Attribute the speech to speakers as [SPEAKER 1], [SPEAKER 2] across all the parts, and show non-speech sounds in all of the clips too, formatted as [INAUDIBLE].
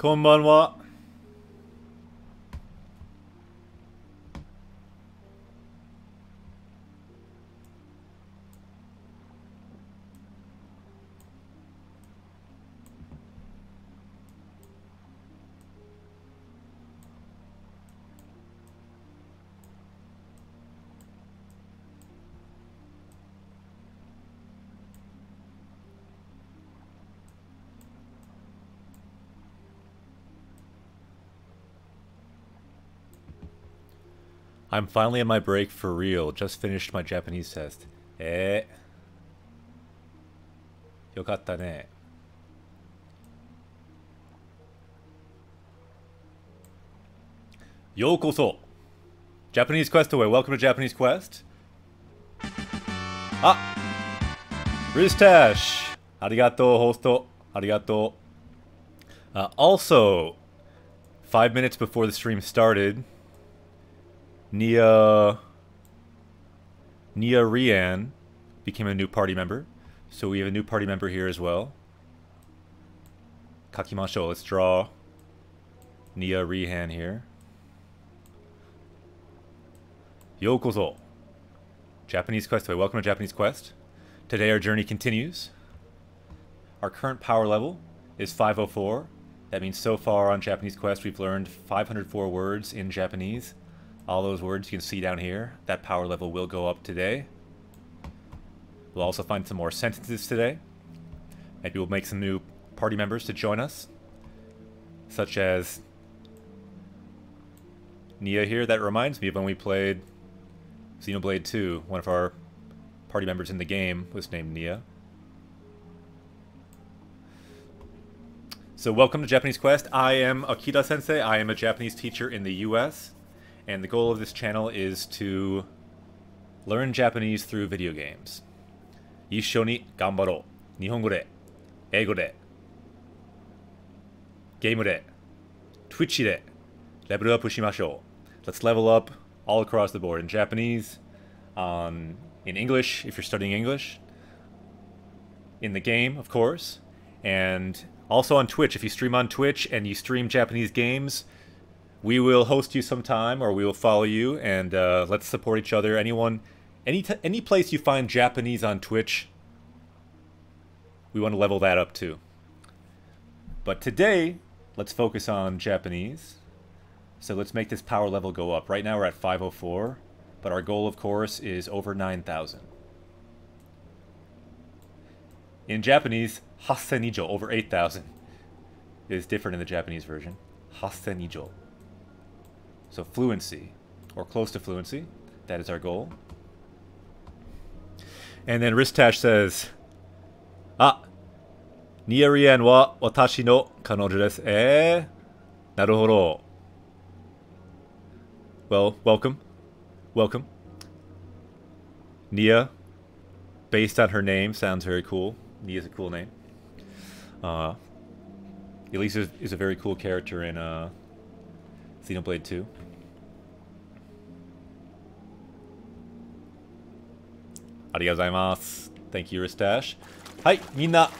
[SPEAKER 1] こんばんは。I'm finally in my break for real. Just finished my Japanese test. Eh. Yokatta ne. Yokoso. Japanese Quest away. Welcome to Japanese Quest. Ah! Ristash! Arigato, hosto. Arigato. Uh, also, five minutes before the stream started, Nia Nia Rian became a new party member. So we have a new party member here as well. Kakimashou, let's draw Nia Rihan here. Yokozo. Japanese Quest. Welcome to Japanese Quest. Today our journey continues. Our current power level is 504. That means so far on Japanese Quest we've learned 504 words in Japanese. All those words you can see down here. That power level will go up today. We'll also find some more sentences today. Maybe we'll make some new party members to join us. Such as Nia here. That reminds me of when we played Xenoblade 2. One of our party members in the game was named Nia. So welcome to Japanese Quest. I am Akira Sensei. I am a Japanese teacher in the US And the goal of this channel is to learn Japanese through video games. 一緒に頑張ろう。日本語で、英語で、ゲームで、Twitch で、レベルアップしましょう。Let's level up all across the board in Japanese, um, in English if you're studying English, in the game, of course, and also on Twitch. If you stream on Twitch and you stream Japanese games, we will host you sometime or we will follow you and uh, let's support each other. Anyone any any place you find japanese on twitch we want to level that up too. But today let's focus on japanese. So let's make this power level go up. Right now we're at 504 but our goal of course is over 9000 in japanese hasenijo over 8000 is different in the japanese version. Hasenijo so fluency, or close to fluency. That is our goal. And then Ristash says, Ah, Niarian wa watashi no kanojo desu. Eh? Naruhodo. Well, welcome. Welcome. Nia, based on her name, sounds very cool. Nia is a cool name. Uh, Elisa is a very cool character in uh, Xenoblade 2. Arigatou gozaimasu. Thank you, Ristash. Hi, minna.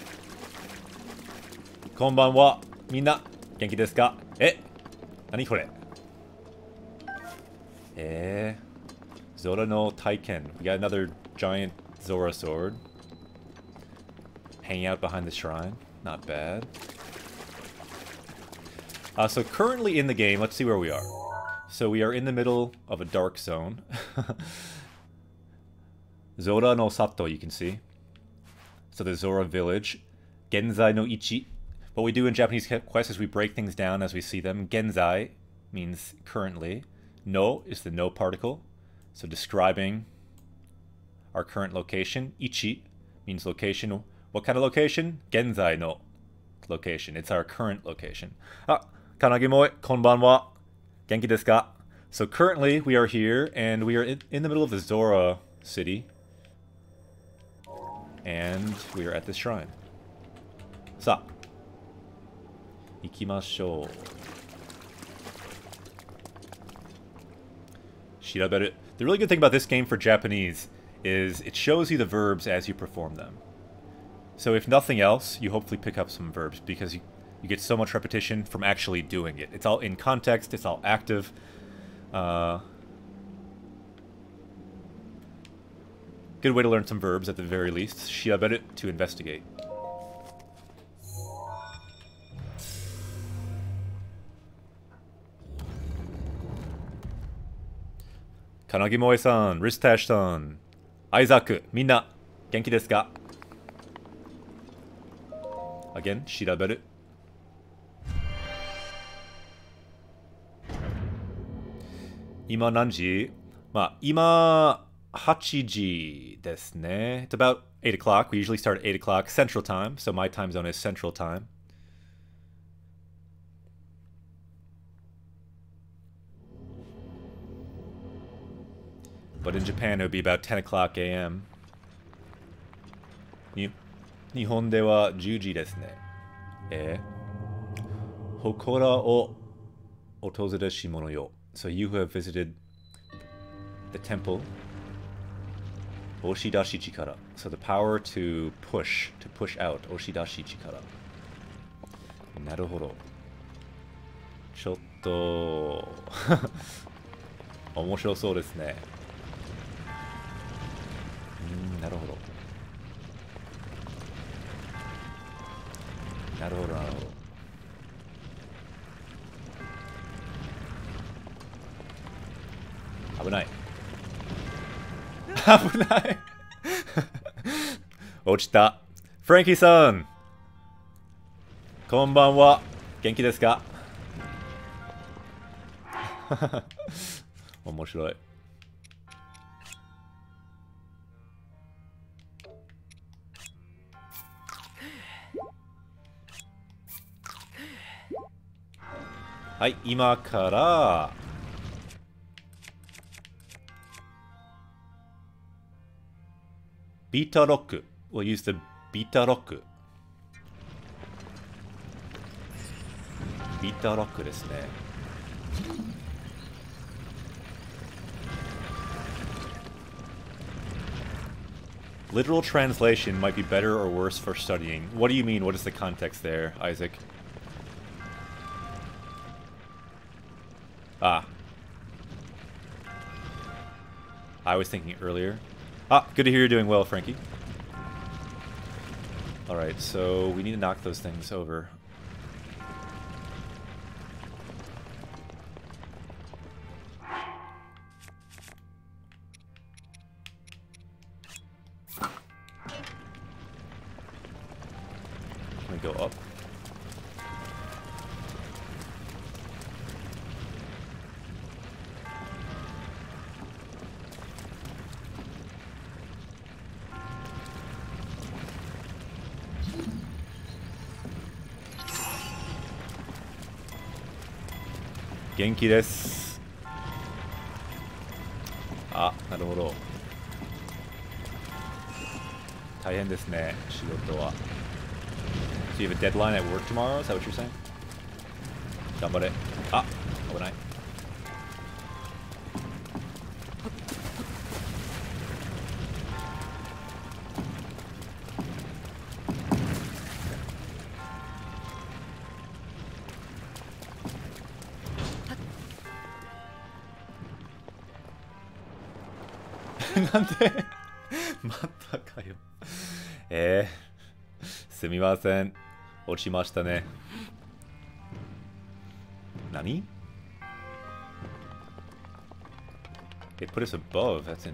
[SPEAKER 1] Konbanwa. Minna. Genki desu ka? Eh? Nani kore? Eh? Zora no Taiken. We got another giant Zora sword. Hanging out behind the shrine. Not bad. Uh, so currently in the game, let's see where we are. So we are in the middle of a dark zone. [LAUGHS] Zora no Sato, you can see. So the Zora village. Genzai no Ichi. What we do in Japanese quests is we break things down as we see them. Genzai means currently. No is the no particle. So describing our current location. Ichi means location. What kind of location? Genzai no location. It's our current location. Ah, Kanagimoe, konbanwa. Genki desu ka? So currently we are here and we are in, in the middle of the Zora city. And we are at this shrine. Sa. Ikimashou. Shiraberu. The really good thing about this game for Japanese is it shows you the verbs as you perform them. So if nothing else, you hopefully pick up some verbs because you, you get so much repetition from actually doing it. It's all in context, it's all active. Uh, good way to learn some verbs at the very least. Shiabet to investigate. Kanagimoe-san, Ristash-san, Isaac, minna, genki desu ka? Again, shiraberu. 今何時まあ、今8時ですね。It's about 8 o'clock. We usually start at 8 o'clock Central Time, so my time zone is Central Time. But in Japan, it would be about 10 o'clock a.m. に日本では10時ですね。えー、祠を訪れし者よ。 So you who have visited the temple, 押し出し力。So the power to push, to push out, 押し出し力。なるほど。ちょっと[LAUGHS] 面白そうですね。うん、なるほど。なるほど、なるほど。 危ない。[LAUGHS] 危ない [LAUGHS] 落ちた。フランキーさんこんばんは。元気ですか？[LAUGHS] 面白い。はい、今から Beta Rock. We'll use the Beta Rock. Beta Rock ですね。Literal translation might be better or worse for studying. What do you mean? What is the context there, Isaac? Ah. I was thinking earlier. Ah, good to hear you're doing well, Frankie. Alright, so we need to knock those things over. Genki です。あ、なるほど。大変ですね、仕事は。So you have a deadline at work tomorrow? Is that what you're saying? 頑張れ。あ、危ない。 んで？またかよ。えー、すみません。落ちましたね。何？え、put us above. That's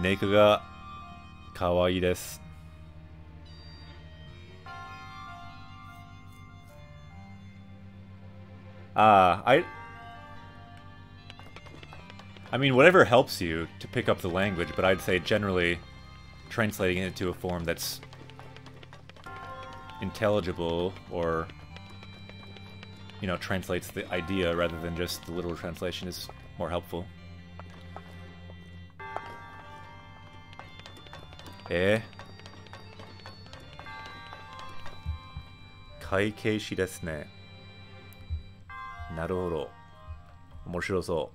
[SPEAKER 1] ネイクが可愛いです。I mean, whatever helps you to pick up the language, but I'd say generally translating it into a form that's intelligible or, you know, translates the idea rather than just the literal translation is more helpful. Eh? 会計士ですね。なるほど。面白そう。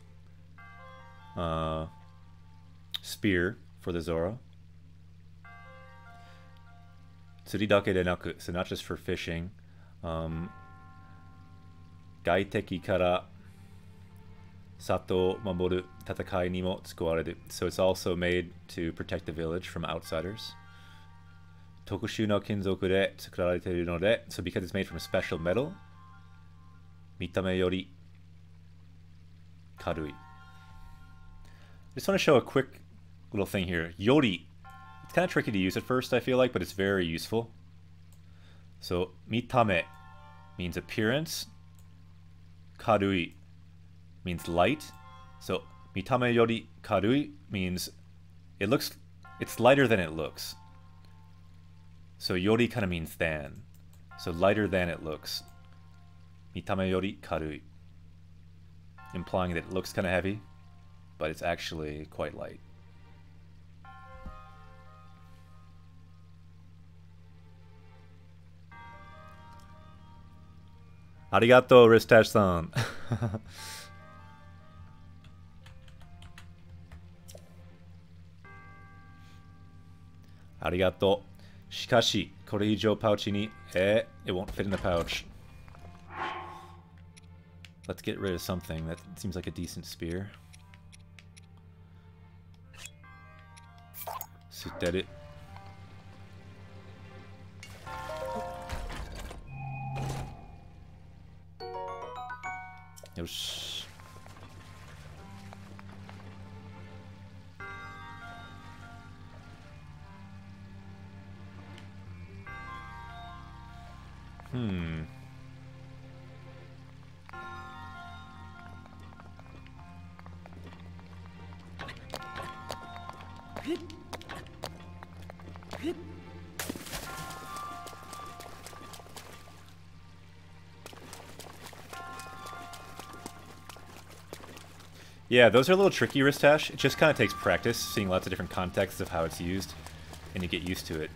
[SPEAKER 1] uh, spear for the Zora. Tsuridake so not just for fishing. Um, gaiteki kara sato tatakai ni mo. So it's also made to protect the village from outsiders. Tokushu no kinzoku de no de. So because it's made from special metal, mitame yori karui. I just want to show a quick little thing here. Yori. It's kind of tricky to use at first, I feel like, but it's very useful. So, mitame means appearance. Karui means light. So, mitame yori karui means it looks, it's lighter than it looks. So, yori kind of means than. So, lighter than it looks. Mitame yori karui. Implying that it looks kind of heavy but it's actually quite light. Arigato, Ristash-san. [LAUGHS] Arigato. Shikashi, ni... Eh, it won't fit in the pouch. Let's get rid of something. That seems like a decent spear. 知ってる。よし。うん。Yeah, those are a little tricky, Ristash. It just kind of takes practice, seeing lots of different contexts of how it's used, and you get used to it.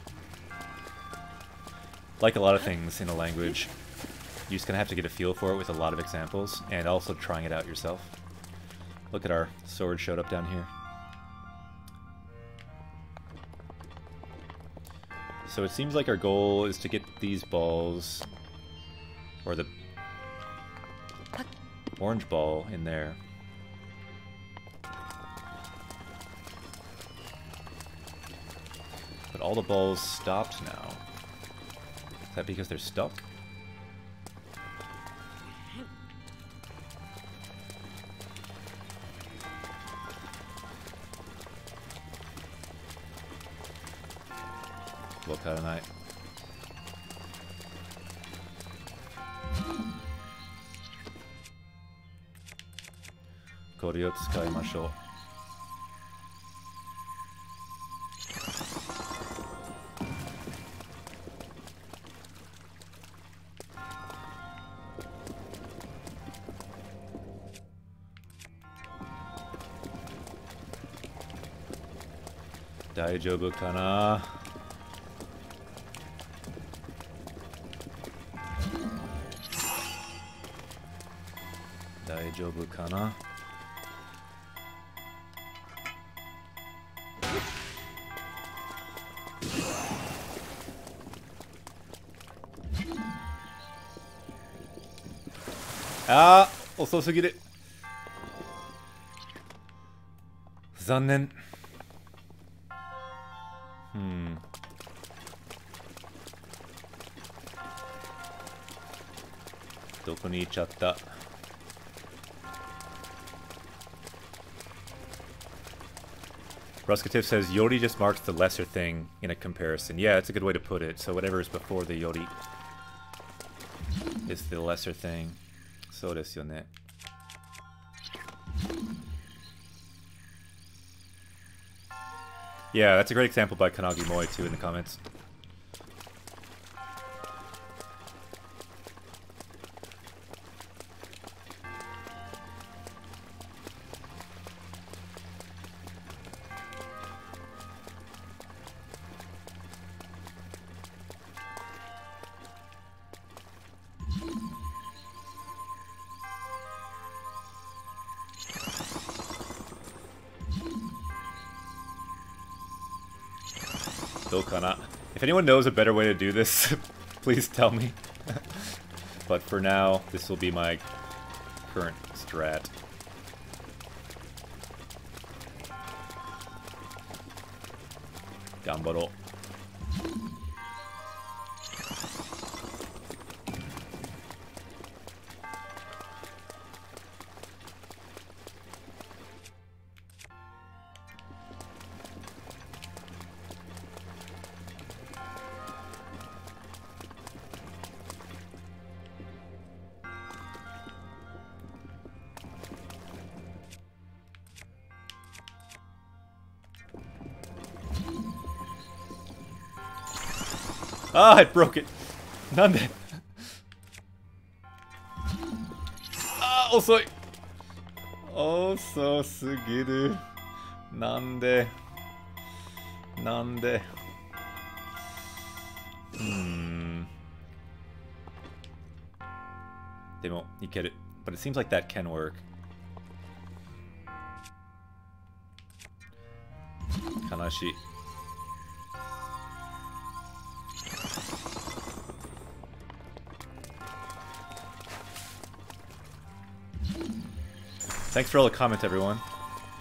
[SPEAKER 1] Like a lot of things in a language, you just kind of have to get a feel for it with a lot of examples, and also trying it out yourself. Look at our sword showed up down here. So it seems like our goal is to get these balls, or the orange ball in there. All the balls stopped now. Is that because they're stuck? 丈夫かな？大丈夫かな？あー遅すぎる。残念。こにいちゃった Ruskativ says, Yori just marks the lesser thing in a comparison. Yeah, that's a good way to put it. So whatever is before the Yori is the lesser thing. So desu yone. Yeah, that's a great example by Kanagi Moe too, in the comments. Anyone knows a better way to do this, [LAUGHS] please tell me. [LAUGHS] but for now, this will be my current strat. Gambaro. Ah, I broke it. Nande. Ah, 遅い。遅すぎる。なんで。なんで。うーん。でも、いける。But it seems like that can work. 悲しい。 Thanks for all the comments, everyone.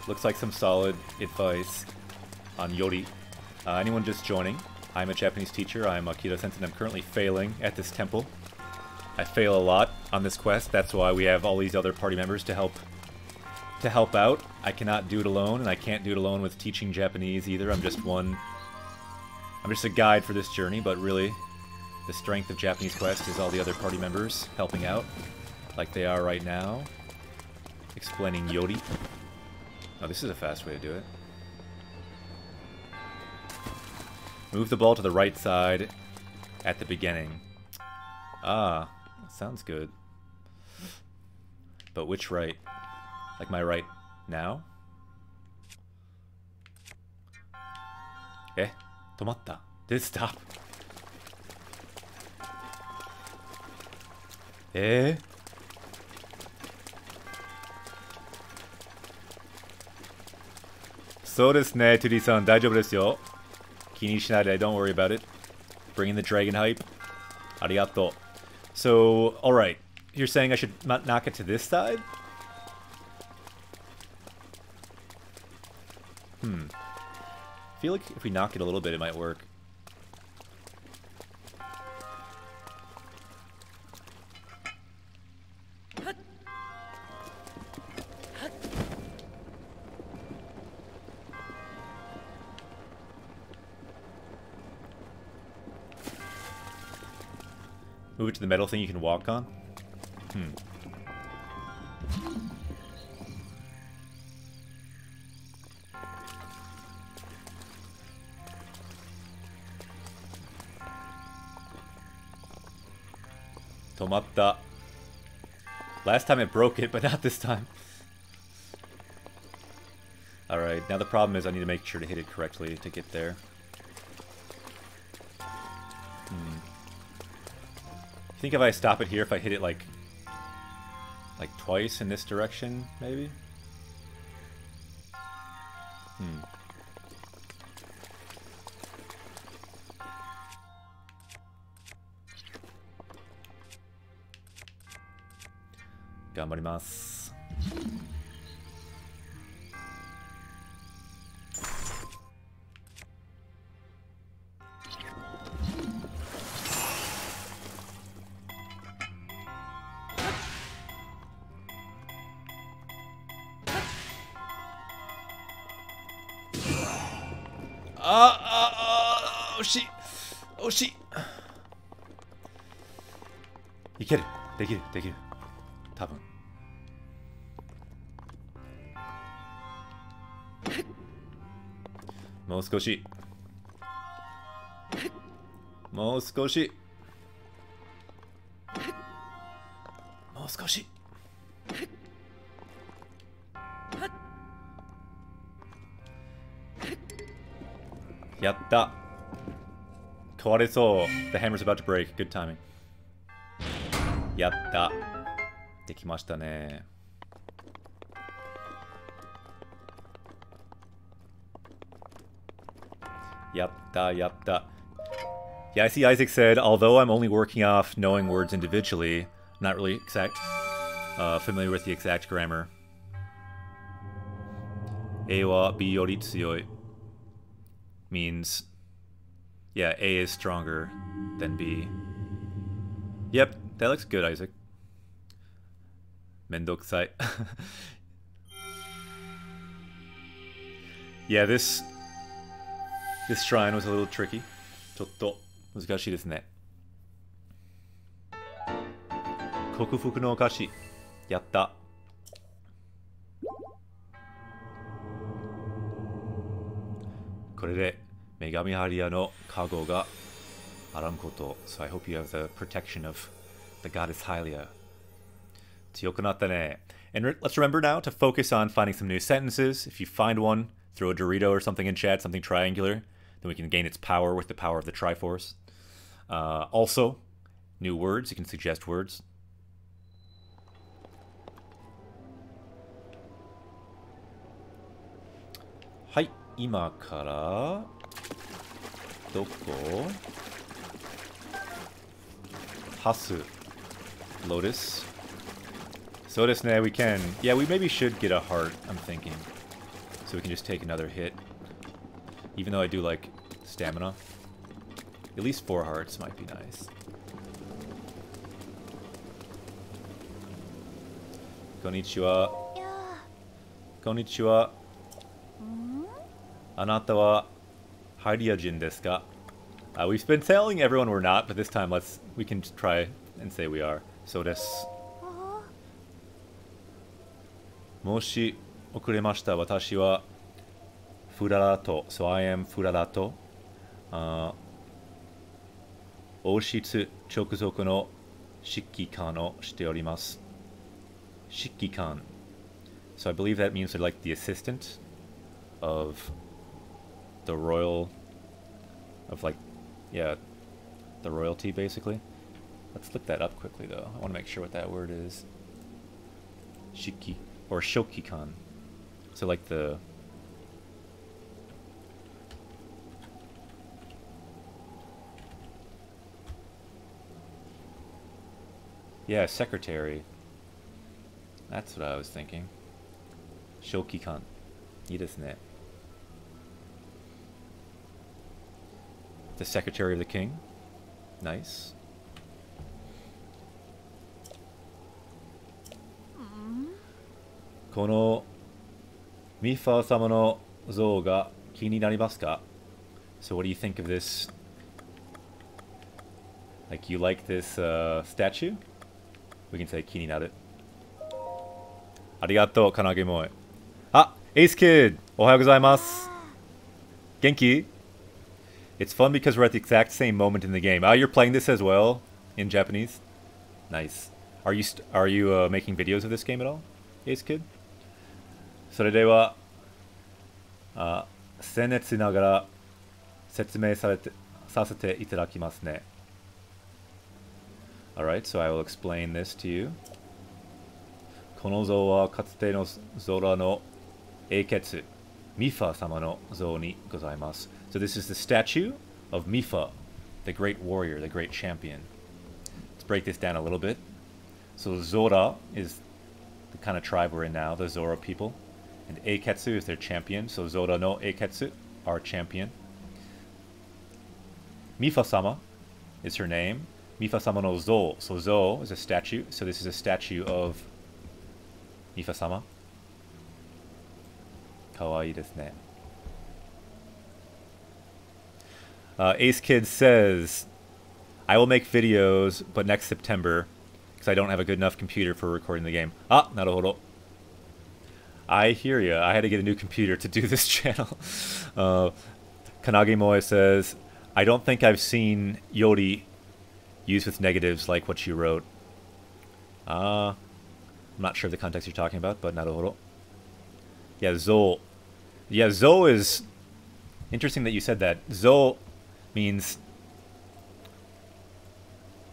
[SPEAKER 1] Looks like some solid advice on Yori. Uh, anyone just joining, I'm a Japanese teacher. I'm Akira Sensei. I'm currently failing at this temple. I fail a lot on this quest. That's why we have all these other party members to help to help out. I cannot do it alone, and I can't do it alone with teaching Japanese either. I'm just one... I'm just a guide for this journey, but really, the strength of Japanese Quest is all the other party members helping out, like they are right now explaining Yori. Oh, this is a fast way to do it. Move the ball to the right side at the beginning. Ah, sounds good. But which right? Like my right now? Eh? Tomatta. Did it stop? Eh? そうですね、トゥディさん、大丈夫ですよ。気にしないで、don't worry about it. Bringing the dragon hype. ありがとう。So, alright. You're saying I should knock it to this side? Hmm. I feel like if we knock it a little bit, it might work. The metal thing you can walk on? Hmm. Tomatta. Last time it broke it, but not this time. Alright, now the problem is I need to make sure to hit it correctly to get there. Think if I stop it here, if I hit it like like twice in this direction, maybe? Hmm. Ganbarimasu. 少し。もう少し。もう少し。やった。壊れそう。The hammer's about to break. Good timing. やった。できましたね。Yapta, yapta. Yeah, I see Isaac said, although I'm only working off knowing words individually, I'm not really exact uh, familiar with the exact grammar. Ewa biyoritsuyoi means, yeah, A is stronger than B. Yep, that looks good, Isaac. Mendokusai. [LAUGHS] yeah, this this shrine was a little tricky. Chotto, muzukashi desu ne. Kokufuku no okashi. Yatta. Megami Haria no kago ga aramkoto. So I hope you have the protection of the goddess Hylia. Tiokunatta ne. And re let's remember now to focus on finding some new sentences. If you find one, throw a Dorito or something in chat, something triangular. Then we can gain its power with the power of the Triforce. Uh, also, new words. You can suggest words. Hi, ima kara doko hasu lotus. So this now we can. Yeah, we maybe should get a heart, I'm thinking. So we can just take another hit even though I do like stamina at least four hearts might be nice. Konnichiwa. Konnichiwa. Anata wa Hylia-jin desu ka? Uh, we've been telling everyone we're not, but this time let's we can try and say we are. So desu. Moshi okuremashita watashi wa Furarato. So I am Furarato. Uh, 王室直属の指揮官をしております。指揮官。So I believe that means they're like the assistant of the royal, of like, yeah, the royalty basically. Let's look that up quickly though. I want to make sure what that word is. Shiki or shokikan. So like the Yeah, secretary. That's what I was thinking. Shokikan. いいですね. The secretary of the king. Nice. Kono Mifa sama no zou ga kii ni narimasu ka? So what do you think of this? Like you like this uh, statue? We can say 気になる。ありがとう、かなげもえ。あ、Ace Kid! おはようございます。元気 It's fun because we're at the exact same moment in the game. Ah, you're playing this as well in Japanese? Nice. Are you are you uh, making videos of this game at all, Ace Kid? それでは、あ、僭越ながら説明されてさせていただきますね。Alright, so I will explain this to you. この像はかつての空の英傑、ミファ様の像にございます。So this is the statue of Mifa, the great warrior, the great champion. Let's break this down a little bit. So Zora is the kind of tribe we're in now, the Zora people. And Eiketsu is their champion. So Zora no Eiketsu, our champion. Mifa-sama is her name. Mifa-sama no Zo. So Zo is a statue. So this is a statue of Mifa-sama. Kawaii desu ne. Uh, Ace Kid says, I will make videos, but next September, because I don't have a good enough computer for recording the game. Ah, naruhodo. I hear you. I had to get a new computer to do [LAUGHS] this channel. Uh, Kanagi Moe says, I don't think I've seen Yori used with negatives like what you wrote. Uh, I'm not sure of the context you're talking about, but naruhodo. Yeah, Zo. Yeah, Zo is... Interesting that you said that. Zo means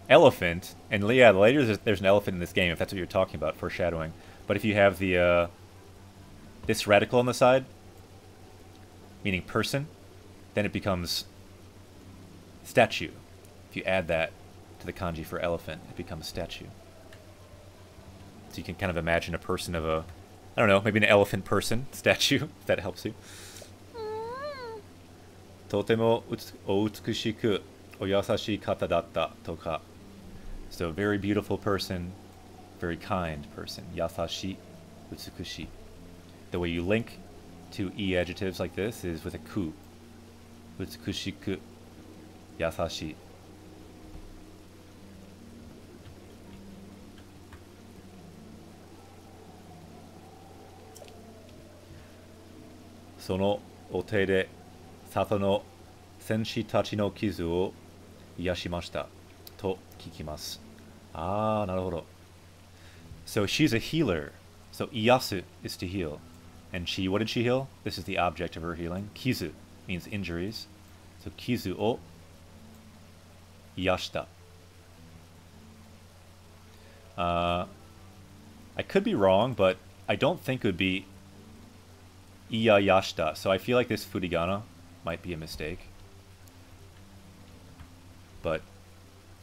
[SPEAKER 1] elephant, and yeah, later there's, there's, an elephant in this game, if that's what you're talking about, foreshadowing. But if you have the, uh, this radical on the side, meaning person, then it becomes statue. If you add that to the kanji for elephant, it becomes statue. So you can kind of imagine a person of a, I don't know, maybe an elephant person [LAUGHS] statue, if that helps you. Totemo utsushiku oyasashi kata datta toka. So very beautiful person, very kind person. Yasashi utsukushi. The way you link two e adjectives like this is with a ku. Utsukushiku yasashi Sono お手で里の戦士たちの傷を癒しました。と聞きます。Ah, なるほど。So she's a healer. So iyasu is to heal. And she, what did she heal? This is the object of her healing. Kizu means injuries. So kizu o iyashita. Uh, I could be wrong, but I don't think it would be Iyashita. So I feel like this Furigana might be a mistake. But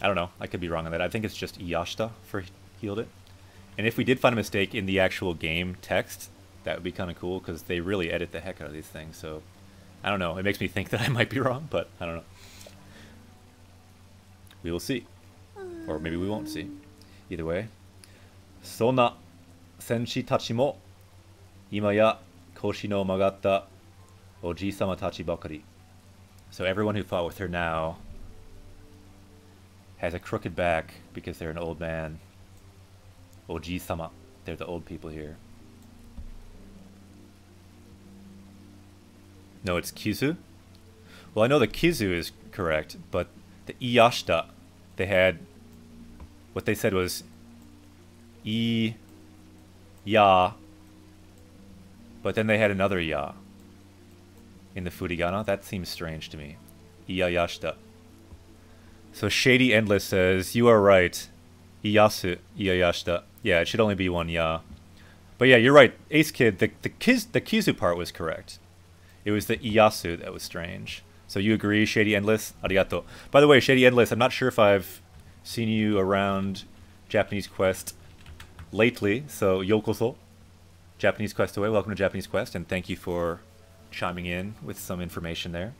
[SPEAKER 1] I don't know. I could be wrong on that. I think it's just Iyashita for healed it. And if we did find a mistake in the actual game text, that would be kind of cool because they really edit the heck out of these things. So I don't know. It makes me think [LAUGHS] that I might be wrong, but I don't know. We will see. Or maybe we won't see. Either way. Sona senshi tachi mo ima ya Koshi no Magatta Oji-sama Tachibakari. So everyone who fought with her now has a crooked back because they're an old man. Ojisama. They're the old people here. No, it's Kizu? Well, I know the Kizu is correct, but the Iyashita, they had... What they said was... I... Ya... But then they had another Ya. In the Furigana? That seems strange to me. Iyayashita. So Shady Endless says, You are right. Iyasu Iyayashita. Yeah, it should only be one Ya. But yeah, you're right. Ace Kid, the, the, Kiz, the Kizu part was correct. It was the Iyasu that was strange. So you agree, Shady Endless? Arigato. By the way, Shady Endless, I'm not sure if I've seen you around Japanese Quest lately, so yokoso. Japanese Quest away. Welcome to Japanese Quest, and thank you for chiming in with some information there.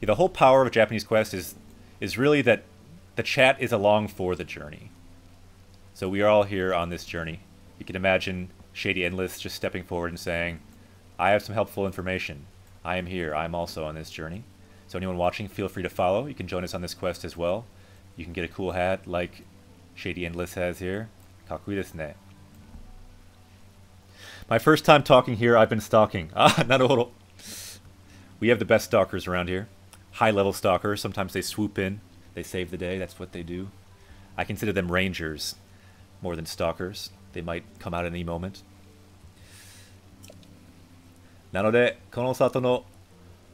[SPEAKER 1] Yeah, the whole power of Japanese Quest is is really that the chat is along for the journey. So we are all here on this journey. You can imagine Shady Endless just stepping forward and saying, I have some helpful information. I am here. I am also on this journey. So anyone watching, feel free to follow. You can join us on this quest as well. You can get a cool hat like Shady Endless has here. Kakui desu ne. My first time talking here, I've been stalking. [LAUGHS] Ah, naruhodo. We have the best stalkers around here high level stalkers. Sometimes they swoop in, they save the day. That's what they do. I consider them rangers more than stalkers. They might come out at any moment. なので、この里の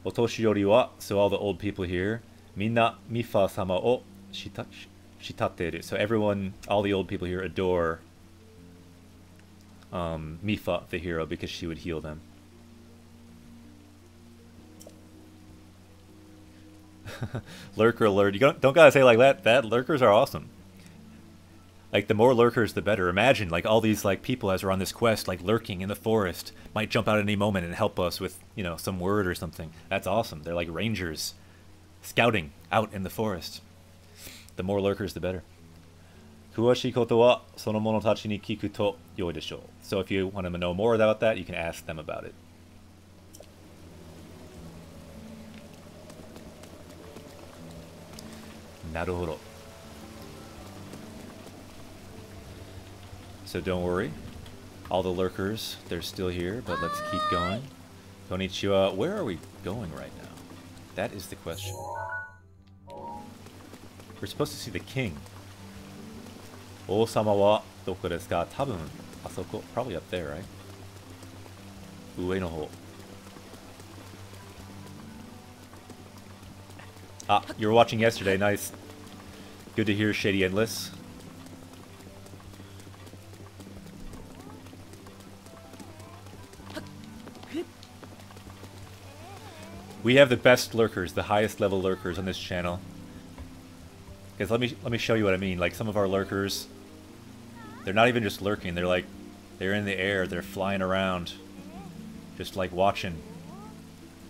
[SPEAKER 1] お年寄りは、so all the old people here, みんなミファ様を慕っている. So everyone, all the old people here adore um, Mifa, the hero, because she would heal them. [LAUGHS] lurker alert. You don't, don't gotta say like that. That lurkers are awesome. Like the more lurkers, the better. Imagine like all these like people as we're on this quest, like lurking in the forest, might jump out at any moment and help us with you know some word or something. That's awesome. They're like rangers, scouting out in the forest. The more lurkers, the better. So if you want to know more about that, you can ask them about it. なるほど So don't worry. All the lurkers, they're still here, but let's keep going. Konnichiwa. Where are we going right now? That is the question. We're supposed to see the king. 王様はどこですか多分、あそこ、probably up there, right? 上の方。Ah, you were watching yesterday, nice. Good to hear Shady Endless. We have the best lurkers, the highest level lurkers on this channel. Because let me let me show you what I mean. Like some of our lurkers, they're not even just lurking. They're like, they're in the air. They're flying around, just like watching.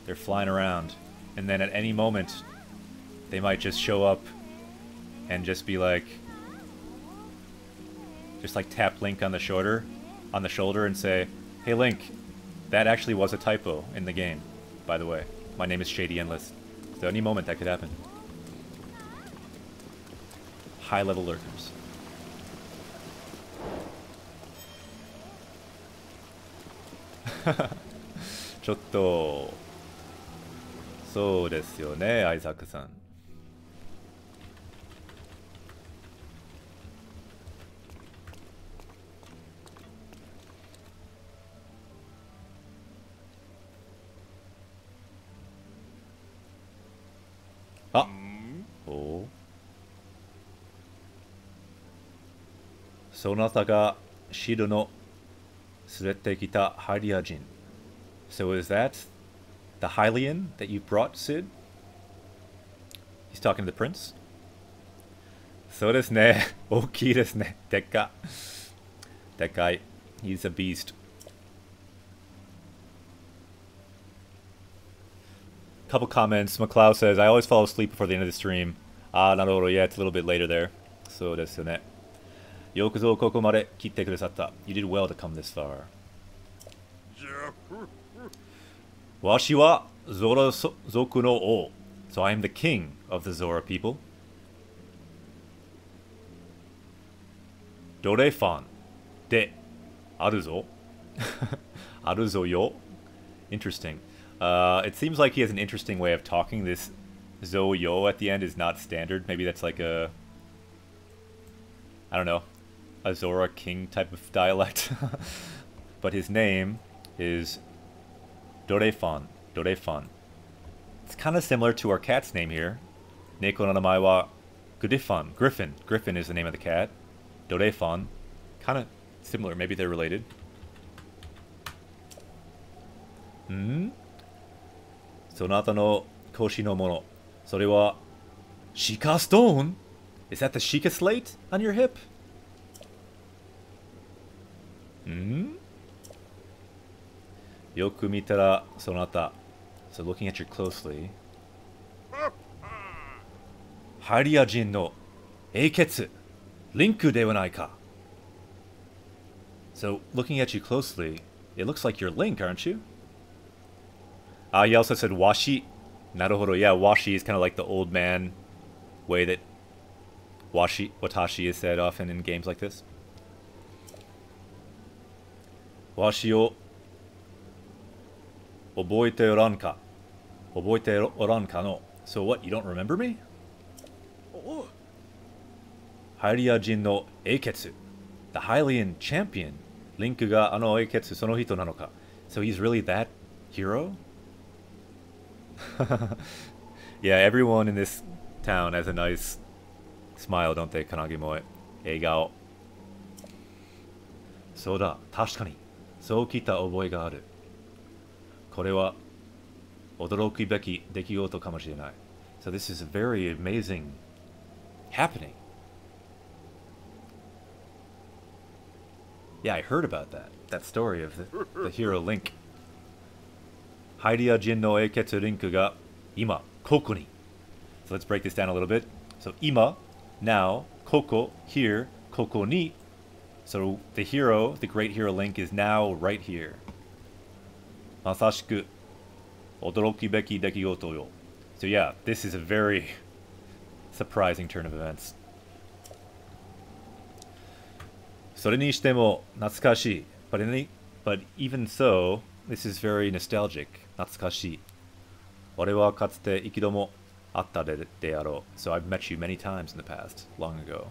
[SPEAKER 1] They're flying around, and then at any moment, they might just show up and just be like, just like tap Link on the shoulder, on the shoulder, and say, "Hey Link, that actually was a typo in the game, by the way." My name is Shady Endless. So any moment that could happen. high ル [LAUGHS] ちょっとそうですよねアイザックさん。あお？そなたがシドの連れてきたハイリア人 So is that the Hylian that you brought, Sid? He's talking to the prince? そうですね。大きいですね。でっか。でっかい。He's [LAUGHS] a beast. couple comments. McLeod says, I always fall asleep before the end of the stream. Ah, not over yet. It's a little bit later there. So You did well to come this far. Washi wa Zora Zoku no O. So I am the king of the Zora people. Dorefan. De. Aruzo. [LAUGHS] Aruzo yo. Interesting. Uh, it seems like he has an interesting way of talking. This Zo-Yo at the end is not standard. Maybe that's like a... I don't know. Azora King type of dialect. [LAUGHS] but his name is Dorefan. Dorefan. It's kind of similar to our cat's name here. Neko no Gudifan. Griffin. Griffin is the name of the cat. Dorefan. Kind of similar. Maybe they're related. Hmm? Sonata no koshi no mono. Sore Sheikah Stone? Is that the Sheikah Slate on your hip? Hmm? Yokumitara Sonata. So looking at you closely. Hairiajin no Eiketsu Linku dewa So looking at you closely, it looks like you're Link, aren't you? Ah, uh, you also said Washi. Naruhodo, yeah, Washi is kind of like the old man way that Washi Watashi is said often in games like this. わしを覚えておらんか覚えておらんかの So what, you don't remember me? ハイリア人の英傑 The Hylian Champion リンクがあの英傑その人なのか So he's really that hero? yeah, everyone in this town has a nice smile, don't they, Kanagi Moe? 笑顔。そうだ、確かに。そう来た覚えがある。これは驚くべき出来事かもしれない。So this is a very amazing happening. Yeah, I heard about that. That story of the, the hero Link ハイリア人の英傑リンクが今、ここに。So let's break this down a little bit. So 今、now, ここ、here, ここに。So the hero, the great hero Link is now right here. まさしく驚きべき出来事よ。So yeah, this is a very [LAUGHS] surprising turn of events. それにしても懐かしい。But, in the, but even so, this is very nostalgic. 懐かしい。 俺はかつて一度も会ったでであろう。So I've met you many times in the past, long ago.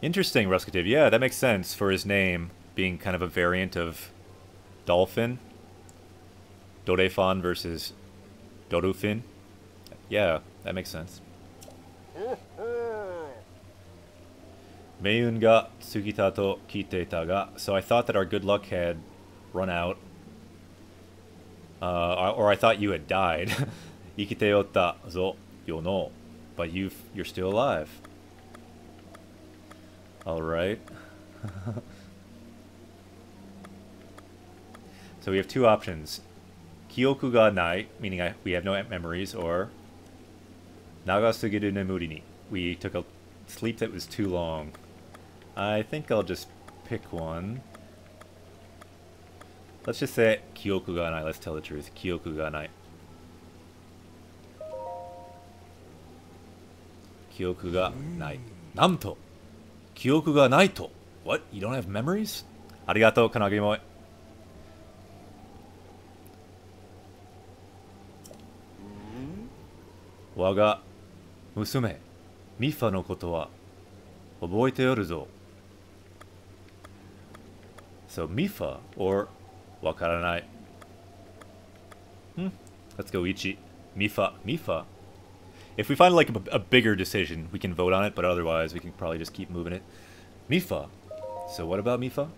[SPEAKER 1] Interesting, Ruskative. Yeah, that makes sense for his name being kind of a variant of Dolphin. Dorefan versus Dorufin. Yeah, that makes sense. Meiyun ga tsugita to kite ga. So I thought that our good luck had run out. Uh, or I thought you had died. [LAUGHS] Ikite ota zo yo no. But you've you're still alive. Alright. [LAUGHS] so we have two options. Kyoku ga nai, meaning I, we have no memories, or Nagasugiru nemuri ni. We took a sleep that was too long. I think I'll just pick one. Let's just say Kyoku ga nai. Let's tell the truth. Kyoku ga nai. Kyoku ga nai. Namto. Kyoku ga nai to. What? You don't have memories? Arigato, Kanagi Moe. Waga musume. Mipha no koto wa oboete yoru zo. So Mipha or Wakaranai. Hmm. Let's go Ichi. Mipha. Mipha. If we find like a, a, bigger decision, we can vote on it, but otherwise we can probably just keep moving it. Mipha. So what about Mipha?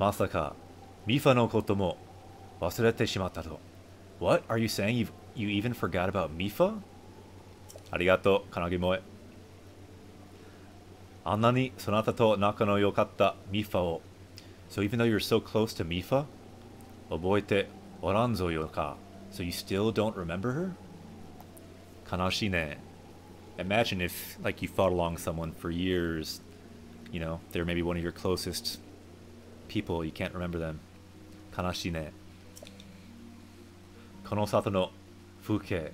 [SPEAKER 1] Masaka. Mipha no koto mo wasurete. What? Are you saying you you even forgot about Mipha? Arigato, Kanagi Moe. even though you're so close to Mipha, so you still don't remember her? Kanashine. Imagine if, like, you fought along someone for years. You know, they're maybe one of your closest people. You can't remember them. Kanashine. Konosato no fuke.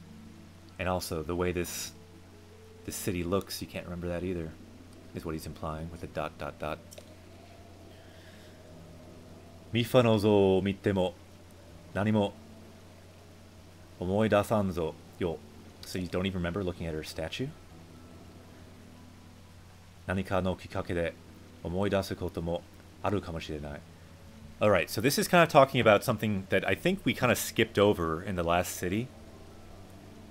[SPEAKER 1] And also, the way this, this city looks, you can't remember that either, is what he's implying with a dot dot dot. Mipha no zo mitemo, nanimo Omoe Dasanzo. Yo. So you don't even remember looking at her statue? Nanika no kikake de omoi dasu koto mo aru kamoshirenai. Alright, so this is kind of talking about something that I think we kind of skipped over in the last city.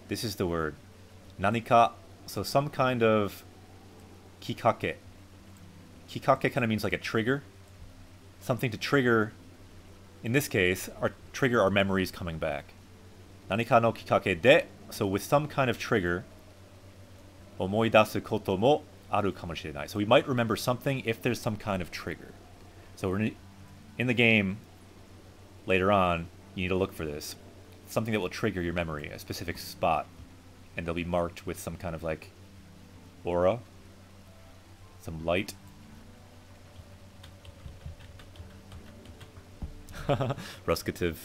[SPEAKER 1] This is the word. Nanika. So some kind of kikake. Kikake kind of means like a trigger. Something to trigger, in this case, our trigger our memories coming back. Nanika no kikake de, so with some kind of trigger, omoidasu koto mo aru kamoshirenai. So we might remember something if there's some kind of trigger. So we're in, the game later on, you need to look for this. Something that will trigger your memory, a specific spot. And they'll be marked with some kind of like aura, some light [LAUGHS] Ruskative.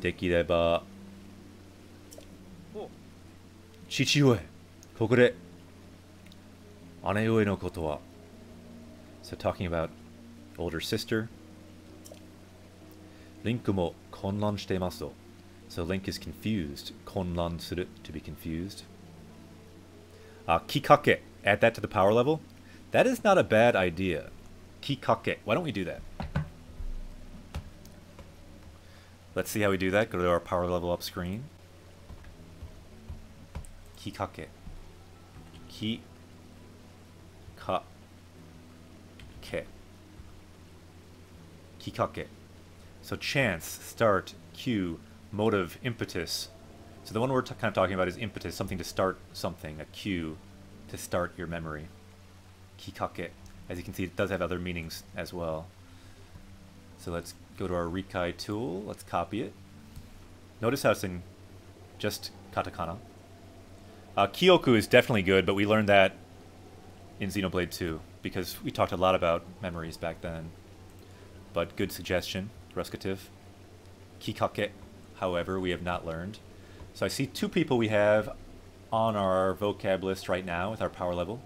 [SPEAKER 1] Dekireば父上ここで姉上のことは So talking about older sister リンクも混乱していますと So Link is confused 混乱する to be confused あ、きかけ add that to the power level, that is not a bad idea. Kikake. Why don't we do that? Let's see how we do that. Go to our power level up screen. Kikake. Ki ka ke. Kikake. So chance, start, cue, motive, impetus. So the one we're kind of talking about is impetus, something to start something, a cue, to start your memory. Kikake. As you can see, it does have other meanings as well. So let's go to our Rikai tool. Let's copy it. Notice how it's in just katakana. Uh, Kyoku is definitely good, but we learned that in Xenoblade 2 because we talked a lot about memories back then. But good suggestion, Ruskative. Kikake, however, we have not learned. So I see two people we have on our vocab list right now with our power level.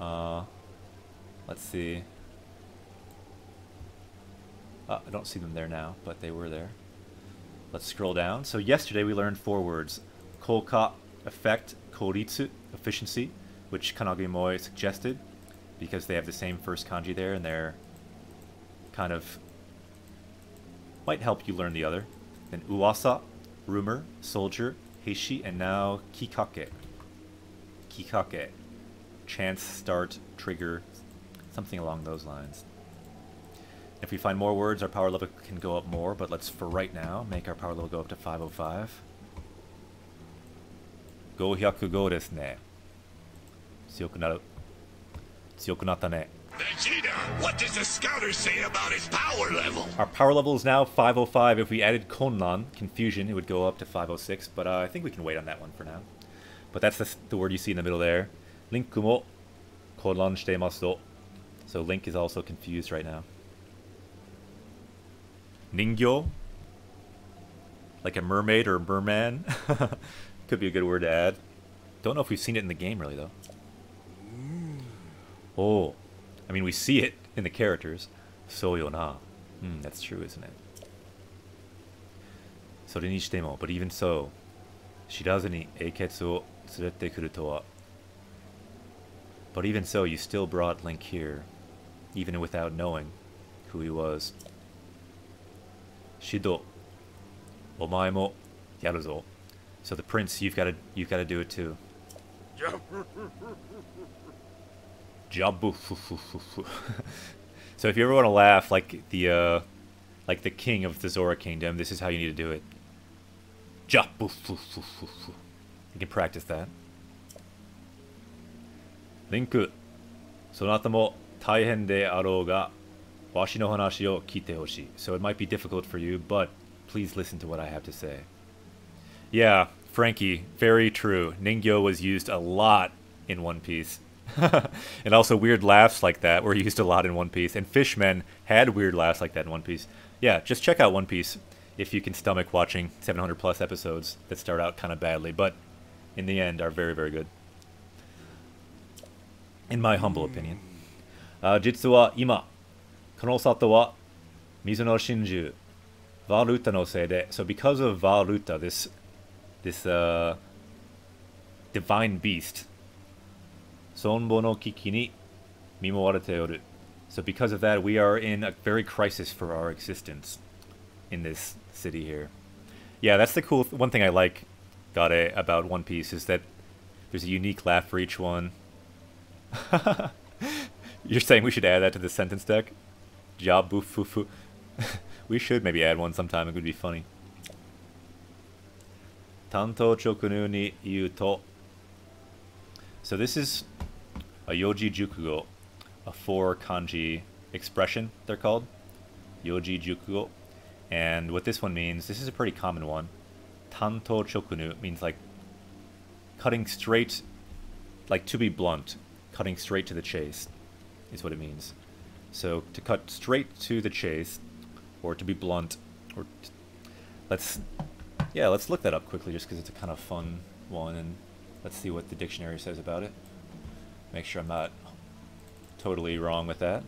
[SPEAKER 1] Uh, let's see. Uh, I don't see them there now, but they were there. Let's scroll down. So yesterday we learned four words. Koka, effect, koritsu, efficiency, which Kanagi Moe suggested because they have the same first kanji there and they're kind of might help you learn the other. Then uwasa, rumor, soldier, heishi, and now kikake. Kikake. Chance, start, trigger, something along those lines. If we find more words, our power level can go up more, but let's, for right now, make our power level go up to 505. 505ですね。強くなる。強くなったね。
[SPEAKER 2] Vegeta, what does the scouter say about his power level?
[SPEAKER 1] Our power level is now 505. If we added Konnan, confusion, it would go up to 506, but uh, I think we can wait on that one for now. But that's the, the word you see in the middle there. Link mo konnan shite So Link is also confused right now. Ningyo. Like a mermaid or a merman. [LAUGHS] Could be a good word to add. Don't know if we've seen it in the game, really, though. Oh. I mean, we see it in the characters. Soyona. Mm, that's true, isn't it? Sorinishitemo, but even so, she Eiketsu wo tsurete to. But even so, you still brought Link here, even without knowing who he was. Shido, omae mo yaru zo. So the prince, you've got to you've got to do it too. Jabu. [LAUGHS] so if you ever want to laugh like the uh, like the king of the Zora Kingdom, this is how you need to do it. Jabu. You can practice that. Link. その後も大変であろうが、 Washi no hanashi o kite hoshi. So it might be difficult for you, but please listen to what I have to say. Yeah, Frankie, very true. Ningyo was used a lot in One Piece. [LAUGHS] and also weird laughs like that were used a lot in One Piece. And fishmen had weird laughs like that in One Piece. Yeah, just check out One Piece if you can stomach watching 700 plus episodes that start out kind of badly, but in the end are very, very good. In my humble opinion. Uh, Jitsu wa ima の里は水の真珠、Vah Ruta のせいで、so because of Vah Ruta, this, this、uh, divine beast, so because of that, we are in a very crisis for our existence in this city here. Yeah, that's the cool th one thing I like, got it, about One Piece is that there's a unique laugh for each one. [LAUGHS] You're saying we should add that to the sentence deck? Jabufufu. [LAUGHS] we should maybe add one sometime, it would be funny. Tanto chokunu ni yuto. So this is a yoji jukugo, a four kanji expression, they're called. Yoji jukugo. And what this one means, this is a pretty common one. Tanto chokunu means like cutting straight, like to be blunt, cutting straight to the chase is what it means. So to cut straight to the chase, or to be blunt, or let's yeah, let's look that up quickly just because it's a kind of fun one, and let's see what the dictionary says about it. Make sure I'm not totally wrong with that.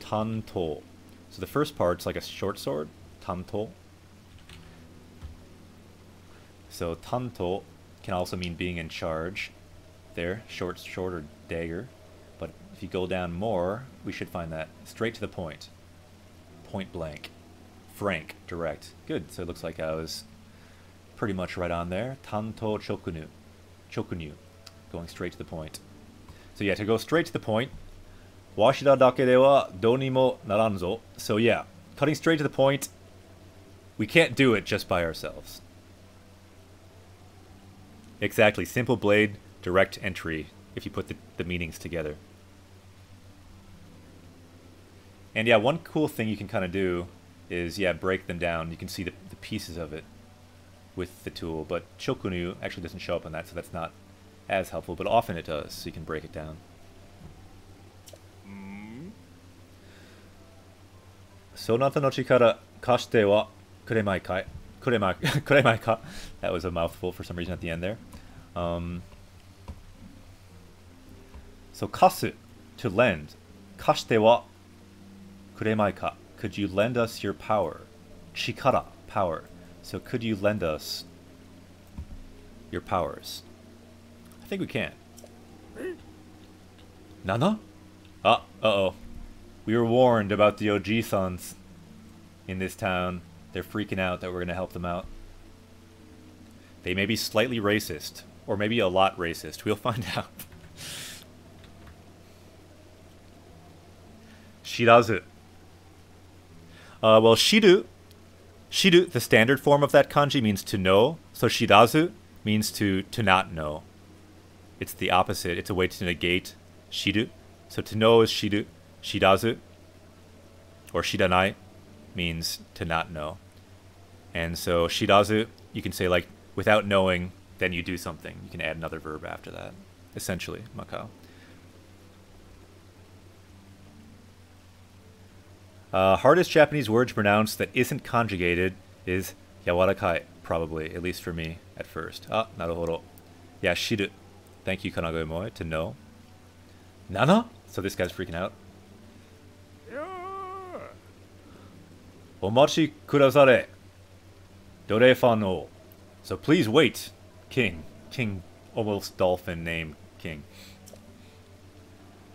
[SPEAKER 1] Tanto. So the first part's like a short sword. Tanto. So tanto can also mean being in charge. There, short, short or dagger. If you go down more, we should find that straight to the point. Point blank. Frank, direct. Good. So it looks like I was pretty much right on there. Tanto chokunu. Chokunu. Going straight to the point. So yeah, to go straight to the point. Washida dake de wa doni mo naranzo. So yeah, cutting straight to the point. We can't do it just by ourselves. Exactly. Simple blade, direct entry, if you put the, the meanings together. And yeah, one cool thing you can kind of do is, yeah, break them down. You can see the, the pieces of it with the tool, but Chokunu actually doesn't show up on that, so that's not as helpful, but often it does, so you can break it down. Sonata no chikara kashite wa kuremai kai. [LAUGHS] Ka. That was a mouthful for some reason at the end there. Um, so kasu, to lend. Kashite wa kuremai ka? Could you lend us your power? Chikara, power. So could you lend us your powers? I think we can. Nana? Ah, uh-oh. We were warned about the Oji-sans in this town. They're freaking out that we're going to help them out. They may be slightly racist, or maybe a lot racist. We'll [LAUGHS] find out. Shirazu. Uh, well, shiru, shiru, the standard form of that kanji means to know. So shirazu means to to not know. It's the opposite. It's a way to negate shiru. So to know is shiru. Shirazu or shiranai means to not know. And so shirazu, you can say like without knowing, then you do something. You can add another verb after that. Essentially, Macau. Uh, hardest Japanese word to pronounce that isn't conjugated is yawarakai, probably, at least for me at first. Ah, naruhodo. Yeah, shiru. Thank you, Kanagi Moe, to know. Nana? So this guy's freaking out. Omachi kudasare. Dorefan o. So please wait, King. King, almost dolphin name, King.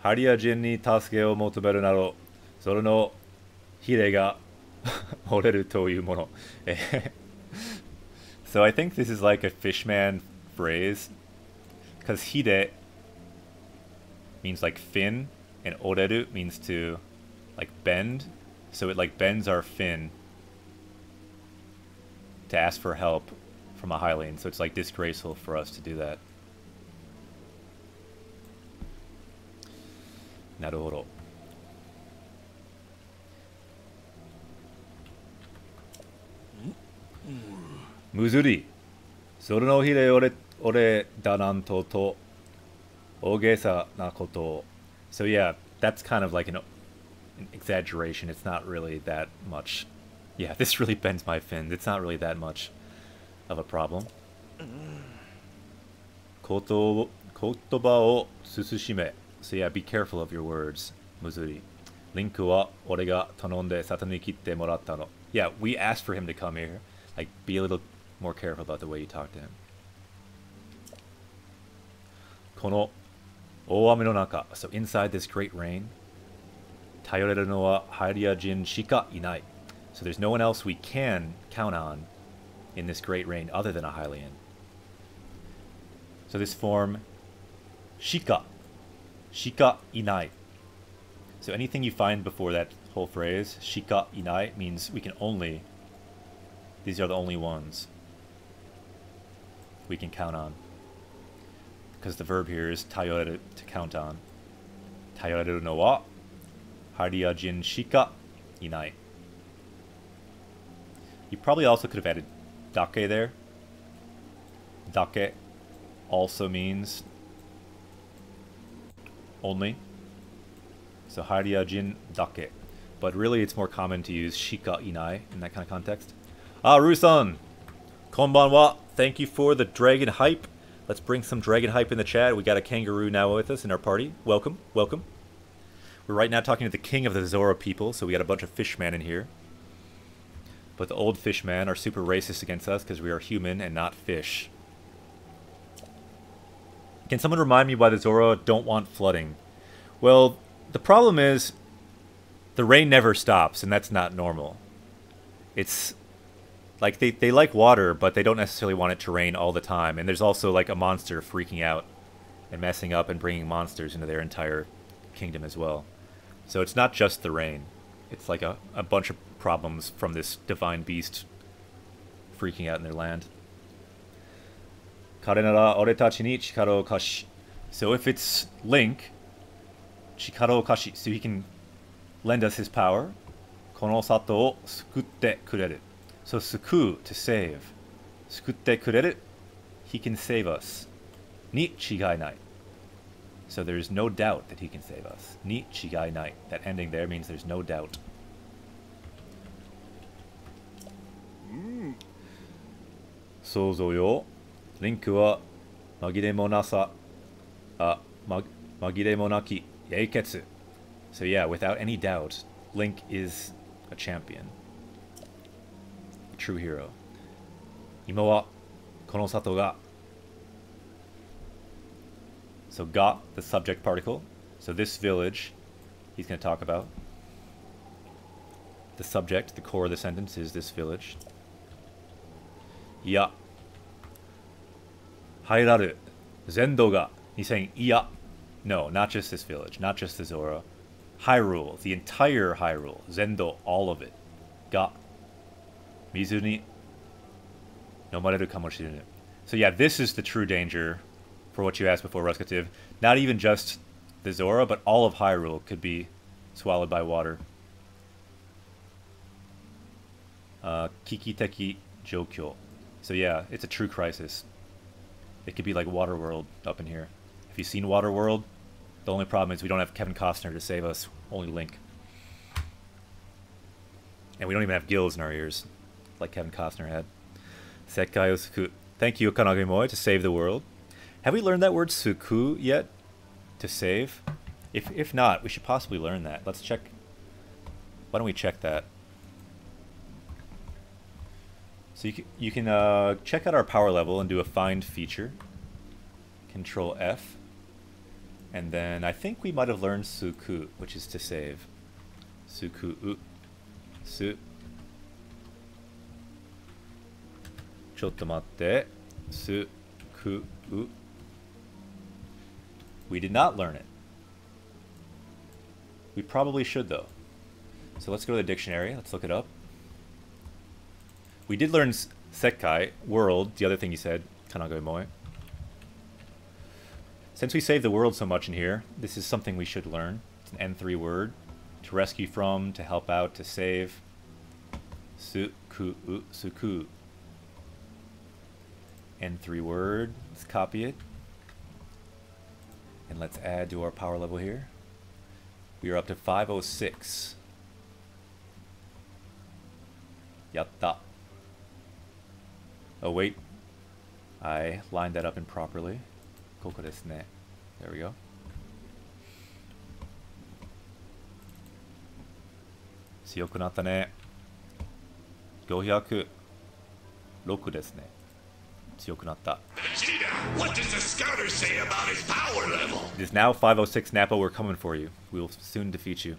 [SPEAKER 1] Haria jin ni tasuke o motomeru naro. Soro no ヒレが [LAUGHS] [LAUGHS] I think this is like a fishman phrase because hide means like fin and oreru means to like bend. So it like bends our fin to ask for help from a Hylian. So it's like disgraceful for us to do that. なるほど。Naruhodo. Muzuri. それの日で俺俺だなんとと大げさなことを So yeah, that's kind of like an, an exaggeration. It's not really that much. Yeah, this [LAUGHS] really bends my fin. It's not really that much of a problem. こと言葉を慎め So yeah, be careful of your words, Muzuri. リンクは俺が頼んで里に切ってもらったの。Yeah, we asked for him to come here. Like, be a little more careful about the way you talk to him. この大雨の中 So inside this great rain 頼れるのはハイリア人しかいない So there's no one else we can count on in this great rain other than a Hylian. So this form, shika, shika inai. So anything you find before that whole phrase, shika inai, means we can only, these are the only ones we can count on. Because the verb here is tayoreru, to count on. Tayoreru no wa, haria jin shika inai. You probably also could have added dake there. Dake also means only. So haria jin dake. But really it's more common to use shika inai in that kind of context. Ah, Rusan! Konbanwa, thank you for the dragon hype. Let's bring some dragon hype in the chat. We got a kangaroo now with us in our party. Welcome, welcome. We're right now talking to the king of the Zora people, so we got a bunch of fishmen in here. But the old fishmen are super racist against us because we are human and not fish. Can someone remind me why the Zora don't want flooding? Well, the problem is the rain never stops, and that's not normal. It's like they, they like water, but they don't necessarily want it to rain all the time. And there's also like a monster freaking out and messing up and bringing monsters into their entire kingdom as well. So it's not just the rain. It's like a, a bunch of problems from this divine beast freaking out in their land. So if it's Link, chikaro kashi, so he can lend us his power. So suku, to save. Sukutte kureru, he can save us. Ni chigai nai. So there's no doubt that he can save us. Ni chigai nai. That ending there means there's no doubt. Mm. Sozo yo. Link wa magire mo nasa. Uh, mag magire mo naki. Yeiketsu. So yeah, without any doubt, Link is a champion true hero. 今はこの里が So got the subject particle. So this village he's going to talk about. The subject, the core of the sentence is this village. Yeah. ハイラル全土が He's saying, yeah. No, not just this village, not just the Zora. Hyrule, the entire Hyrule, Zendo, all of it. Got so yeah, this is the true danger for what you asked before, Ruskativ. Not even just the Zora, but all of Hyrule could be swallowed by water. Uh, Kikiteki Jokyo. So yeah, it's a true crisis. It could be like Waterworld up in here. Have you seen Waterworld? The only problem is we don't have Kevin Costner to save us, only Link. And we don't even have gills in our ears, like Kevin Costner had. Sekai Suku. Thank you, Kanagi Moe, to save the world. Have we learned that word suku yet? To save? If, if not, we should possibly learn that. Let's check. Why don't we check that? So you can, you can uh, check out our power level and do a find feature. Control F. And then I think we might have learned suku, which is to save. Suku. Su. We did not learn it. We probably should, though. So let's go to the dictionary. Let's look it up. We did learn Sekai, world, the other thing you said, Kanagi Moe. Since we saved the world so much in here, this is something we should learn. It's an N3 word. To rescue from, to help out, to save. Suku, suku N3 word. Let's copy it. And let's add to our power level here. We are up to 506. Yatta. Oh wait. I lined that up improperly. Koko desu ne. There we go. Tsuyoku natta ne. 506ですね。 強くなった。
[SPEAKER 2] Vegeta, what does the scouter say about his power level?
[SPEAKER 1] It is now 506 Nappa, we're coming for you. We will soon defeat you.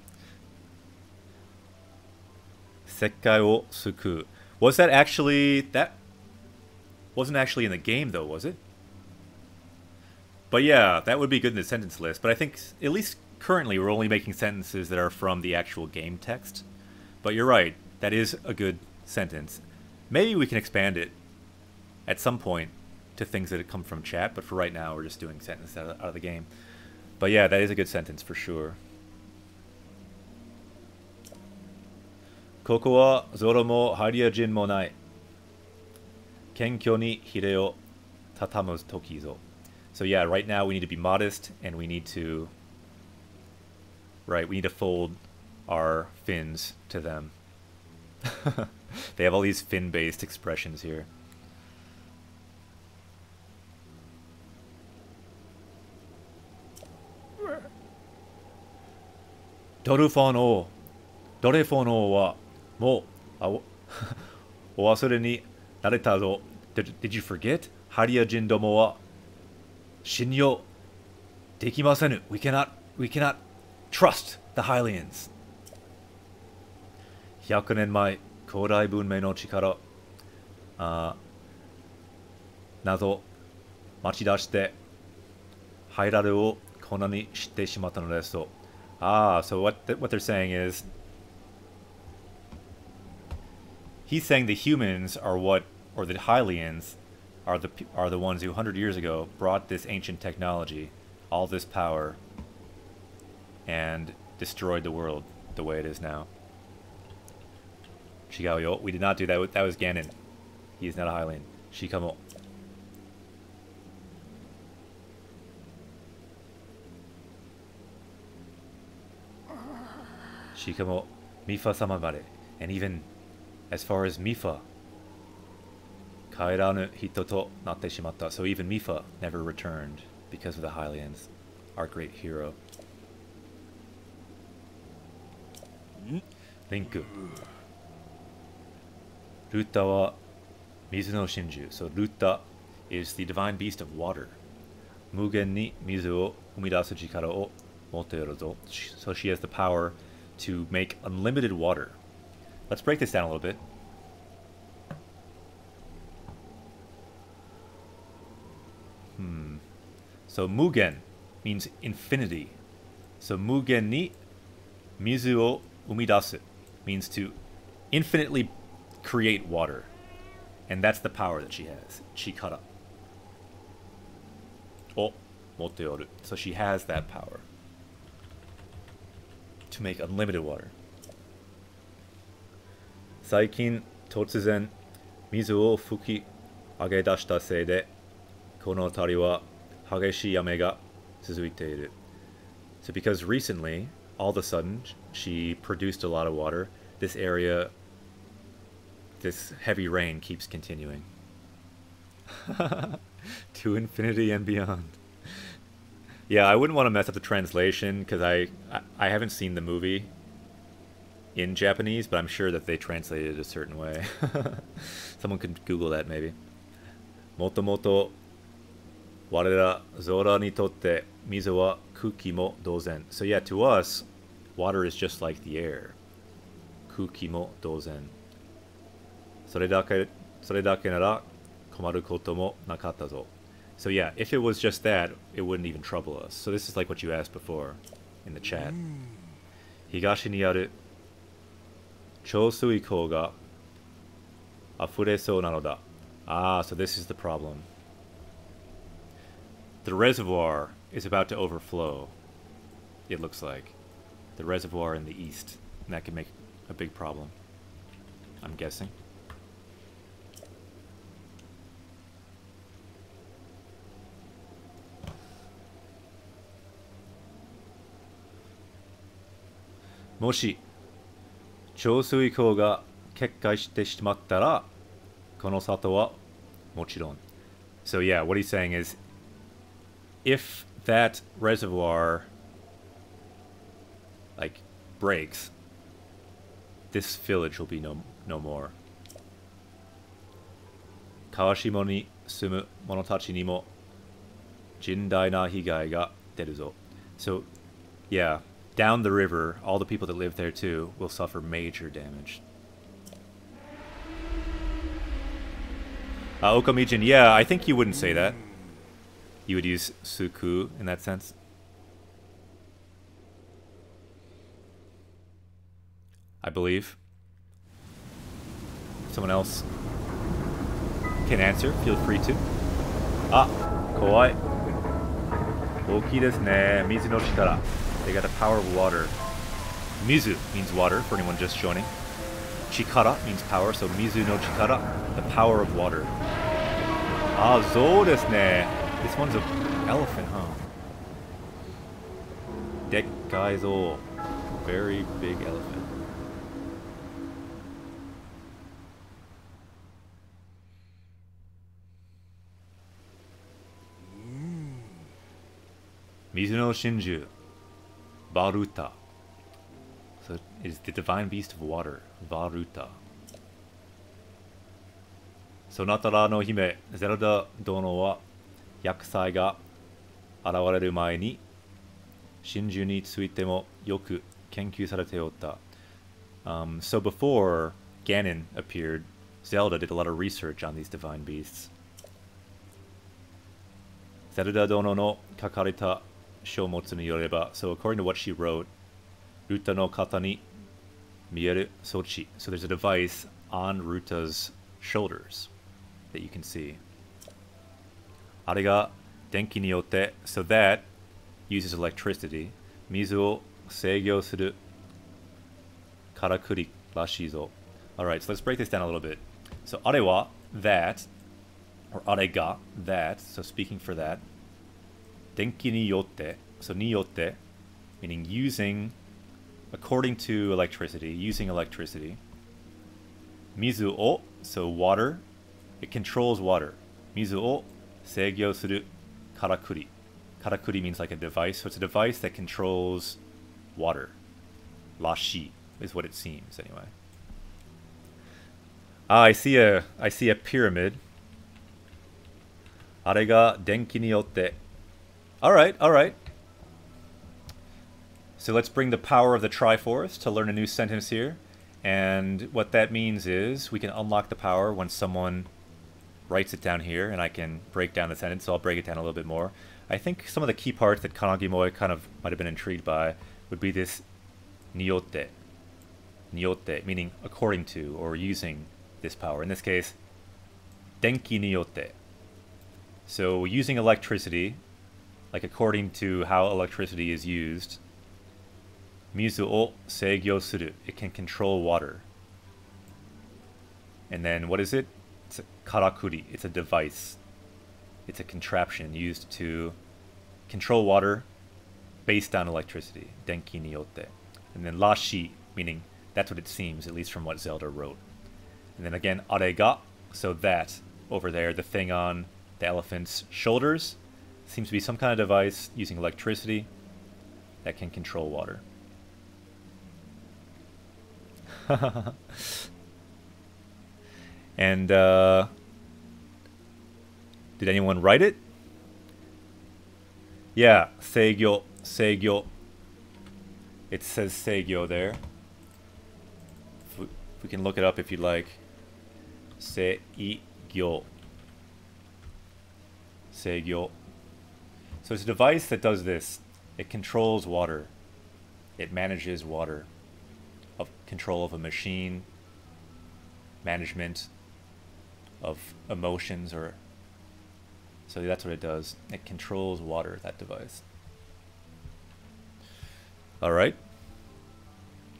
[SPEAKER 1] Sekkai wo suku. Was that actually that wasn't actually in the game though, was it? But yeah, that would be good in the sentence list. But I think s- at least currently we're only making sentences that are from the actual game text. But you're right, that is a good sentence. Maybe we can expand it at some point to things that come from chat, but for right now we're just doing sentences out of, out of the game. But yeah, that is a good sentence for sure. ここはゾロもハリア人もない。謙虚にヒレを畳む時ぞ。So yeah, right now we need to be modest and we need to right, we need to fold our fins to them. [LAUGHS] they have all these fin-based expressions here. ドルフォン王、ドレフォン王はもうお [LAUGHS] お忘れになれたぞ。Did, did you forget? ハリア人どもは信用できませぬ。We cannot, we cannot trust the Hylians. 100年前、古代文明の力、あ謎、待ち出して、ハイラルをこんなにしてしまったのですと。Ah, so what th- what they're saying is he's saying the humans are what or the Hylians are the are the ones who 100 years ago brought this ancient technology, all this power and destroyed the world the way it is now. Shigao we did not do that. That was Ganon. He is not a Hylian. Shikamo. Shikamo Mipha Samamare. And even as far as Mipha Kairanu hito natte shimatta. So even Mipha never returned because of the Hylians, our great hero. Rinku. Ruta wa mizu no shinju. So Ruta is the divine beast of water. Mugen ni mizu umidasu So she has the power to make unlimited water. Let's break this down a little bit. Hmm. So Mugen means infinity. So Mugen ni mizu o umidasu means to infinitely create water. And that's the power that she has. Chikara. Oh, motoyoru. So she has that power to make unlimited water. 最近突然水を吹き上げ出したせいでこの辺りは激しい雨が続いている。So because recently, all of a sudden, she produced a lot of water, this area, this heavy rain keeps continuing. [LAUGHS] to infinity and beyond. Yeah, I wouldn't want to mess up the translation because I, I, I haven't seen the movie in Japanese, but I'm sure that they translated it a certain way. [LAUGHS] Someone could Google that maybe. Moto moto warera zora ni totte mizu wa kuki mo dozen. So yeah, to us, water is just like the air. Kuki mo dozen. それだけそれだけなら困ることもなかったぞ。 So yeah, if it was just that, it wouldn't even trouble us. So this is like what you asked before in the chat. Higashi ni aru chosui iko ga afure so nanoda. Ah, so this is the problem. The reservoir is about to overflow, it looks like. The reservoir in the east. And that could make a big problem. I'm guessing. もし調水溝が決壊してしまったらこの里はもちろん So yeah, what he's saying is if that reservoir like breaks this village will be no no more 川下に住む者たちにも甚大な被害が出るぞ So yeah down the river, all the people that live there too will suffer major damage. Uh, Okamijin, yeah, I think you wouldn't say that. You would use Suku in that sense. I believe. Someone else can answer, feel free to. Ah, kawaii. 大きいですね。水の力。 They got the power of water. Mizu means water, for anyone just joining. Chikara means power, so Mizu no Chikara, the power of water. Ah, ne. This one's an elephant, huh? Dekkai zo. Very big elephant. Mizuno Shinju. Vah Ruta. So it is the divine beast of water, Vah Ruta. So Natara no Hime, Zelda dono wa yakusai ga arawareru mae ni Shinju ni tsuite mo yoku kenkyū sarete otta. Um, so before Ganon appeared, Zelda did a lot of research on these divine beasts. Zelda dono no kakarita Shomotsu. So according to what she wrote, Ruta no kata ni mieru sochi. So there's a device on Ruta's shoulders that you can see. Ariga denki ni yotte. So that uses electricity. Mizu o seigyo suru karakuri rashizo. Alright, so let's break this down a little bit. So arewa, that, or arega, that, so speaking for that, denki ni yotte, so ni yotte, meaning using, according to electricity, using electricity. Mizu o, so water, It controls water. 水を制御するからくり。からくり means like a device, so it's a device that controls water. らしい is what it seems anyway. Ah, I see a I see a pyramid. あれが電気によって Alright, alright. So let's bring the power of the Triforce to learn a new sentence here. And what that means is we can unlock the power when someone writes it down here, and I can break down the sentence, so I'll break it down a little bit more. I think some of the key parts that Kanagi Moe kind of might have been intrigued by would be this niyotte. Niyotte, meaning according to or using this power. In this case, denki niyotte. So using electricity, like according to how electricity is used, mizu o seigyo suru. It can control water. And then what is it? It's a karakuri. It's a device. It's a contraption used to control water based on electricity. Denki niyotte. And then lashi, meaning that's what it seems, at least from what Zelda wrote. And then again, arega, so that over there, the thing on the elephant's shoulders, seems to be some kind of device using electricity that can control water. [LAUGHS] and uh, did anyone write it? Yeah, seigyo, seigyo. It says seigyo there. If we, if we can look it up if you'd like. Seigyo. Seigyo. So it's a device that does this. It controls water. It manages water. Of control of a machine. Management of emotions or so that's what it does. It controls water, that device. Alright.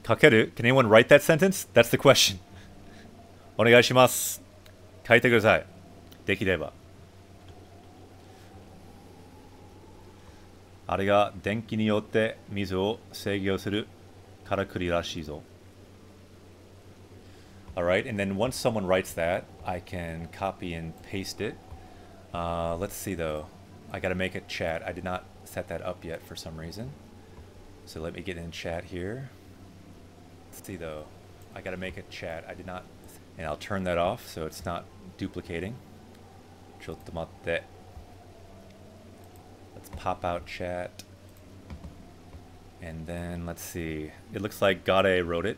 [SPEAKER 1] Kakeru, can anyone write that sentence? That's the question. [LAUGHS] Onegaishimasu. Kaite. Dekideba. あれが電気によって水を制御するからくりらしいぞ。Alright, and then once someone writes that, I can copy and paste it. Uh, let's see though. I gotta make a chat. I did not set that up yet for some reason. So let me get in chat here. Let's see though. I gotta make a chat. I did not. And I'll turn that off so it's not duplicating. ちょっと待って. Let's pop out chat. And then let's see. It looks like Gade wrote it.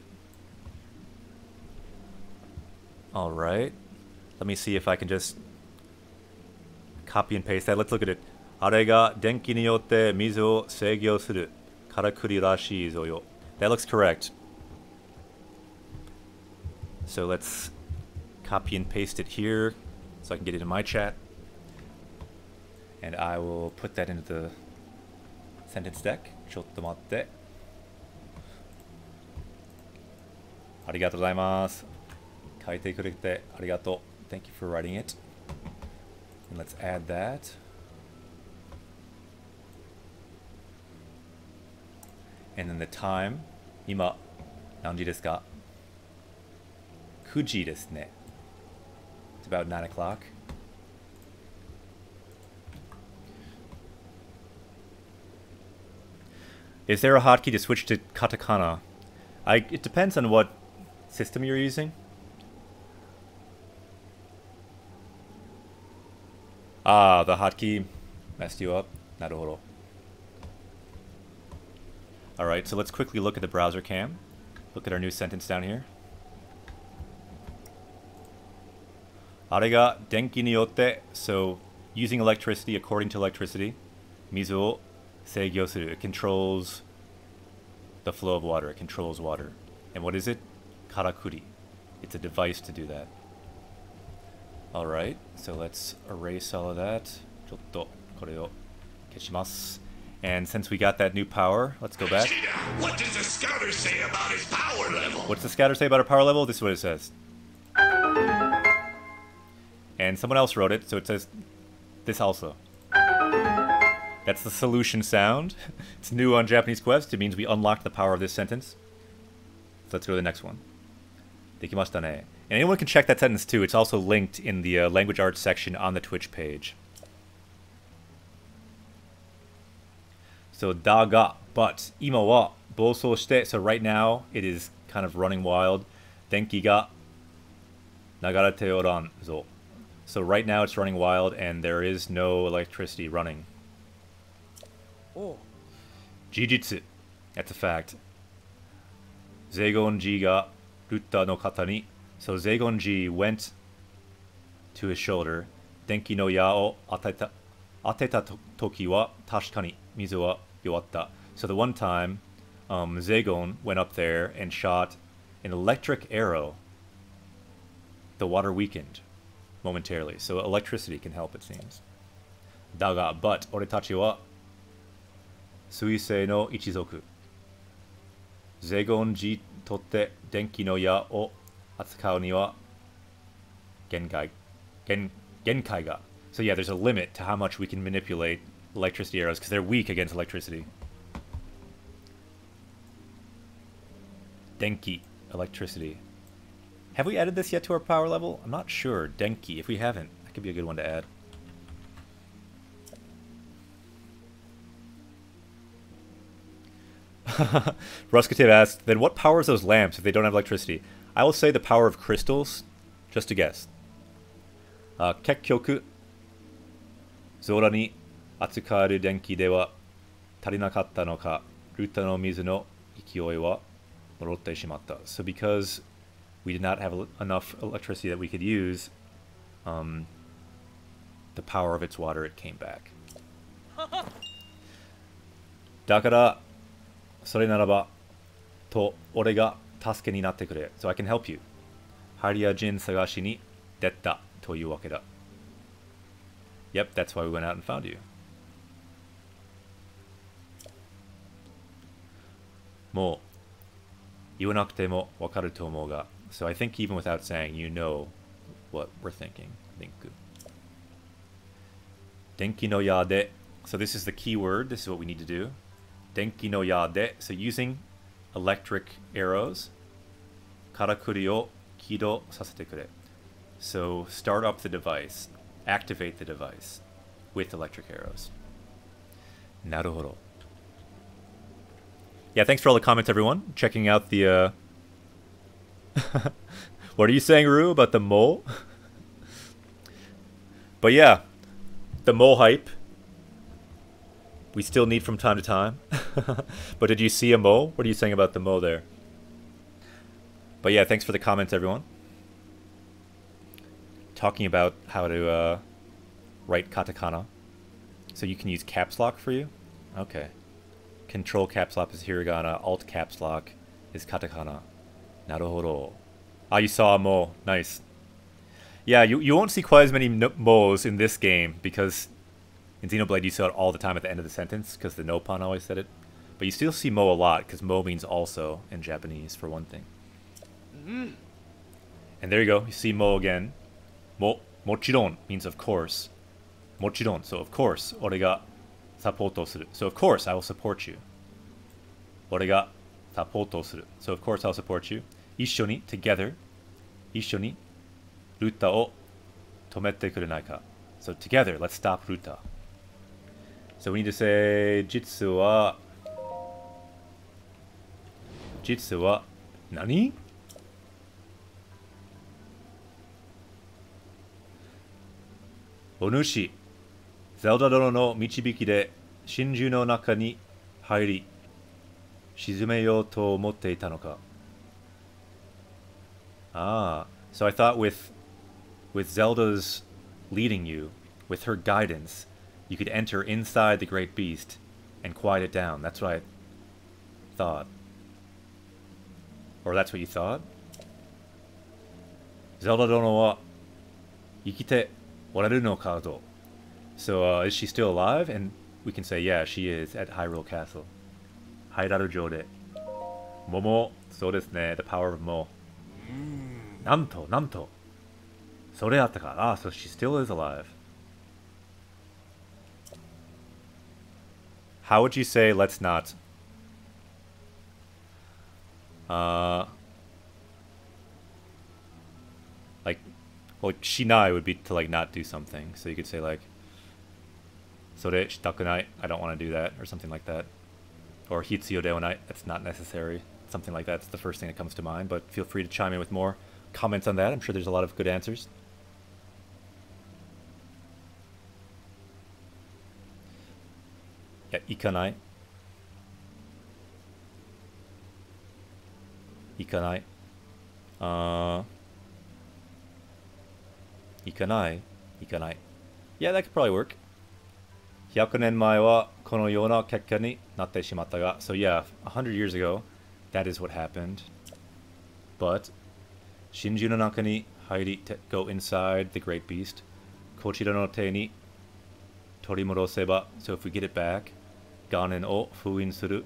[SPEAKER 1] Alright. Let me see if I can just copy and paste that. Let's look at it. あれが電気によって水を制御するからくりらしいぞよ。That looks correct. So let's copy and paste it here so I can get it in my chat. And I will put that into the sentence deck. ちょっと待って。ありがとうございます。書いてくれてありがとう。Thank you for writing it. And let's add that. And then the time. 今、何時ですか ?9 時ですね。It's about 9 o'clock. Is there a hotkey to switch to katakana? I, it depends on what system you're using. Ah, the hotkey messed you up. Naruhodo. Alright, so let's quickly look at the browser cam. Look at our new sentence down here. Arega denki ni so using electricity according to electricity. Mizu Seigyosu. It controls the flow of water. It controls water. And what is it? Karakuri. It's a device to do that. Alright, so let's erase all of that. And since we got that new power, let's go back.
[SPEAKER 2] What does the scouter say about his power level?
[SPEAKER 1] What's the scouter say about our power level? This is what it says. And someone else wrote it, so it says this also. That's the solution sound. [LAUGHS] It's new on Japanese Quest. It means we unlocked the power of this sentence. So let's go to the next one. Dekimashita ne. And anyone can check that sentence too. It's also linked in the uh, language arts section on the Twitch page. So daga, but ima wa bosou shite. So right now it is kind of running wild. Denki ga nagarate oran zo. So right now it's running wild and there is no electricity running.
[SPEAKER 3] Oh.
[SPEAKER 1] That's a fact. Zeigonji ga no kata ni. So went to his shoulder. Denki no ya o ateta, ateta to- toki wa mizu wa yowatta. So the one time, um, Zeigon went up there and shot an electric arrow. The water weakened momentarily. So electricity can help, it seems. Daga, but oretachi wa 水星の一族ゼゴンジとって電気の矢を扱うには限界限限界が So yeah, there's a limit to how much we can manipulate electricity arrows because they're weak against electricity. Denki, electricity. Have we added this yet to our power level? I'm not sure. Denki, if we haven't, that could be a good one to add. [LAUGHS] Ruskative asks, then what powers those lamps if they don't have electricity? I will say the power of crystals, just a guess. Uh, Kekkyoku Zora ni atsukaru denki dewa tarinakatta no ka Ruta no mizu no ikioi wa morotte shimatta. So because we did not have enough electricity that we could use, um, the power of its water, it came back. [LAUGHS] Dakara それならば、と、俺が助けになってくれ。So I can help you. ハリア人探しに出たというわけだ。Yep, that's why we went out and found you. もう、言わなくてもわかると思うが。So I think even without saying, you know what we're thinking. Think. 電気の矢で。So this is the key word. This is what we need to do. Denki no yade. So using electric arrows. Karakuri o kido sasete kure. So start up the device. Activate the device with electric arrows. Naruhodo. Yeah, thanks for all the comments, everyone. Checking out the. Uh... [LAUGHS] what are you saying, Rue, about the mole? [LAUGHS] but yeah, the mole hype we still need from time to time. [LAUGHS] but did you see a mole? What are you saying about the mole there? But yeah, thanks for the comments, everyone. Talking about how to uh, write katakana. So you can use caps lock for you? Okay. Control caps lock is hiragana, alt caps lock is katakana. Naruhodo. Ah, you saw a mole. Nice. Yeah, you, you won't see quite as many moles in this game because in Xenoblade, you saw it all the time at the end of the sentence because the Nopon always said it. But you still see mo a lot because mo means also in Japanese, for one thing. Mm. And there you go. You see mo again. Mo, mochiron means of course. Mochiron, so of course. Ore ga sapoto suru. So of course I will support you. Ore ga sapoto suru. So of course I'll support you. Isho ni, together. Isho ni, ruta o tomete kurenai ka. So together, let's stop ruta. So we need to say jitsu wa jitsu wa nani? Onushi, Zelda 殿の導きで真珠の中に入り沈めようと思っていたのか Ah, so I thought with with Zelda's leading you, with her guidance, you could enter inside the great beast and quiet it down. That's what I thought. Or that's what you thought? Zelda dono wa ikite wararu no kado. So uh, is she still alive? And we can say, yeah, she is at Hyrule Castle. Hairaru Jode. Momo, so desu ne, the power of Mo. Hmm. Nanto, nanto. Sore atta Ah, so she still is alive. How would you say let's not? Uh, Like, well, shinai would be to like not do something. So you could say like, sore shitakunai, I don't want to do that, or something like that. Or hitsuyo deonai, that's not necessary. Something like that's the first thing that comes to mind, but feel free to chime in with more comments on that. I'm sure there's a lot of good answers. Yeah, ikanai. Ikanai. Uh, ikanai. Ikanai. Yeah, that could probably work. 100年前はこのような結果になってしまったが So yeah, 100 years ago, that is what happened. But 真珠の中に入り go inside the great beast こちらの手に取り戻せば So if we get it back ガーネンを封印する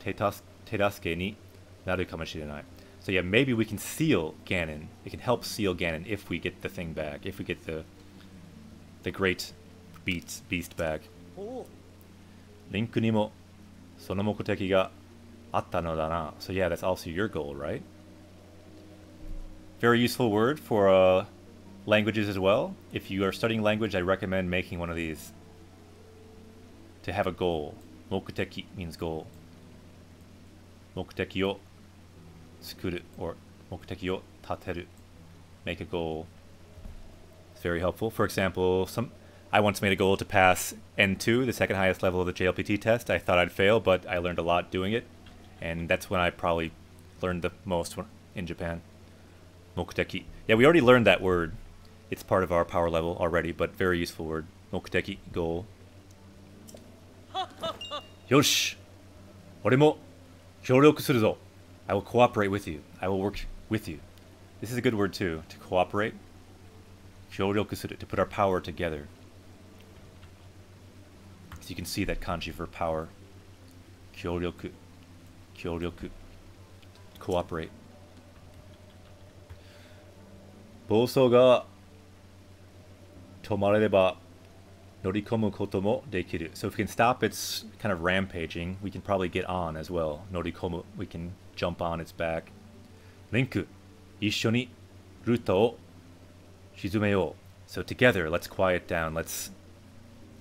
[SPEAKER 1] 手助手助けになるかもしれない So yeah, maybe we can seal Ganon. It can help seal Ganon if we get the thing back. If we get the the great beast beast back.
[SPEAKER 3] お
[SPEAKER 1] リンクにもその目的があったのだな. So yeah, that's also your goal, right? Very useful word for uh, languages as well. If you are studying language, I recommend making one of these to have a goal. Mokuteki means goal. Mokuteki o tsukuru or Mokuteki o tateru. Make a goal. It's very helpful. For example, some I once made a goal to pass N2, the second highest level of the JLPT test. I thought I'd fail, but I learned a lot doing it. And that's when I probably learned the most in Japan. Mokuteki. Yeah, we already learned that word. It's part of our power level already, but very useful word. Mokuteki, goal. Yosh! 俺も協力するぞ I will cooperate with you. I will work with you. This is a good word too, to cooperate. 協力する, to put our power together. So you can see that kanji for power. 協力,協力. Cooperate. 暴走が止まれれば Norikomo Kotomo Dekiru. So if we can stop its kind of rampaging, we can probably get on as well. Norikomo, we can jump on its back. Rinku, isho ni ruta o shizumeo. So together, let's quiet down. Let's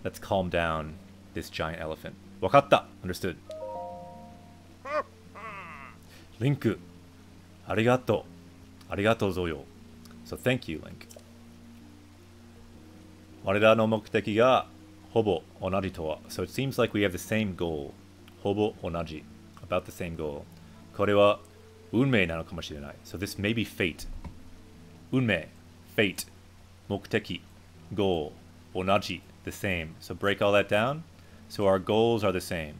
[SPEAKER 1] let's calm down this giant elephant. Wakatta, understood. Linku, arigato, arigato zoyo. So thank you, Link. 我らの目的がほぼ同じとは。So it seems like we have the same goal. ほぼ同じ。About the same goal. これは運命なのかもしれない。So this may be fate. 運命、fate, 目的、goal, 同じ、the same. So break all that down. So our goals are the same.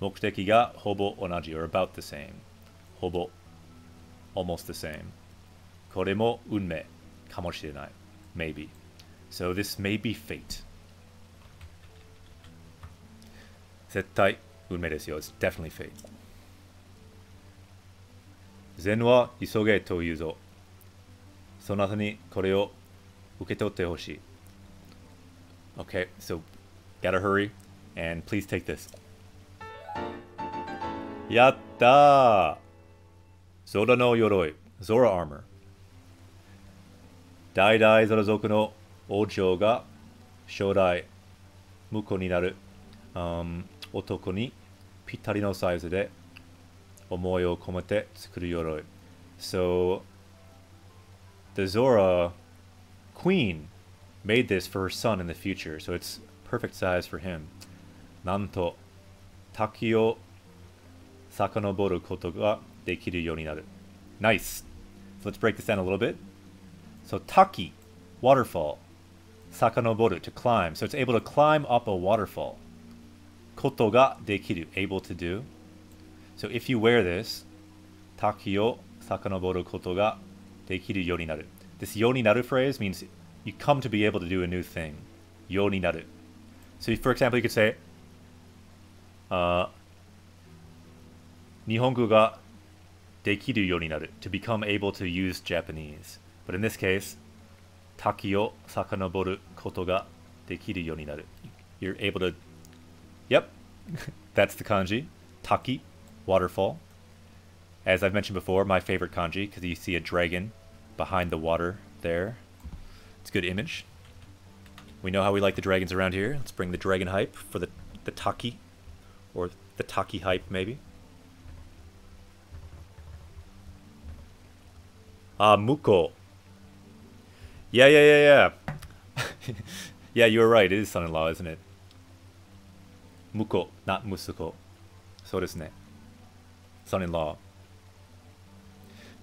[SPEAKER 1] 目的がほぼ同じ or about the same. ほぼ almost the same. これも運命かもしれない。Maybe. So this may be fate. 絶対運命ですよ。It's definitely fate. 善は急げというぞ。そなたにこれを受け取ってほしい。Okay, so gotta hurry and please take this. やったーゾラの鎧、ゾラ armor。代々ゾラ族の 王女が将来婿になる、um, 男にぴったりのサイズで思いを込めて作る鎧。So, the Zora queen made this for her son in the future, so it's perfect size for him. なんと、滝を遡ることができるようになる。Nice! So let's break this down a little bit. So, taki, waterfall. sakanoboru, to climb. So it's able to climb up a waterfall. Koto ga dekiru, able to do. So if you wear this, taki o sakanoboru koto ga dekiru yo naru. This yo naru phrase means you come to be able to do a new thing. Yo naru. So for example, you could say, uh, Nihongu ga dekiru yo naru, to become able to use Japanese. But in this case, 滝を遡ることができるようになる You're able to... Yep, [LAUGHS] that's the kanji. Taki, waterfall. As I've mentioned before, my favorite kanji because you see a dragon behind the water there. It's a good image. We know how we like the dragons around here. Let's bring the dragon hype for the, the Taki. Or the Taki hype, maybe. Ah, uh, Muko. Yeah, yeah, yeah, yeah. [LAUGHS] yeah, you were right. It is son-in-law, isn't it? Muko, not Musuko. So ne. Son-in-law.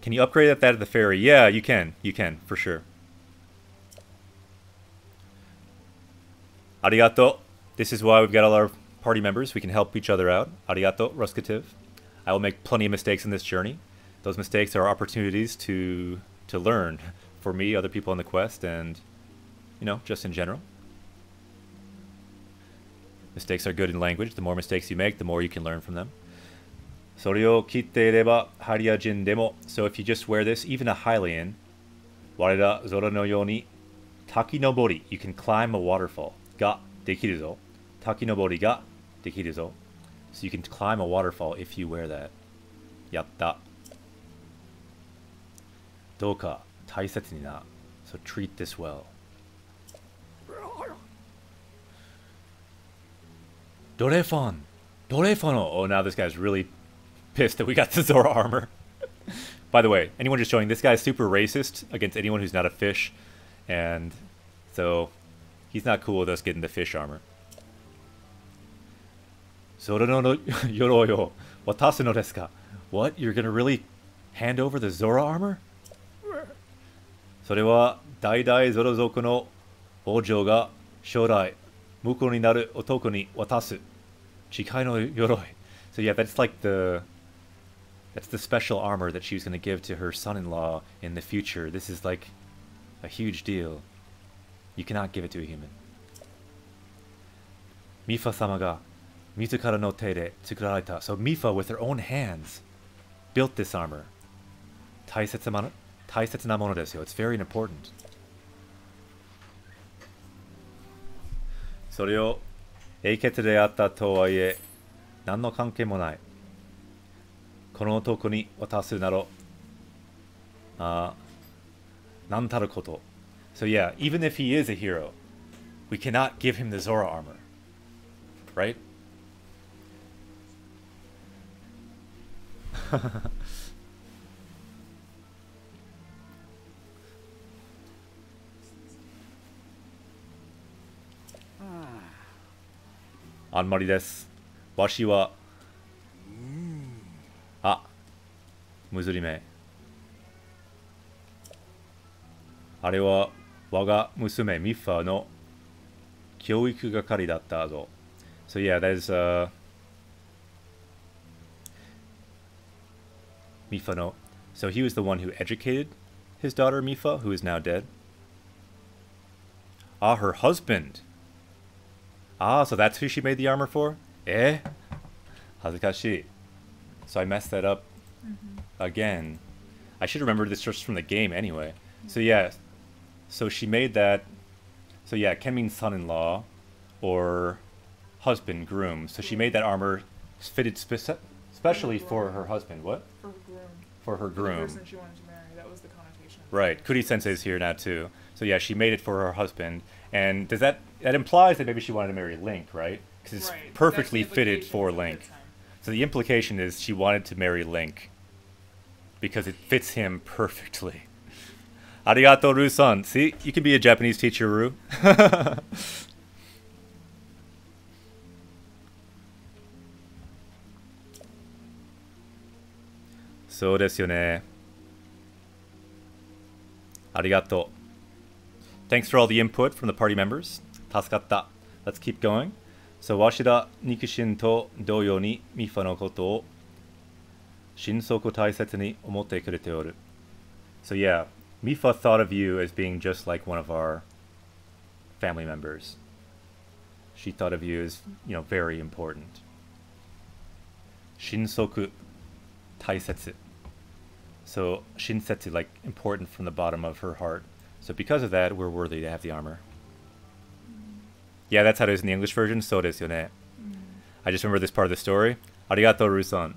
[SPEAKER 1] Can you upgrade that at the ferry? Yeah, you can. You can, for sure. Arigato. This is why we've got all our party members. We can help each other out. Arigato, Ruskativ. I will make plenty of mistakes in this journey. Those mistakes are opportunities to to learn [LAUGHS] for me, other people on the quest, and, you know, just in general. Mistakes are good in language. The more mistakes you make, the more you can learn from them. Kite demo. So if you just wear this, even a Hylian, warida zora no yoni takinobori. You can climb a waterfall. Ga dekiru. Takinobori ga dekiru. So you can climb a waterfall if you wear that. Yatta. Doka. 大切にな So treat this well ドレフォンドレフォン Oh now this guy's really pissed that we got the Zora armor. [LAUGHS] By the way, anyone just joining, this guy's super racist against anyone who's not a fish, and so he's not cool with us getting the fish armor. Zora no yoroyo [LAUGHS] watasu no desu ka? What? You're gonna really hand over the Zora armor? それは代々ゾロ族の王女が将来向こうになる男に渡す誓いの鎧 So yeah, that's like the that's the special armor that she's going to give to her son-in-law in the future. This is like a huge deal. You cannot give it to a human. Mifa-sama ga mizukara no te de tsukurareta. So Mifa, with her own hands, built this armor. 大切な Taisetsu na mono desu It's very important. それを英傑であったとはいえ何の関係もない。この男に渡すなろあなんたること So yeah, even if he is a hero, we cannot give him the Zora armor. Right? あんまりです。わしは、あ、むずりめ。あれは、我が娘ミッファーの教育係だったぞ。So yeah, that is, uh, ミッファの So he was the one who educated his daughter Mipha, who is now dead. Ah, her husband! Ah, so that's who she made the armor for? Eh? Hazukashi. So I messed that up mm-hmm. again. I should remember this just from the game anyway. So yeah, so she made that. So yeah, can mean son-in-law, or husband, groom. So she made that armor fitted speci- specially for her husband. What?
[SPEAKER 4] For her groom.
[SPEAKER 1] For her groom.
[SPEAKER 4] For the person she wanted to marry. That was the connotation.
[SPEAKER 1] Right. Kuri Sensei is here now too. So yeah, she made it for her husband. And does that that implies that maybe she wanted to marry Link, right? Because it's
[SPEAKER 4] right.
[SPEAKER 1] perfectly fitted for Link. So the implication is she wanted to marry Link because it fits him perfectly. [LAUGHS] Arigato Ru-san. See, you can be a Japanese teacher, Ru. [LAUGHS] so desu ne. Arigato. Thanks for all the input from the party members. 助かった。Let's keep going. So, Washida Nishintō doyoni Mipha no koto shin soku taisetsu ni omote kureteoru. So yeah, Mipha thought of you as being just like one of our family members. She thought of you as, you know, very important. Shinsoku Taisetsu. So, Shinsetsu, like important from the bottom of her heart. So because of that, we're worthy to have the armor. Yeah, that's how it is in the English version. So it is ne. Mm. I just remember this part of the story. Arigato Rusan.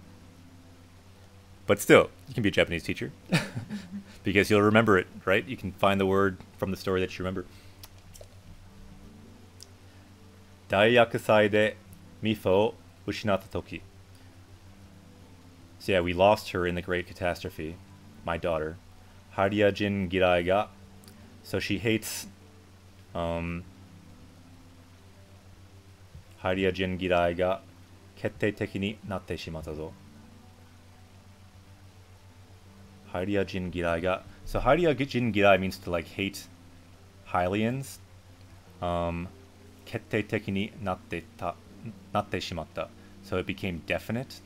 [SPEAKER 1] But still, you can be a Japanese teacher [LAUGHS] because you'll remember it, right? You can find the word from the story that you remember. Daiyakusai de Mifo ushinata toki. So yeah, we lost her in the great catastrophe, my daughter. Haryajin girai ga so she hates um, Hariya Jin Girai ga teki ni natte shimata zo. Hariya Jin Girai ga. So haria Jin Girai means to like hate Hylians. Um, kette teki ni natte, ta, natte shimatta. So it became definite.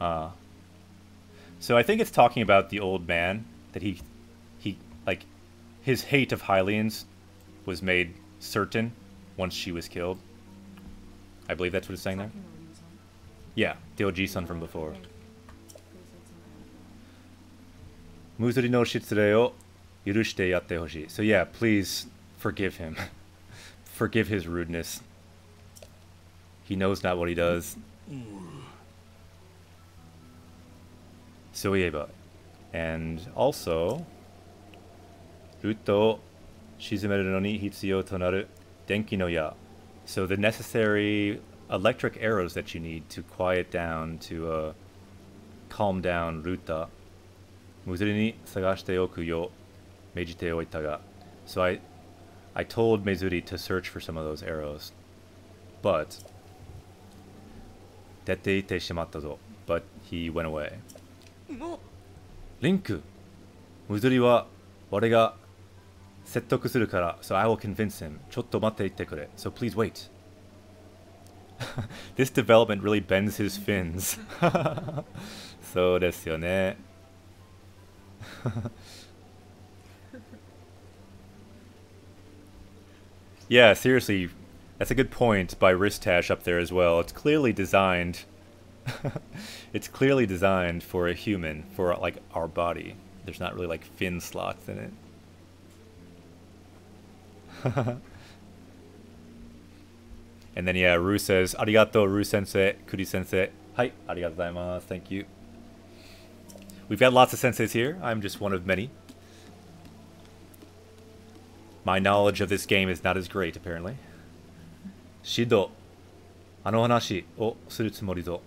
[SPEAKER 1] Uh, so I think it's talking about the old man that he, he like, his hate of Hylians was made certain once she was killed. I believe that's what it's saying there. Yeah, the OG son from before. Muzuri no shitsure o yurushite yatte hoshii. So yeah, please forgive him. [LAUGHS] forgive his rudeness. He knows not what he does. Mm. Soieba. And also, Uto shizumeru no ni hitsuyou tonaru denki no ya. So the necessary electric arrows that you need to quiet down, to uh, calm down Ruta. Muzuri ni sagashite oku yo meijite oita ga. So I, I told Mezuri to search for some of those arrows. But, dette ite shimatta zo. But he went away.
[SPEAKER 3] も
[SPEAKER 1] リンクムズリは俺が説得するから So I will convince him ちょっと待っていてくれ So please wait [LAUGHS] This development really bends his fins [LAUGHS] そうですよね Yeah, seriously, [LAUGHS] that's a good point by Ristash up there as well. It's clearly designed [LAUGHS] it's clearly designed for a human, for like our body. There's not really like fin slots in it. [LAUGHS] and then yeah, Ru says, Arigato, Ru sensei, Kuri sensei. Hi, arigato gozaimasu, thank you. We've got lots of senseis here. I'm just one of many. My knowledge of this game is not as great, apparently. Shido. あの話をするつもりぞ。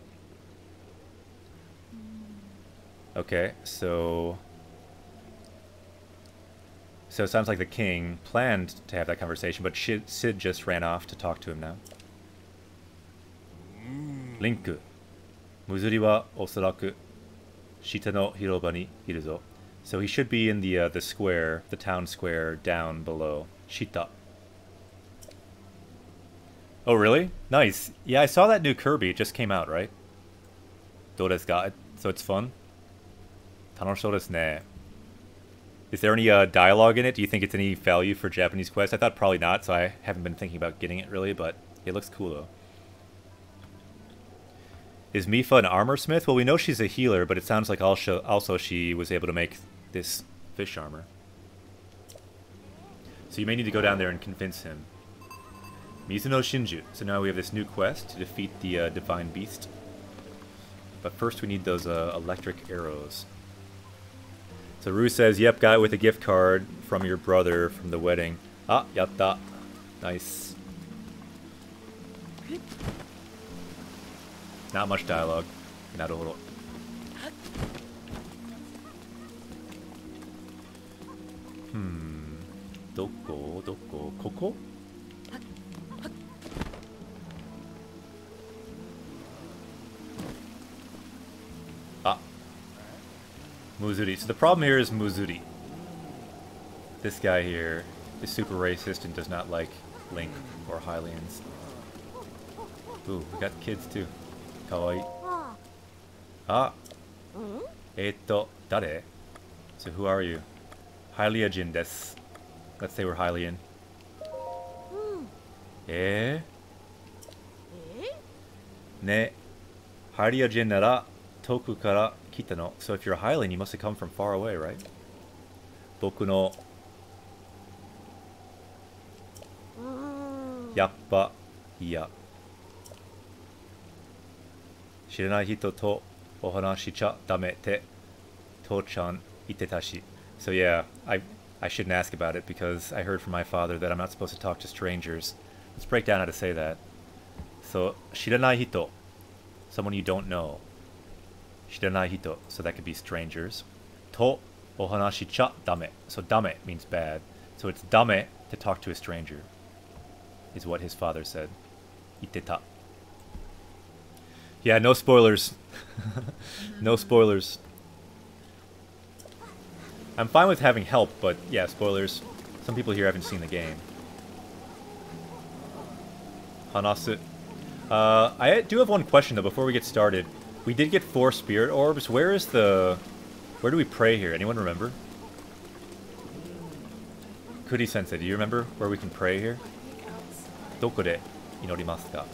[SPEAKER 1] Okay, so so it sounds like the king planned to have that conversation, but Sid, just ran off to talk to him now. Link. Muzuri wa osaraku shita no hiroba ni iru. So he should be in the uh, the square, the town square down below. Shita. Oh, really? Nice. Yeah, I saw that new Kirby. It just came out, right? Dodes got it, so it's fun is there any uh, dialogue in it? Do you think it's any value for Japanese Quest? I thought probably not, so I haven't been thinking about getting it really, but it looks cool though. Is Mipha an armor smith? Well, we know she's a healer, but it sounds like also, also she was able to make this fish armor. So you may need to go down there and convince him. Mizuno Shinju. So now we have this new quest to defeat the uh, Divine Beast. But first we need those uh, electric arrows. So Ru says, yep, got it with a gift card from your brother from the wedding. Ah, yatta. Nice. Not much dialogue. Not a little. Hmm. Doko, doko, koko? Muzuri. So the problem here is Muzuri. This guy here is super racist and does not like Link or Hylians. Ooh, we got kids too. Kawaii. Ah. Eto, dare? So who are you? Hylia Jin desu. Let's say we're Hylian. Eh?
[SPEAKER 3] え
[SPEAKER 1] Ne. So if you're a Hylian, you must have come from far away, right?
[SPEAKER 3] 僕の
[SPEAKER 1] やっぱいや知らない人とお話しちゃダメって父ちゃん言ってたし mm. So yeah, I, I shouldn't ask about it because I heard from my father that I'm not supposed to talk to strangers. Let's break down how to say that. So, 知らない人 someone you don't know. Shiranai hito, so that could be strangers. To ohanashi cha dame. So dame means bad. So it's dame to talk to a stranger. Is what his father said. Iteta. Yeah, no spoilers. [LAUGHS] no spoilers. I'm fine with having help, but yeah, spoilers. Some people here haven't seen the game. Hanasu. Uh, I do have one question though before we get started. We did get four spirit orbs. Where is the... Where do we pray here? Anyone remember? Kuri sensei, do you remember where we can pray here? Doko de inorimasu ka?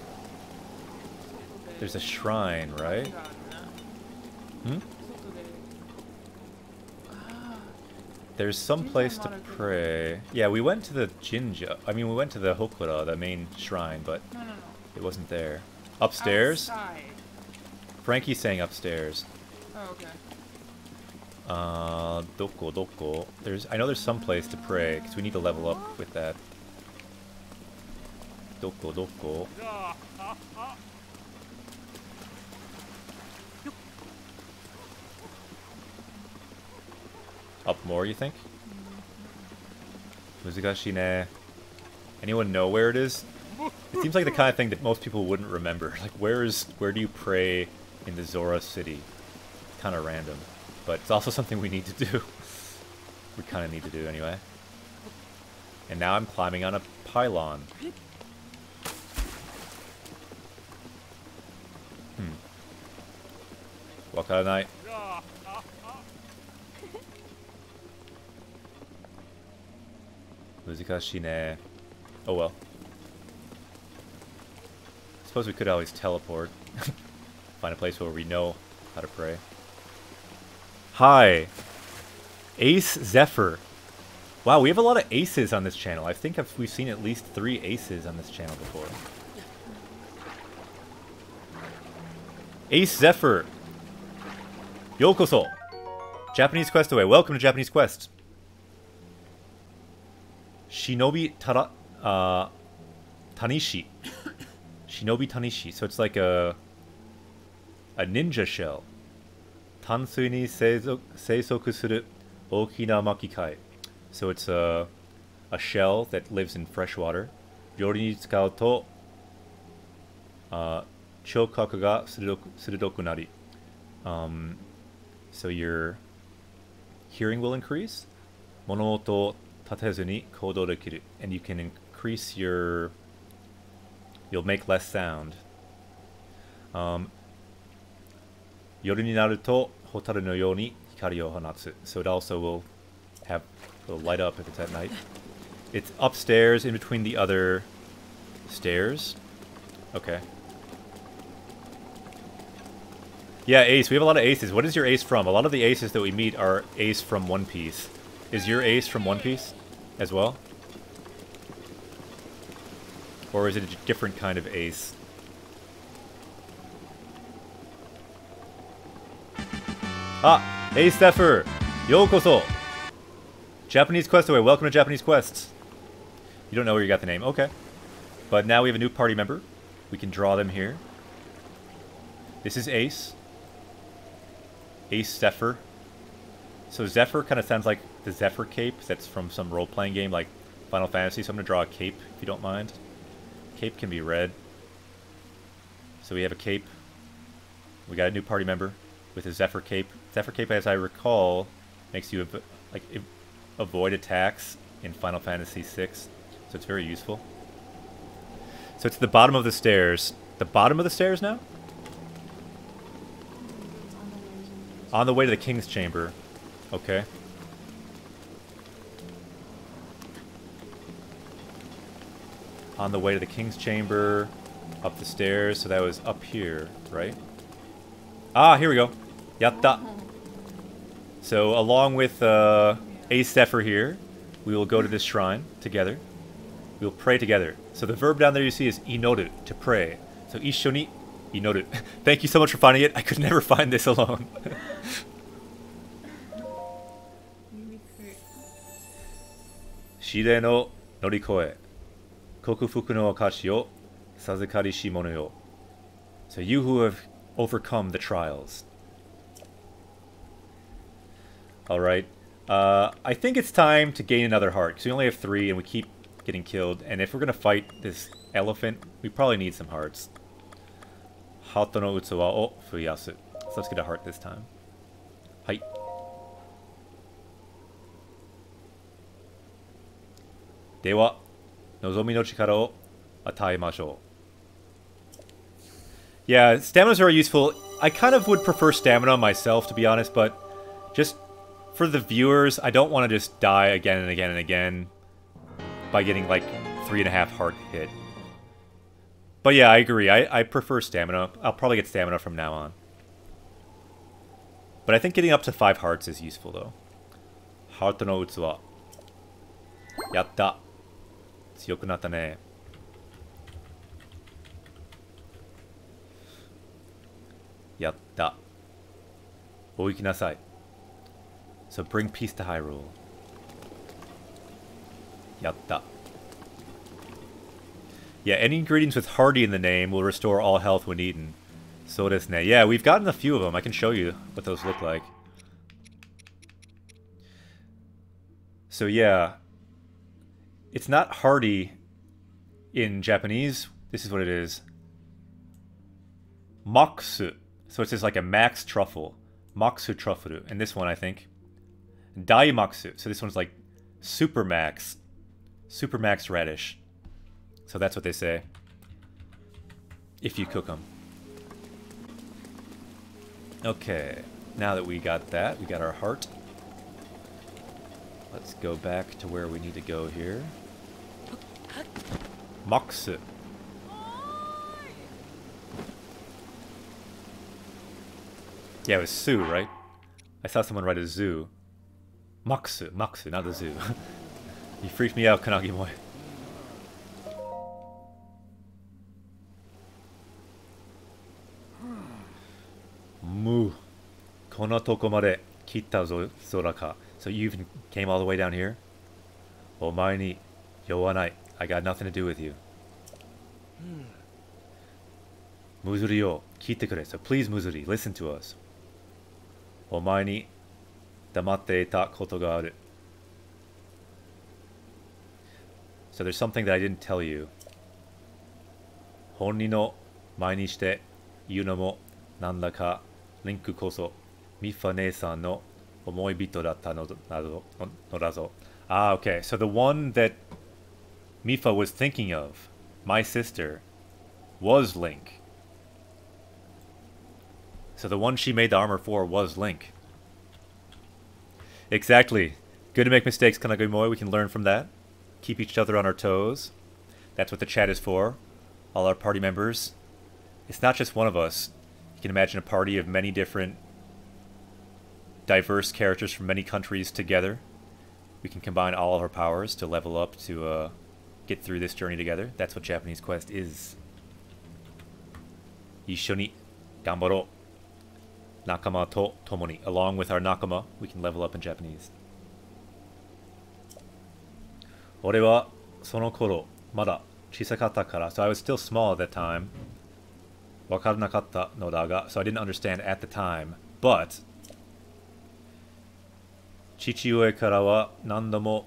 [SPEAKER 1] There's a shrine, right? Hmm? There's some place to pray. Yeah, we went to the Jinja. I mean, we went to the Hokura, the main shrine, but it wasn't there. Upstairs?
[SPEAKER 4] Outside.
[SPEAKER 1] Frankie's saying upstairs.
[SPEAKER 4] Oh, okay.
[SPEAKER 1] Uh, doko, doko. There's, I know there's some place to pray, because we need to level up with that. Doko, doko. Up more, you think? Muzugashi ne. Anyone know where it is? It seems like the kind of thing that most people wouldn't remember. [LAUGHS] Like, where is, where do you pray in the Zora city? Kind of random, but it's also [LAUGHS] something we need to do. we kind of need to do anyway. And now I'm climbing on a pylon. Hmm. Wakaranai. Muzikashi ne. Oh well. I suppose we could always teleport. [LAUGHS] Find a place where we know how to pray. Hi. Ace Zephyr. Wow, we have a lot of aces on this channel. I think we've seen at least three aces on this channel before. Ace Zephyr. Yokoso. Japanese Quest away. Welcome to Japanese Quest. Shinobi Tara, uh, Tanishi. [COUGHS] Shinobi Tanishi. So it's like a a ninja shell. Tansui ni seizo- seisoku suru okina. So it's a a shell that lives in fresh water. Yori ni tsukau to uh, chokaku ga surudoku, surudoku nari. Um, so your hearing will increase. Monomoto tatezu ni koudou dekiru. And you can increase your... You'll make less sound. Um, yoru ni naru to hotaru no you hikari o hanatsu. So it also will have will light up if it's at night. It's upstairs in between the other stairs. Okay. Yeah, ace. We have a lot of aces. What is your ace from? A lot of the aces that we meet are ace from One Piece. Is your ace from One Piece as well? Or is it a different kind of ace? Ah, Ace Zephyr! Yokoso! Japanese Quest away. Welcome to Japanese Quests. You don't know where you got the name. Okay. But now we have a new party member. We can draw them here. This is Ace. Ace Zephyr. So Zephyr kind of sounds like the Zephyr cape that's from some role-playing game like Final Fantasy. So I'm going to draw a cape, if you don't mind. Cape can be red. So we have a cape. We got a new party member with a Zephyr cape. Zephyr cape, as I recall, makes you like avoid attacks in Final Fantasy VI. So it's very useful. So it's the bottom of the stairs. The bottom of the stairs now? On the way to the king's chamber. Okay. On the way to the king's chamber, up the stairs. So that was up here, right? Ah, here we go. Yatta. So along with uh, here, we will go to this shrine together. We'll pray together. So the verb down there you see is inoru, to pray. So ishoni inoru. [LAUGHS] Thank you so much for finding it. I could never [LAUGHS] find this alone. [LAUGHS] Shide no norikoe. Kokufuku no akashi o sazukari shimono yo. So you who have overcome the trials, Alright. Uh, I think it's time to gain another heart, because we only have three and we keep getting killed. And if we're going to fight this elephant, we probably need some hearts. Hato no utsu wa o fuyasu. So let's get a heart this time. Hai. Dewa, nozomi no chikara o ataemashou. Yeah, staminas are useful. I kind of would prefer stamina myself, to be honest, but just for the viewers, I don't want to just die again and again and again by getting like three and a half heart hit. But yeah, I agree. I, I prefer stamina. I'll probably get stamina from now on. But I think getting up to five hearts is useful though. Heart no utsuwa. Yatta. Tsuyokunatta ne. Yatta. Oiki. So bring peace to Hyrule. Yatta. Yeah, any ingredients with hardy in the name will restore all health when eaten. So does ne. Yeah, we've gotten a few of them. I can show you what those look like. So yeah, it's not hardy in Japanese. This is what it is. Maksu. So it's just like a max truffle. Maksu truffle. And this one, I think. Daimaksu. So this one's like super max. Super max radish. So that's what they say. If you cook them. Okay. Now that we got that, we got our heart. Let's go back to where we need to go here. Maksu. Yeah, it was Sue, right? I saw someone write a zoo. Maksu, Maksu, not the zoo. you freaked me out, Kanagi Moy. Mu. Kono toko made kita zoraka. So you even came all the way down here? Omae ni yowanai. I got nothing to do with you. Muzuri yo, kite kure. So please, Muzuri, listen to us. Omae ni damatte ita koto ga. So there's something that I didn't tell you. Honni no mai ni shite iu no mo nanda ka linku koso Mipha ne-san no omoibito datta no no razo. Ah, okay. So the one that Mipha was thinking of, my sister, was Link. So the one she made the armor for was Link. Exactly. Good to make mistakes, Kanagi Moe. We can learn from that. Keep each other on our toes. That's what the chat is for. All our party members. It's not just one of us. You can imagine a party of many different diverse characters from many countries together. We can combine all of our powers to level up to uh, get through this journey together. That's what Japanese Quest is. 一緒に頑張ろう。仲間と共に Along with our nakama, we can level up in Japanese. 俺はその頃まだ小さかったから So I was still small at that time. わからなかったのだが So I didn't understand at the time. But 父上からは何度も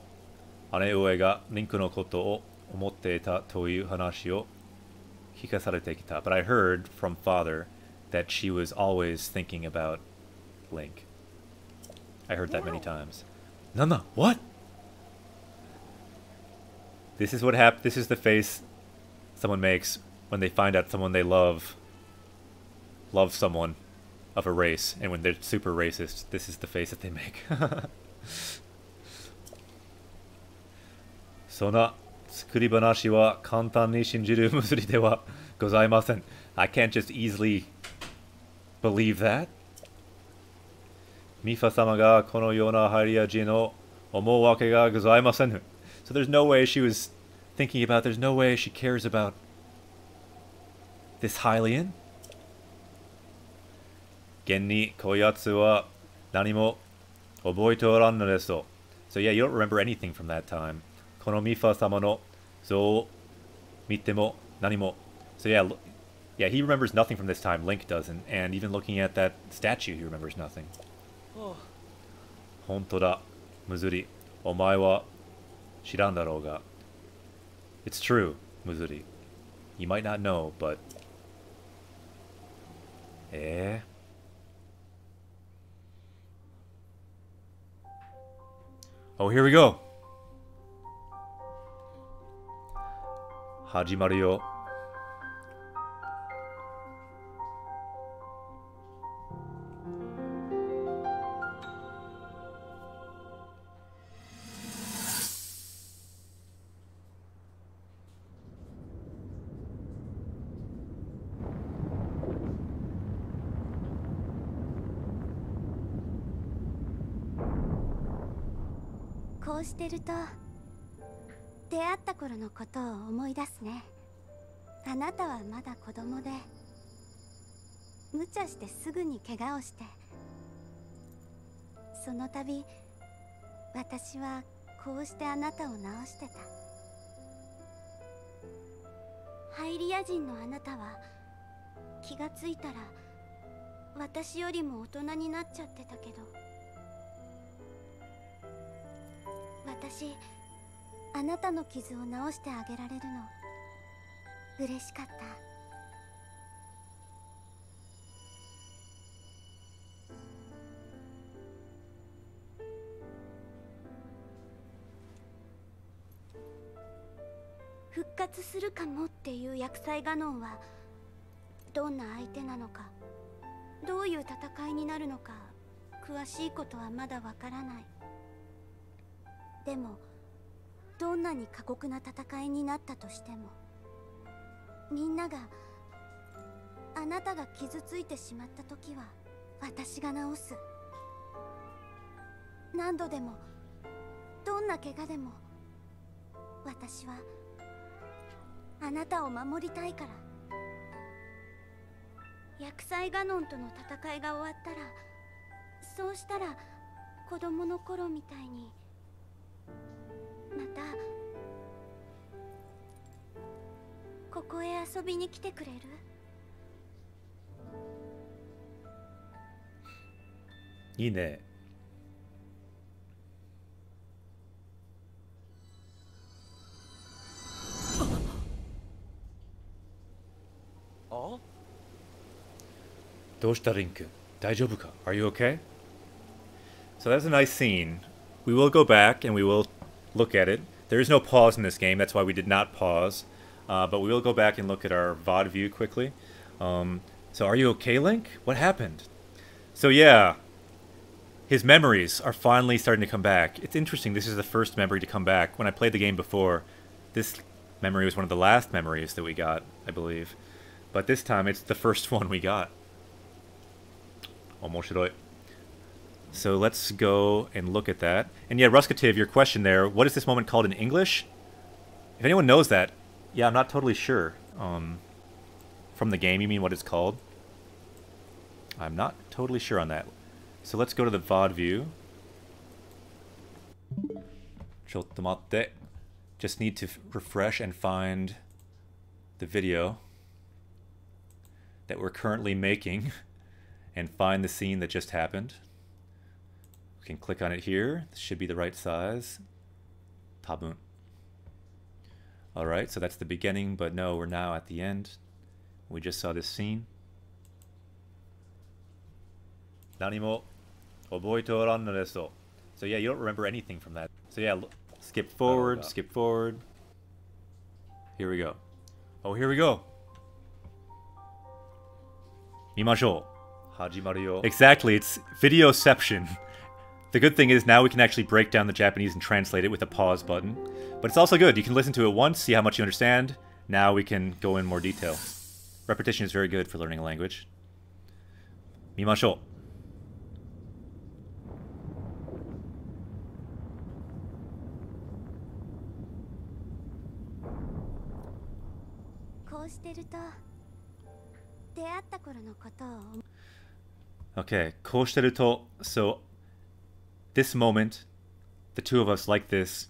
[SPEAKER 1] 姉上がリンクのことを思っていたという話を聞かされてきた。But I heard from father that she was always thinking about Link. I heard that many times. Nana, what? This is what hap- this is the face someone makes when they find out someone they love love someone of a race and when they're super racist, this is the face that they make. [LAUGHS] Sona tsukuri wa kantan ni shinjiru musuri de wa gozaimasen. I can't just easily Believe that? Mipha sama ga kono yona hairiaji no omou wake ga gozaimasen. So there's no way she was thinking about, there's no way she cares about this Hylian. Gen ni koyatsu wa nanimo oboite oran no desu. So yeah, you don't remember anything from that time. Kono mifa sama no zo mitte mitemo nanimo. So yeah, yeah, he remembers nothing from this time. Link doesn't. And even looking at that statue, he remembers nothing. Oh. Honto da, Muzuri. Omae wa shiran ga. It's true, Muzuri. You might not know, but... Eh? Oh, here we go.
[SPEAKER 3] Hajimaru yo. と出会った頃のことを思い出すね。あなたはまだ子供で無茶してすぐに怪我をしてその度私はこうしてあなたを治してた。ハイリア人のあなたは気がついたら私よりも大人になっちゃってたけど私あなたの傷を治してあげられるの。嬉しかった。復活するかもっていう薬剤ガノンはどんな相手なのかどういう戦いになるのか詳しいことはまだわからない。でもどんなに過酷な戦いになったとしてもみんながあなたが傷ついてしまった時は私が治す。何度でもどんな怪我でも私はあなたを守りたいから。薬剤ガノンとの戦いが終わったらそうしたら子供の頃みたいにここへ遊びに来てくれる
[SPEAKER 1] いいね。
[SPEAKER 5] あ
[SPEAKER 1] どうしたリンク大丈夫か Are you okay? So that's a nice scene. We will go back and we will look at it. There is no pause in this game, that's why we did not pause. Uh, but we will go back and look at our VOD view quickly. Um, so are you okay, Link? What happened? So yeah, his memories are finally starting to come back. It's interesting, this is the first memory to come back. When I played the game before, this memory was one of the last memories that we got, I believe. But this time it's the first [LAUGHS] one we got. 面白い. So let's go and look at that. And yeah, Ruskativ, your question there, what is this moment called in English? If anyone knows that, yeah, I'm not totally sure. Um, from the game, you mean what it's called? I'm not totally sure on that. So let's go to the VOD view. Just need to refresh and find the video that we're currently making [LAUGHS] and find the scene that just happened. We can click on it here. This should be the right size. Tabun. Alright, so that's the beginning, but no, we're now at the end. We just saw this scene. 何も覚えておらんのですと So yeah, you don't remember anything from that. So yeah, l- skip forward, skip forward. Here we go. Oh, here we go. 見ましょう。始まるよ。Exactly, it's videoception. [LAUGHS] The good thing is now we can actually break down the Japanese and translate it with a pause button. But it's also good. You can listen to it once, see how much you understand. Now we can go in more detail. Repetition is very good for learning a language. 見ましょう。
[SPEAKER 3] こうしてると出会った頃のことを思
[SPEAKER 1] Okay, こうしてると so this moment, the two of us like this,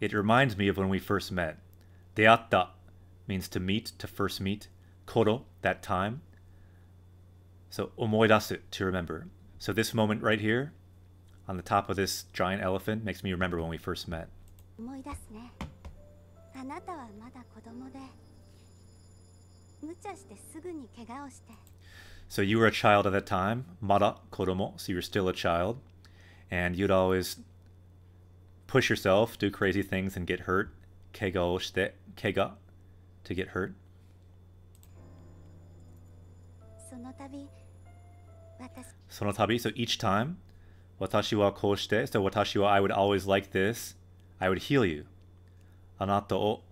[SPEAKER 1] it reminds me of when we first met. Deatta means to meet, to first meet. Koro, that time. So omoidasu, to remember. So this moment right here, on the top of this giant elephant, makes me remember when we first met.
[SPEAKER 3] 思い出すねあなたはまだ子供で無茶してすぐに怪我をして
[SPEAKER 1] So you were a child at that time, mara koromo, so you were still a child, and you'd always push yourself, do crazy things, and get hurt. Kega kega to get hurt. Sonotabi, so each time, watashi wa koshite, so watashi wa I would always like this, I would heal you. Anata o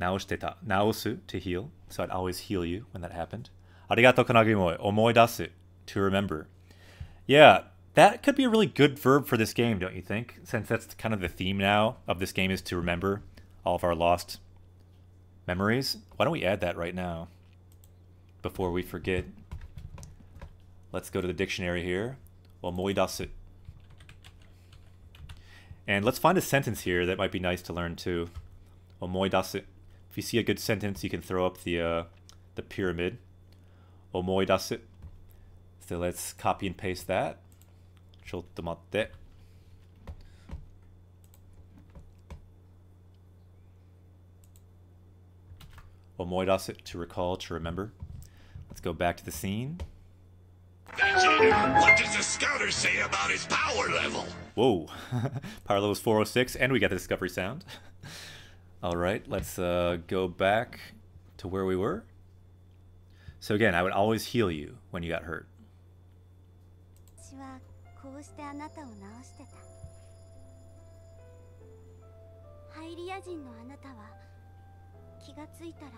[SPEAKER 1] naoshiteta naosu, to heal, so I'd always heal you when that happened. Arigato Kanagi Moe, omoidasu, to remember. Yeah, that could be a really good verb for this game, don't you think? Since that's kind of the theme now of this game is to remember all of our lost memories. Why don't we add that right now? Before we forget. Let's go to the dictionary here. Omoidasu. And let's find a sentence here that might be nice to learn too. Omoidasu. If you see a good sentence, you can throw up the uh, the pyramid. Omoidasu. So let's copy and paste that. ちょっと待って。Omoidasu, to recall, to remember. Let's go back to the scene.
[SPEAKER 2] Vegeta, what does the scouter say about his power level?
[SPEAKER 1] Whoa, [LAUGHS] power level is 406, and we got the discovery sound. [LAUGHS] All right, let's uh, go back to where we were. So again, I would always heal you when you got hurt.
[SPEAKER 3] うしてあなたを治してたハイリア人のあなたは気がついたら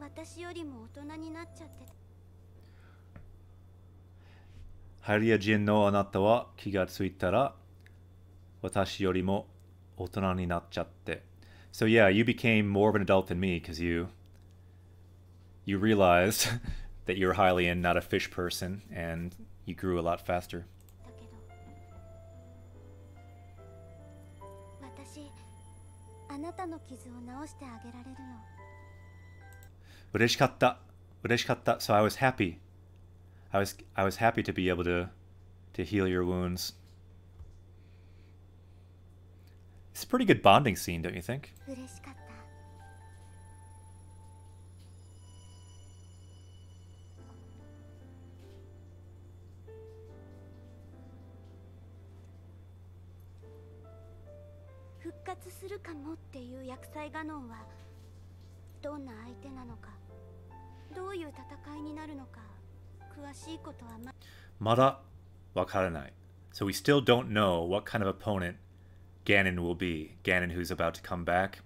[SPEAKER 3] 私よりも大人になっちゃってた
[SPEAKER 1] ハリア人のあなたは気がついたら私よりも大人になっちゃって。So yeah, you became more of an adult than me because you you realized that you're Hylian, not a fish person, and you grew a lot faster.
[SPEAKER 3] なたの傷を治してあげられるの
[SPEAKER 1] 嬉しかった。嬉しかった. So I was happy. I was I was happy to be able to to heal your wounds. It's a pretty good bonding scene, don't you think?
[SPEAKER 3] 嬉しかった かもっていう厄災ガノンはどんな相手なのかどういう戦いになるのか詳しいことはま
[SPEAKER 1] まだわからない So we still don't know what kind of opponent Ganon will be. Ganon who's about to come back.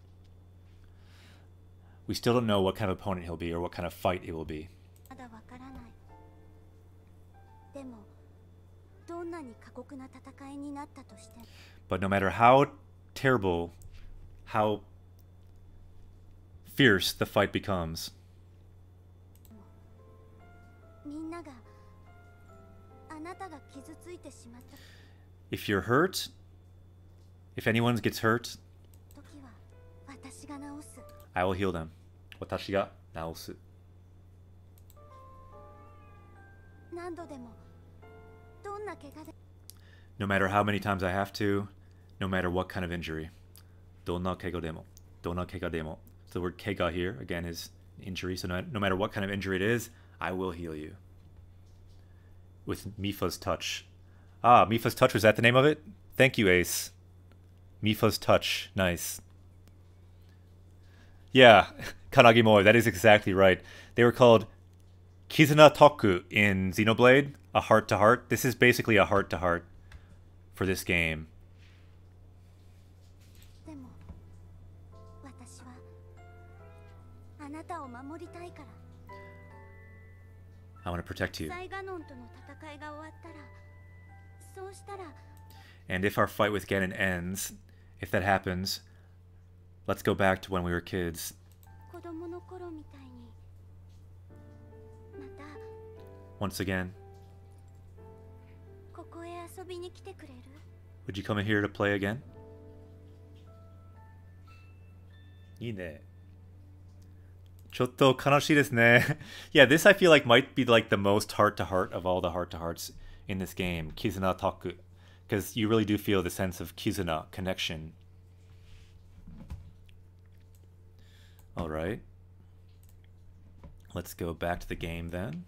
[SPEAKER 1] We still don't know what kind of opponent he'll be or what kind of fight it will be. But no matter how terrible how fierce the fight becomes,
[SPEAKER 3] みんながあなたが傷ついてしまった
[SPEAKER 1] if you're hurt, if anyone gets hurt,
[SPEAKER 3] 時は私が治す
[SPEAKER 1] I will heal them. Watashi ga naosu.
[SPEAKER 3] 何度でもどんな怪我で
[SPEAKER 1] No matter how many times I have to, no matter what kind of injury. Donna kega demo. Donna kega demo. So the word kega here, again, is injury. So no, no matter what kind of injury it is, I will heal you. With Mipha's touch. Ah, Mipha's touch, was that the name of it? Thank you, Ace. Mipha's touch. Nice. Yeah, [LAUGHS] Kanagi Moe, that is exactly right. They were called Kizuna Toku in Xenoblade, a heart to heart. This is basically a heart to heart for this game.
[SPEAKER 3] りたいから
[SPEAKER 1] I want to protect you.
[SPEAKER 3] サイガノンとの戦いが終わったらそうしたら
[SPEAKER 1] And if our fight with Ganon ends, if that happens, let's go back to when we were kids.
[SPEAKER 3] 子供の頃みたいにまた
[SPEAKER 1] Once again,
[SPEAKER 3] ここへ遊びに来てくれる
[SPEAKER 1] would you come in here to play again? [LAUGHS] いいね。 ちょっと悲しいですね。yeah, [LAUGHS] this I feel like might be like the most heart to heart of all the heart to hearts in this game, Kizuna Taku. Because you really do feel the sense of Kizuna connection. Alright. Let's go back to the game then.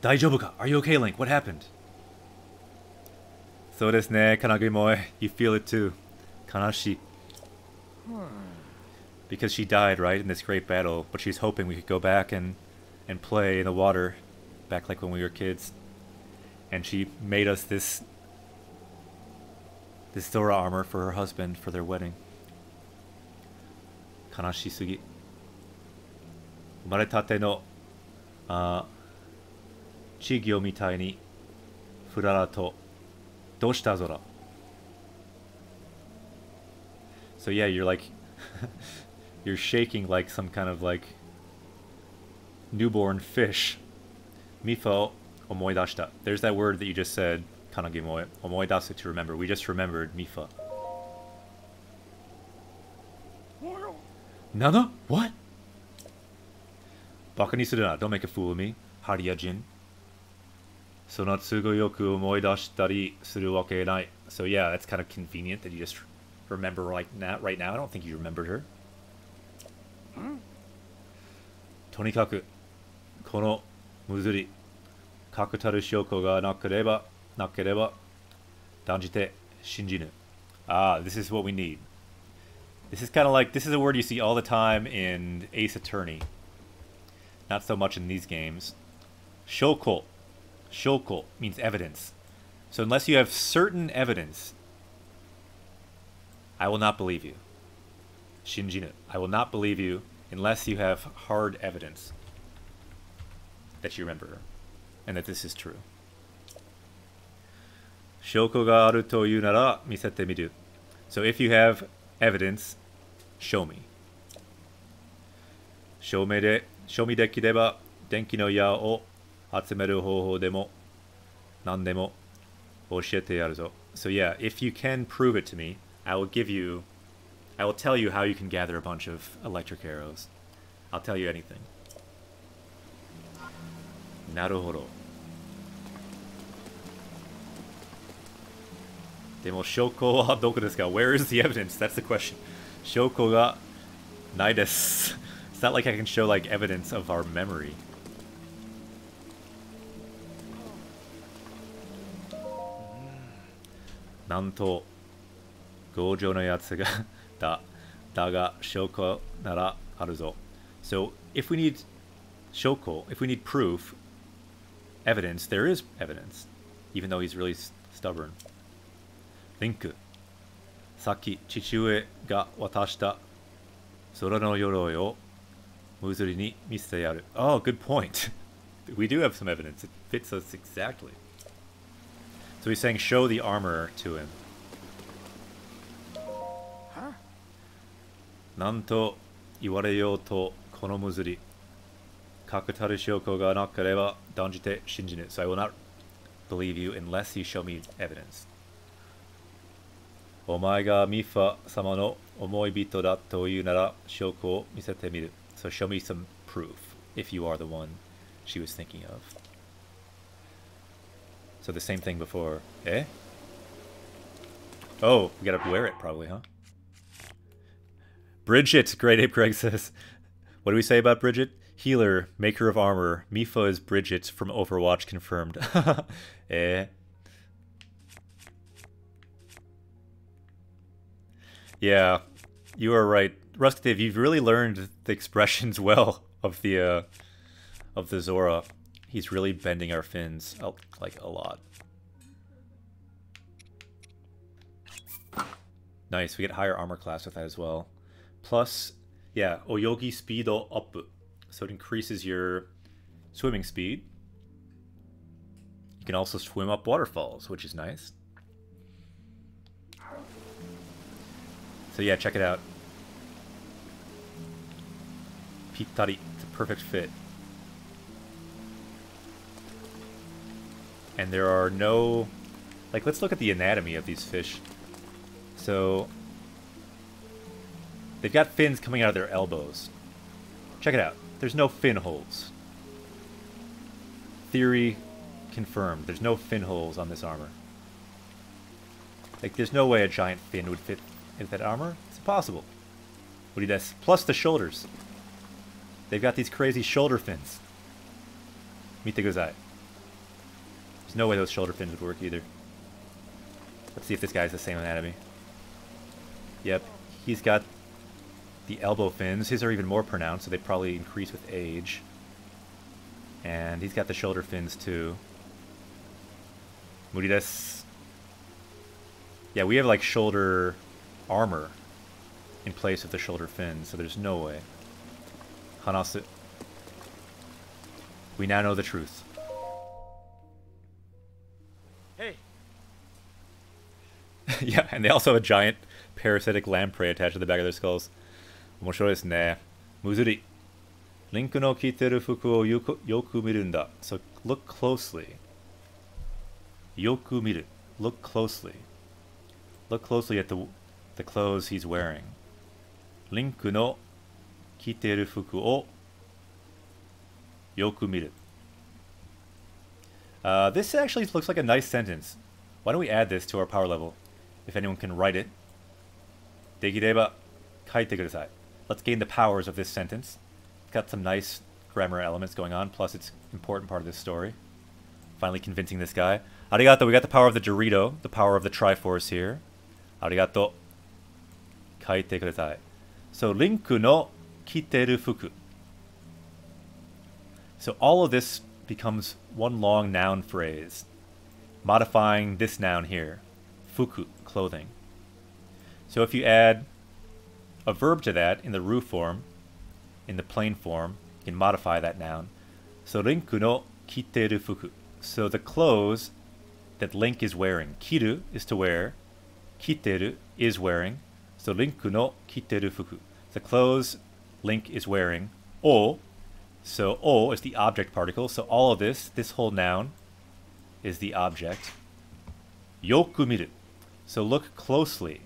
[SPEAKER 1] Daijobuka, are you okay, Link? What happened? So desu ne, Kanagi Moe. You feel it too. Kanashi. Hmm because she died right in this great battle. But she's hoping we could go back and and play in the water, back like when we were kids. And she made us this this Zora armor for her husband for their wedding. Kanashi sugi. Maretate no uh, chigyo mitai ni furara to doshita zora. So yeah, you're like [LAUGHS] you're shaking like some kind of like newborn fish. Mifo omoidashita. There's that word that you just said, Kanagi Moe. Omoidasu to remember. We just remembered Mipha. Nana? What? Baka ni suru. Don't make a fool of me. Haria Jin. So natsugo yoku omoidashitari suru wake nai. So yeah, that's kind of convenient that you just remember like that right now. I don't think you remembered her. とにかくこのむずり確たる証拠がなければなければ断じて信じぬ Ah, this is what we need. This is kind of like this is a word you see all the time in Ace Attorney. Not so much in these games. Shoko. Shoko means evidence. So unless you have certain evidence, I will not believe you. Shinjinu. I will not believe you unless you have hard evidence that you remember and that this is true. 証拠があるというなら見せてみる。So if you have evidence, show me. 証明で、証明できれば電気の矢を集める方法でも何でも教えてやるぞ。So yeah, if you can prove it to me, I will give you I will tell you how you can gather a bunch of electric arrows. I'll tell you anything. Naruhodo. Demo shoko wa doko desu ka? Where is the evidence? That's the question. Shoko ga nai desu. It's not like I can show like evidence of our memory. Nanto. Gojo no yatsu ga 情なやつがだだが証拠ならあるぞ So if we need 証拠 if we need proof evidence there is evidence even though he's really stubborn リンクさっき父上が渡した空の鎧をムズリに見せてやる Oh good point [LAUGHS] we do have some evidence it fits us exactly so he's saying show the armor to him なんと言われようとこのむずり確たる証拠がなければ断じて信じぬ So I will not believe you unless you show me evidence お前がミファ様の思い人だというなら証拠を見せてみる So show me some proof if you are the one she was thinking of So the same thing before Eh? Oh, we gotta wear it probably, huh? Brigitte, Great Ape Greg says. What do we say about Brigitte? Healer, maker of armor. Mipha is Brigitte from Overwatch confirmed. [LAUGHS] eh. Yeah, you are right. Rustic, you've really learned the expressions [LAUGHS] well of the uh, of the Zora. He's really bending our fins like a lot. Nice, we get higher armor class with that as well plus, yeah, Oyogi Speedo up. So it increases your swimming speed. You can also swim up waterfalls, which is nice. So yeah, check it out. Pitari, it's a perfect fit. And there are no... Like, let's look at the anatomy of these fish. So, They've got fins coming out of their elbows. Check it out. There's no fin holes. Theory confirmed. There's no fin holes on this armor. Like, there's no way a giant fin would fit in that armor. It's impossible. What do you guess? Plus the shoulders. They've got these crazy shoulder fins. Mite gozai. There's no way those shoulder fins would work either. Let's see if this guy's the same anatomy. Yep, he's got the elbow fins. His are even more pronounced, so they probably increase with age. And he's got the shoulder fins too. Murides. Yeah, we have like shoulder armor in place of the shoulder fins, so there's no way. Hanasu. We now know the truth.
[SPEAKER 5] Hey, [LAUGHS]
[SPEAKER 1] yeah, and they also have a giant parasitic lamprey attached to the back of their skulls. 面白いですね。むずり。リンクの着てる服をよくよく見るんだ。So look closely. よく見る. Look closely. Look closely at the, the clothes he's wearing. リンクの着てる服をよく見る. Uh, this actually looks like a nice sentence. Why don't we add this to our power level? If anyone can write it. できれば書いてください. Let's gain the powers of this sentence. It's got some nice grammar elements going on, plus it's important part of this story. Finally convincing this guy. Arigato, we got the power of the Dorito, the power of the Triforce here. Arigato. Kaite kuretai. So, linku no kiteru fuku. So all of this becomes one long noun phrase, modifying this noun here, fuku, clothing. So if you add a verb to that in the ru form, in the plain form, you can modify that noun. So rinku no kiteru fuku. So the clothes that Link is wearing. Kiru is to wear. Kiteru is wearing. So rinku no kiteru fuku. The clothes Link is wearing. O. So O is the object particle. So all of this, this whole noun, is the object. Yoku miru. So look closely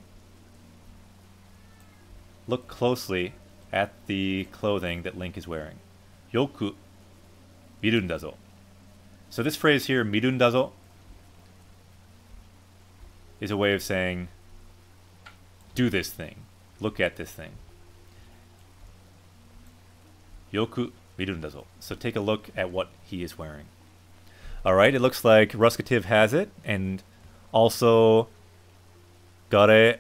[SPEAKER 1] look closely at the clothing that Link is wearing. Yoku mirundazo. So this phrase here, mirundazo, is a way of saying do this thing. Look at this thing. Yoku mirundazo. So take a look at what he is wearing. Alright, it looks like Ruskativ has it, and also Gare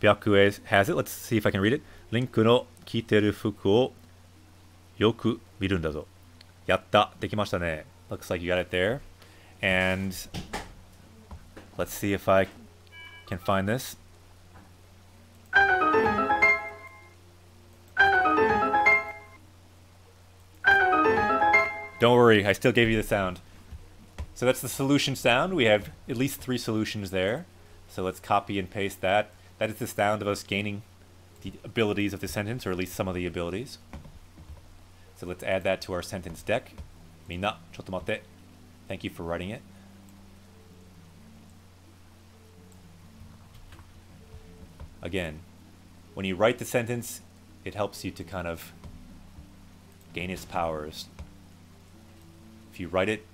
[SPEAKER 1] Byakue has it. Let's see if I can read it. リンクの着てる服をよく見るんだぞ。やった。できましたね。Looks like you got it there. And let's see if I can find this. Don't worry, I still gave you the sound. So that's the solution sound. We have at least three solutions there. So let's copy and paste that. that is the sound of us gaining the abilities of the sentence, or at least some of the abilities. So let's add that to our sentence deck. Minna, chotto matte. Thank you for writing it. Again, when you write the sentence, it helps you to kind of gain its powers. If you write it,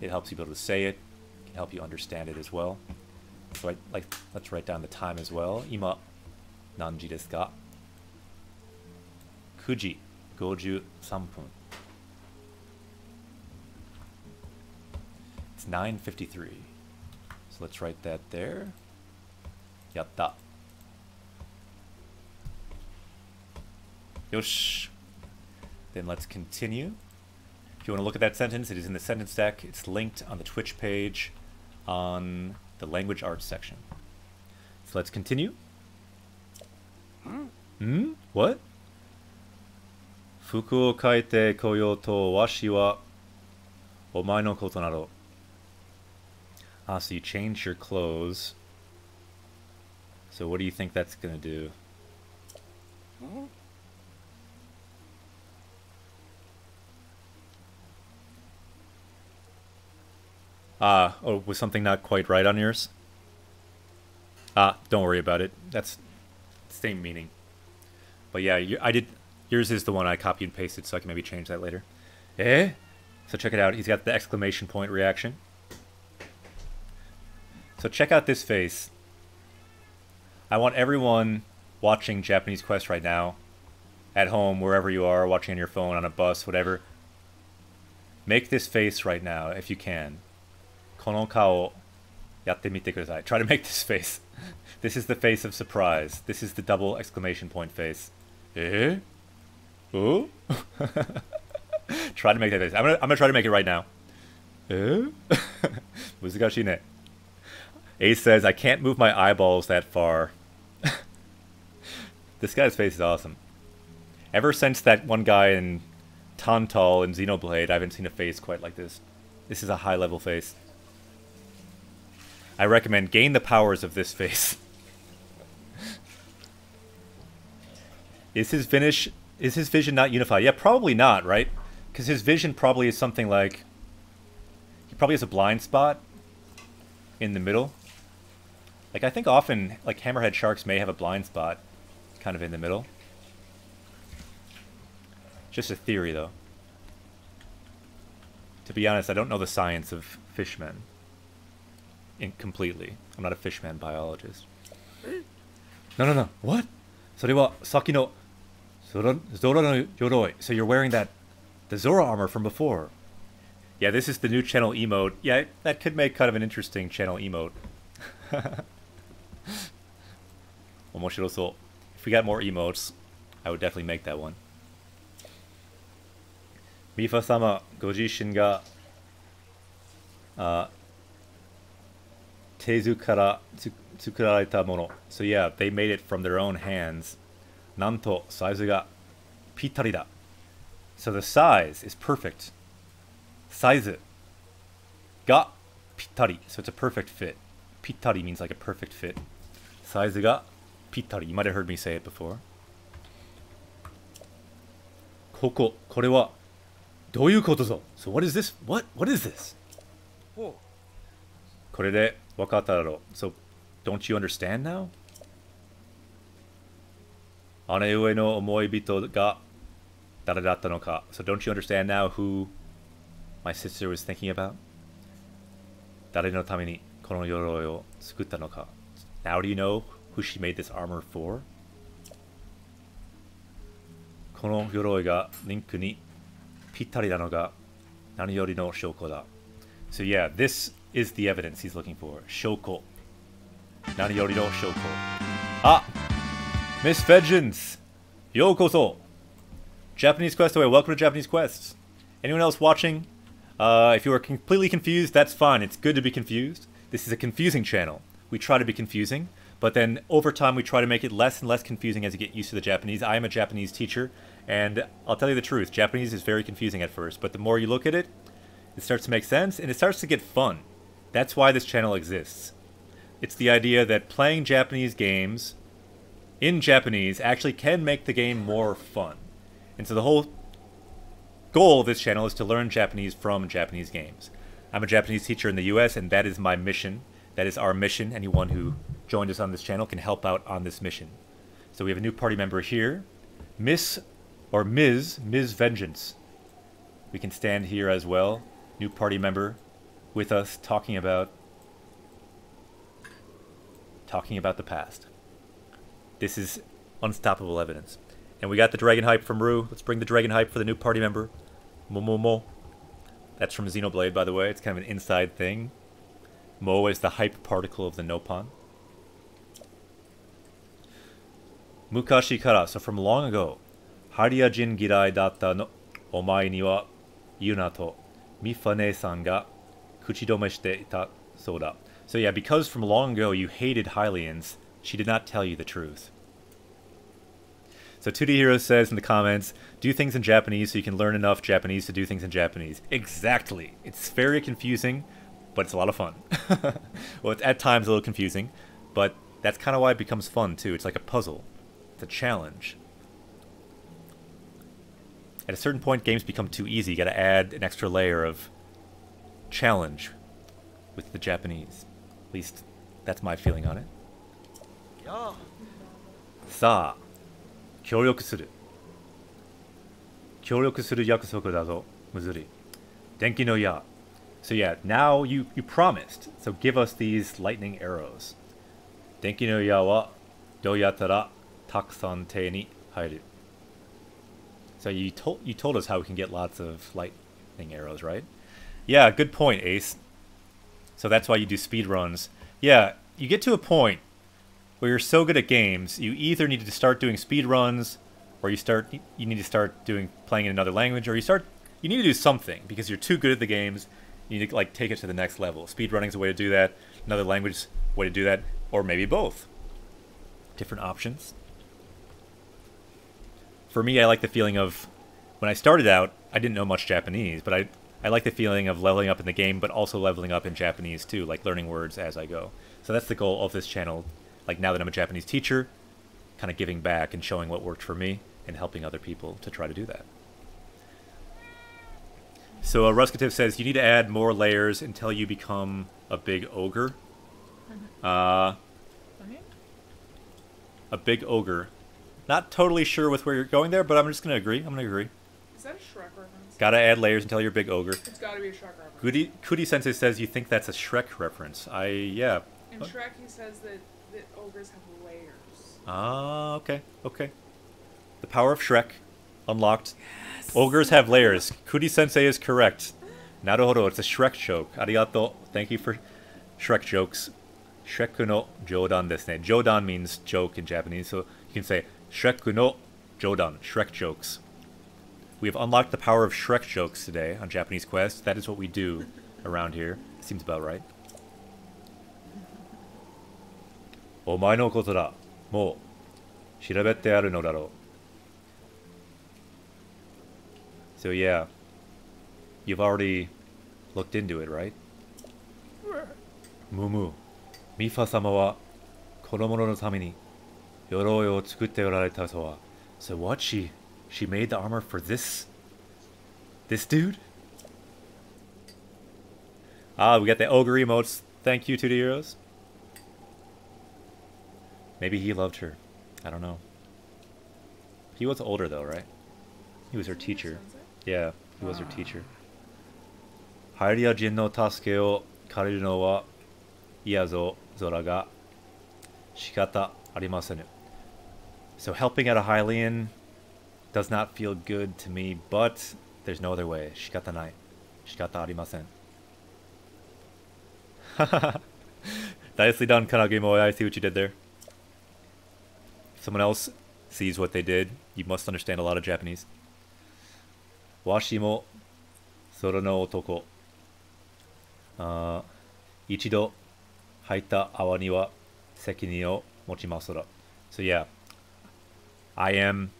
[SPEAKER 1] it helps you be able to say it, it can help you understand it as well. So I, like, let's write down the time as well. 今何時ですか ?9 時53分. It's 9.53. So let's write that there. やった。よし。Then let's continue. If you want to look at that sentence, it is in the sentence deck. It's linked on the Twitch page on the language arts section. So let's continue. Hmm. hmm? What? Fuku o kaite koyo to washi wa omae no koto naro. Ah, so you change your clothes. So what do you think that's gonna do? Hmm? Ah, oh, was something not quite right on yours? Ah, don't worry about it. That's same meaning. But yeah, you, I did. Yours is the one I copied and pasted, so I can maybe change that later. Eh? So check it out. He's got the exclamation point reaction. So check out this face. I want everyone watching Japanese Quest right now, at home, wherever you are, watching on your phone, on a bus, whatever. Make this face right now, if you can. この顔やってみてください. Try to make this face. This is the face of surprise. This is the double exclamation point face. Eh? Oh? [LAUGHS] try to make that face. I'm gonna, I'm gonna try to make it right now. Eh? [LAUGHS] 難しいね. Ace says, I can't move my eyeballs that far. [LAUGHS] this guy's face is awesome. Ever since that one guy in Tantal and Xenoblade, I haven't seen a face quite like this. This is a high level face. I recommend gain the powers of this face. [LAUGHS] is his finish is his vision not unified? Yeah, probably not, right? Because his vision probably is something like he probably has a blind spot in the middle. Like I think often like hammerhead sharks may have a blind spot kind of in the middle. Just a theory though. To be honest, I don't know the science of fishmen completely. I'm not a fishman biologist. No, no, no. What? So Saki no Zora no Yoroi. So you're wearing that the Zora armor from before. Yeah, this is the new channel emote. Yeah, that could make kind of an interesting channel emote. [LAUGHS] so If we got more emotes, I would definitely make that one. Mipha-sama, Goji ga uh, 自身があ手からつ作られたもの。So yeah, they made it from their own hands. なんとサイズがぴったりだ。So the size is perfect. サイズがぴったり。So it's a perfect fit. ぴったり means like a perfect fit. サイズがぴったり。You might have heard me say it before. ここ、これはどういうことぞ So what is this? What? What is this?
[SPEAKER 5] ほ
[SPEAKER 1] これで分かっただろう。So, don't you understand now? 姉上の思い人が誰だったのか。So, don't you understand now who my sister was thinking about? 誰のためにこの鎧を作ったのか。Now do you know who she made this armor for? この鎧がリンクにぴったりなのが何よりの証拠だ。So yeah, this is the evidence he's looking for. Shoko. nani Nariyoriro Shoko. Ah! Miss Fedgens! Yokoso! Japanese Quest Away, welcome to Japanese Quests. Anyone else watching? Uh, if you are completely confused, that's fine. It's good to be confused. This is a confusing channel. We try to be confusing, but then over time we try to make it less and less confusing as you get used to the Japanese. I am a Japanese teacher, and I'll tell you the truth, Japanese is very confusing at first, but the more you look at it, it starts to make sense and it starts to get fun. That's why this channel exists. It's the idea that playing Japanese games in Japanese actually can make the game more fun. And so the whole goal of this channel is to learn Japanese from Japanese games. I'm a Japanese teacher in the US, and that is my mission. That is our mission. Anyone who joined us on this channel can help out on this mission. So we have a new party member here, Miss or Ms. Ms. Vengeance. We can stand here as well. New party member with us talking about talking about the past. This is unstoppable evidence. And we got the dragon hype from Rue. Let's bring the dragon hype for the new party member. Momomo. That's from Xenoblade, by the way. It's kind of an inside thing. Mo is the hype particle of the Nopon. Mukashi kara, so from long ago, Haryajin girai datta no omae ni wa Yuna to Mifane-san ga kuchidome shite ita soda. So yeah, because from long ago you hated Hylians, she did not tell you the truth. So 2D Hero says in the comments, do things in Japanese so you can learn enough Japanese to do things in Japanese. Exactly. It's very confusing, but it's a lot of fun. [LAUGHS] well, it's at times a little confusing, but that's kind of why it becomes fun too. It's like a puzzle. It's a challenge. At a certain point, games become too easy. You gotta add an extra layer of challenge with the Japanese. At least, that's my feeling on it.
[SPEAKER 5] Yeah.
[SPEAKER 1] さあ 協力する協力する約束だぞむずり電気の矢 So yeah, now you, you promised. So give us these lightning arrows. 電気の矢はどうやったらたくさん手に入る So you told you told us how we can get lots of lightning arrows, right? Yeah, good point, Ace. So that's why you do speed runs. Yeah, you get to a point where you're so good at games, you either need to start doing speed runs, or you start you need to start doing playing in another language, or you start you need to do something because you're too good at the games. You need to like take it to the next level. Speed running is a way to do that. Another language way to do that, or maybe both. Different options. For me, I like the feeling of when I started out, I didn't know much Japanese, but I I like the feeling of leveling up in the game, but also leveling up in Japanese too, like learning words as I go. So that's the goal of this channel. Like now that I'm a Japanese teacher, kind of giving back and showing what worked for me and helping other people to try to do that. So uh, Ruskative says you need to add more layers until you become a big ogre. Uh, a big ogre. Not totally sure with where you're going there, but I'm just gonna agree. I'm gonna agree.
[SPEAKER 4] Is that a Shrek reference?
[SPEAKER 1] Gotta add layers until you're a big ogre.
[SPEAKER 4] It's gotta be a Shrek reference.
[SPEAKER 1] Goody Cootie Sensei says you think that's a Shrek reference. I yeah.
[SPEAKER 4] In Shrek, he says that, that ogres have layers.
[SPEAKER 1] Ah, okay, okay. The power of Shrek unlocked. Yes. Ogres have layers. Cootie Sensei is correct. Naruhodo, it's a Shrek joke. Arigato. Thank you for Shrek jokes. Shreku no jodan desu ne. Jodan means joke in Japanese, so you can say Shreku no jodan, Shrek jokes. We have unlocked the power of Shrek jokes today on Japanese Quest. That is what we do around here. Seems about right. Omae no no. So yeah. You've already looked into it, right? Mumu. Mipha samoa, wa koromono no tame ni yoroi tsukute orareta so wa. So what she... She made the armor for this... This dude? Ah, we got the ogre emotes. Thank you, to the Heroes. Maybe he loved her. I don't know. He was older, though, right? He was her teacher. Yeah, he was her teacher. Haria Jin no Tasuke o kareru no wa iya zora ga shikata arimasenu. So helping out a Hylian does not feel good to me, but there's no other way. Shikata nai. Shikata arimasen. [LAUGHS] Nicely done, Kanagi Moe. I see what you did there. If someone else sees what they did, you must understand a lot of Japanese. Washimo soro no otoko. Uh, ichido haita awa ni wa sekini o mochimasura. So yeah, I am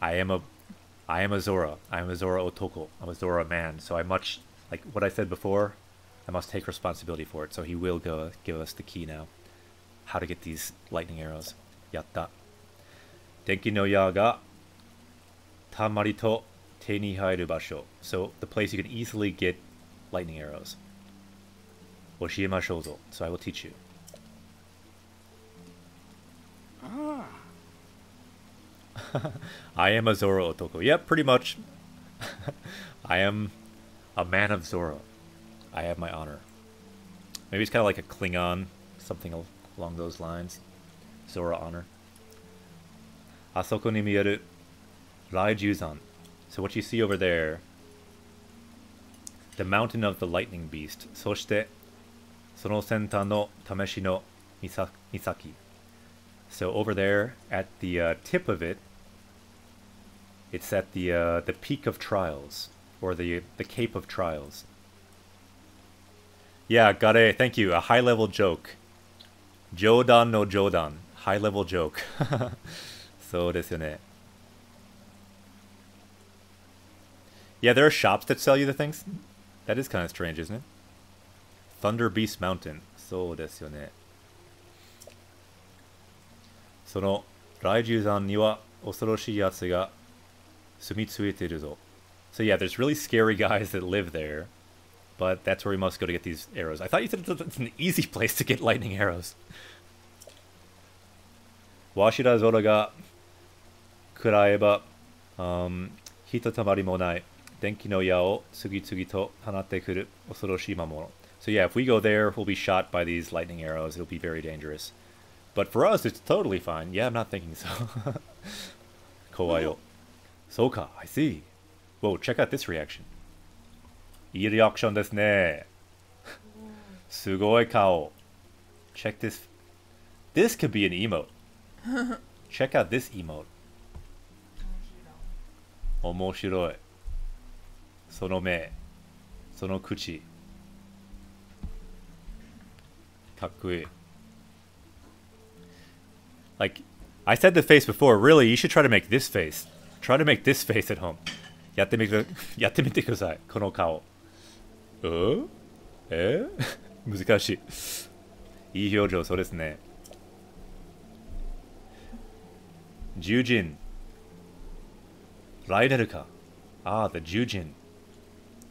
[SPEAKER 1] I am a, I am a Zora. I am a Zora otoko. I'm a Zora man. So I much like what I said before. I must take responsibility for it. So he will go give us the key now. How to get these lightning arrows. Yatta. Denki no ya ga tamari to te ni hairu basho. So the place you can easily get lightning arrows. Oshiemashou zo. So I will teach you. Ah. [LAUGHS] I am a Zora Otoko. Yep, pretty much. [LAUGHS] I am a man of Zora. I have my honor. Maybe it's kind of like a Klingon, something along those lines. Zora honor. Asoko ni miyaru. Raijuzan. So what you see over there, the mountain of the lightning beast. そして、その先端の試しの岬。So over there, at the uh, tip of it, it's at the uh, the peak of trials or the the cape of trials. Yeah, Gare, thank you. A high level joke. Jodan no Jodan. High level joke. [LAUGHS] そうですよね. Yeah, there are shops that sell you the things. That is kind of strange, isn't it? Thunder Beast Mountain. そうですよね。その来獣山には恐ろしいやつが Sumitsuya Teruzo. So yeah, there's really scary [LAUGHS] guys that live there, but that's where we must go to get these arrows. I thought you said it's an easy [LAUGHS] place to get lightning arrows. Washida zoro ga kuraeba um, hitotamari mo nai denki no ya o tsugitsugi to hanate kuru osoroshii mamono. So yeah, if we go there, we'll be shot by these lightning arrows. It'll be very dangerous. But for us, it's totally fine. Yeah, I'm not thinking so. [LAUGHS] Kawaii. Soka, I see. Whoa, check out this reaction. いいリアクションですね。すごい顔。Check this. This could be an emote. Check out this emote. 面白い。その目。その口。かっこいい。Like, I said the face before, really, you should try to make this face. Try to make this face at home. やってみて、やってみてください。この顔。ええ難しい。いい表情、そうですね。獣人。ライネルか。Ah, the Jujin. [LAUGHS] [LAUGHS]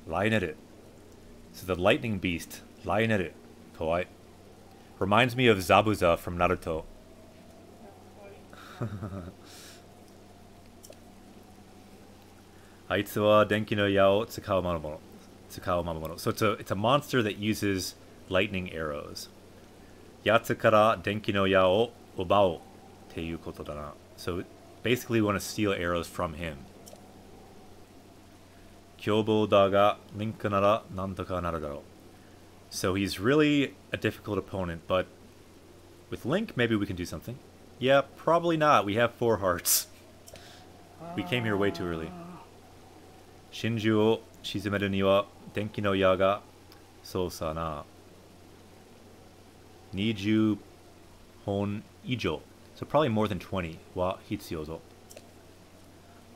[SPEAKER 1] Lionel. So the lightning beast, Lionel. Kawaii. Reminds me of Zabuza from Naruto. [LAUGHS] あいつは電気の矢を使う魔物。使う魔物。So it's a, it's a monster that uses lightning arrows. やつから電気の矢を奪おうっていうことだな。So basically we want to steal arrows from him. 凶暴だが、リンクならなんとかなるだろう。So he's really a difficult opponent, but with Link, maybe we can do something. Yeah, probably not. We have four hearts. We came here way too early. 真珠を沈めるには電気の矢がそうさな。20本以上。So probably more than 20は必要ぞ。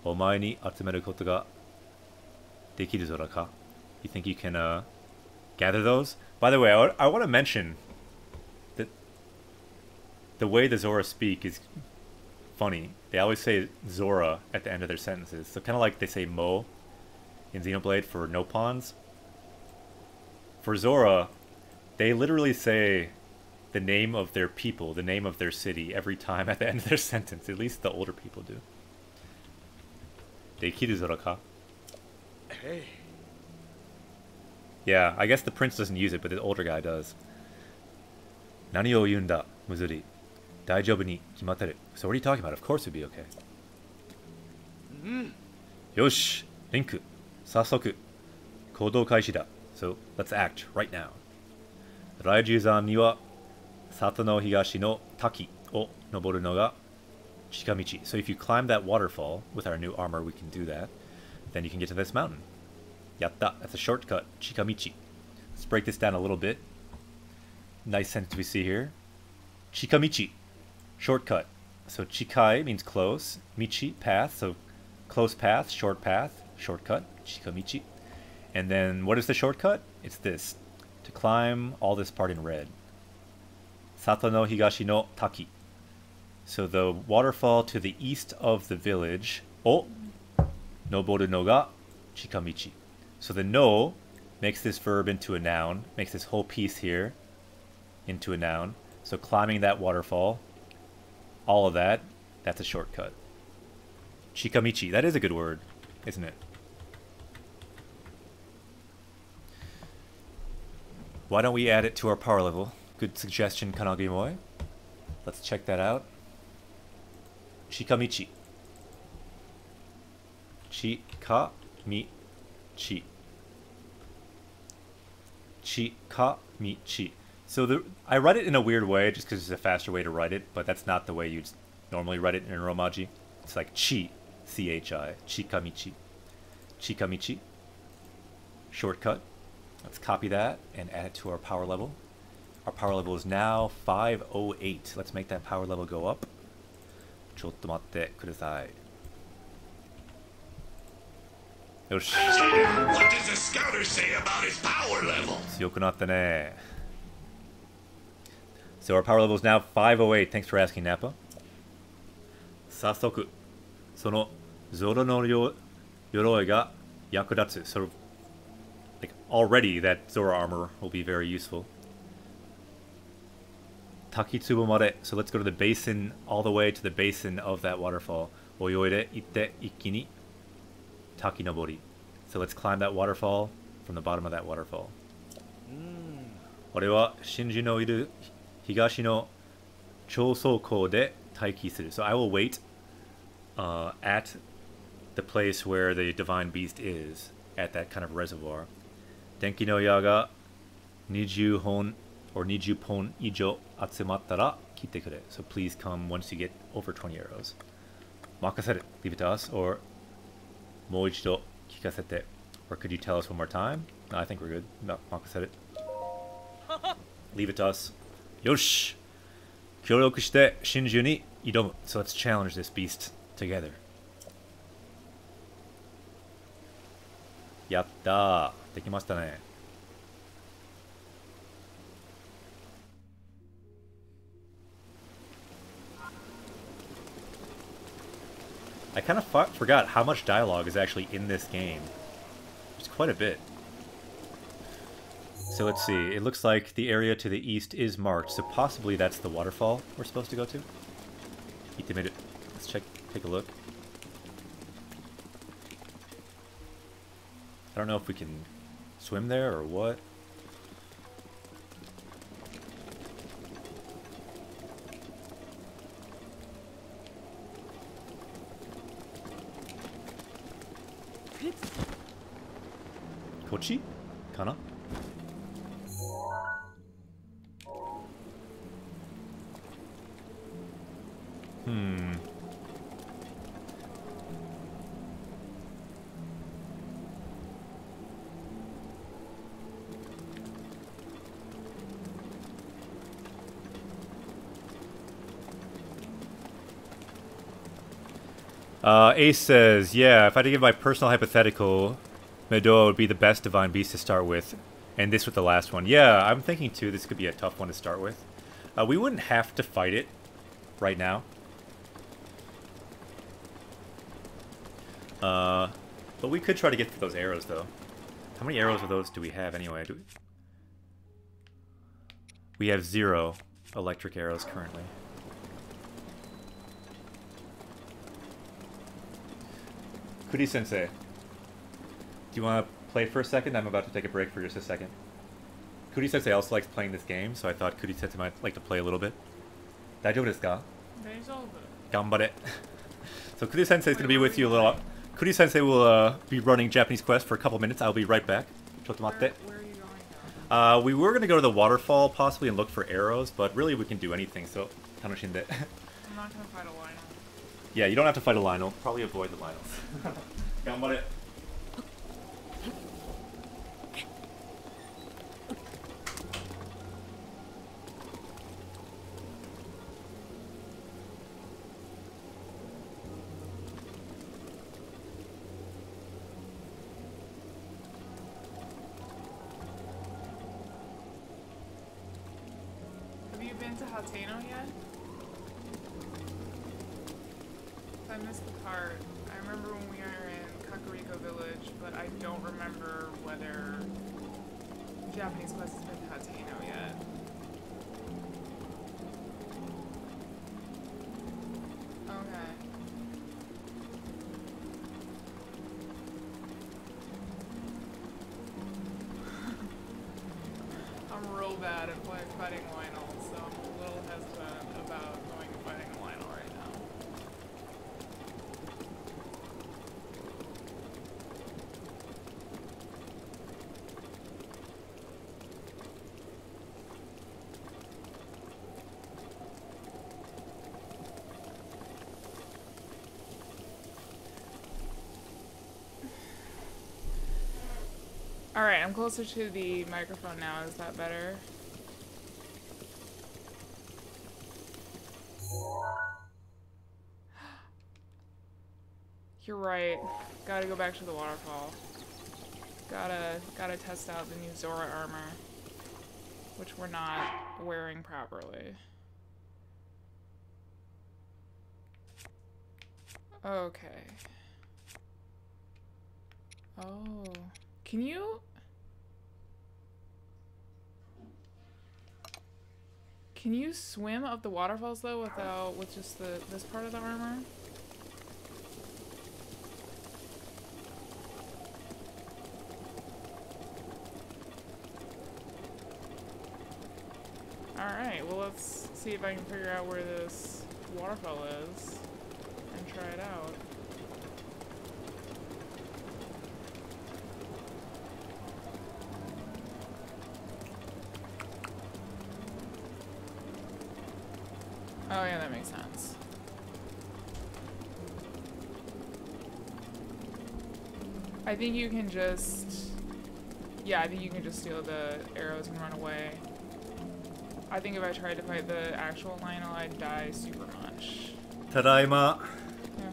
[SPEAKER 1] お前に集めることができるぞらか You think you can uh, gather those? By the way, I, I want to mention that the way the Zora speak is funny. They always say Zora at the end of their sentences. So kind of like they say Mo in Xenoblade for Nopons. For Zora, they literally say the name of their people, the name of their city, every time at the end of their [LAUGHS] sentence. At least the older people do. Deikiru Zoraka.
[SPEAKER 5] Hey.
[SPEAKER 1] Yeah, I guess the prince doesn't use it, but the older guy does. Nani o yunda, Muzuri. Daijoubu ni kimataru. So what are you talking about? Of course it'd be okay. Mm. Yosh, Rinku, 早速、行動開始だ。So let's act right now. ライジュ山には、里の東の滝を登るのが近道。So if you climb that waterfall with our new armor, we can do that. Then you can get to this mountain. Yatta. That's a shortcut. Chikamichi. Let's break this down a little bit. Nice sentence we see here. Chikamichi. Shortcut. So chikai means close. Michi, path. So close path, short path, shortcut. Chikamichi. And then what is the shortcut? It's this. To climb all this part in red. Sato no higashi no taki. So the waterfall to the east of the village. Oh, noboru no ga chikamichi. So the no makes this verb into a noun, makes this whole piece here into a noun. So climbing that waterfall, all of that, that's a shortcut. Chikamichi, that is a good word, isn't it? Why don't we add it to our power level? Good suggestion, Kanagi Moe. Let's check that out. Chikamichi. Chikamichi. Chikamichi. So the I write it in a weird way just because it's a faster way to write it, but that's not the way you'd normally write it in Romaji. It's like chi, C-H-I, chikamichi. Chikamichi. Shortcut. Let's copy that and add it to our power level. Our power level is now 508. Let's make that power level go up. ちょっと待ってください。よし。強くなったね。So our power level is now 508. Thanks for asking, Nappa. 早速、そのゾロのよ鎧が役立つ。So, already that Zora armor will be very useful. Takitsubo mare. So let's go to the basin, all the way to the basin of that waterfall. 泳いで行って一気に滝登り So let's climb that waterfall from the bottom of that waterfall 俺は真珠のいる東の超走行で待機する So I will wait uh, at the place where the divine beast is at that kind of reservoir 電気の矢が20本 or 20本以上集まったら切ってくれ So please come once you get over 20 arrows 任せる Leave it to us or もう一度聞かせて Or could you tell us one more time? No, I think we're good ま任[LAUGHS] せる Leave it to us よし協力して真珠に挑む So let's challenge this beast together やったー できましたね I kind of forgot how much dialogue is actually in this game. It's quite a bit. So let's see. It looks like the area to the east is marked, so possibly that's the waterfall we're supposed to go to. Let's check, take a look. I don't know if we can swim there or what. Kochi? Kana? Hmm. Uh, Ace says, yeah, if I had to give my personal hypothetical, Medoh would be the best Divine Beast to start with, and this with the last one. Yeah, I'm thinking too this could be a tough one to start with. Uh, we wouldn't have to fight it right now. Uh, but we could try to get through those arrows, though. How many arrows of those do we have anyway? Do we... we have zero electric arrows currently. Kuri Sensei, do you want to play for a second? I'm about to take a break for just a second. Kuri Sensei also likes playing this game, so I thought Kuri Sensei might like to play a little bit. 大丈夫ですか?頑張れ. [LAUGHS] so Kuri Sensei is going to be with you a little. Kuri Sensei will uh, be running Japanese Quest for a couple minutes. I'll be right back.
[SPEAKER 4] Where, where
[SPEAKER 1] uh, we were going to go to the waterfall possibly and look for arrows, but really we can do anything, so. [LAUGHS]
[SPEAKER 4] I'm not going to fight a lion.
[SPEAKER 1] Yeah, you don't have to fight a Lynel. Probably avoid the 張 [LAUGHS]
[SPEAKER 4] Alright, I'm closer to the microphone now. Is that better? [GASPS] You're right. Gotta go back to the waterfall. Gotta gotta test out the new Zora armor. Which we're not wearing properly. Okay. Oh. Can you... Can you swim up the waterfalls, though, without... with just the this part of the armor? Alright, well let's see if I can figure out where this waterfall is and try it out. makes sense. I think you can just... Yeah, I think you can just steal the arrows and run away. I think if I tried to fight the actual Lynel, I'd die super much.
[SPEAKER 1] Tadaima.
[SPEAKER 4] Yeah.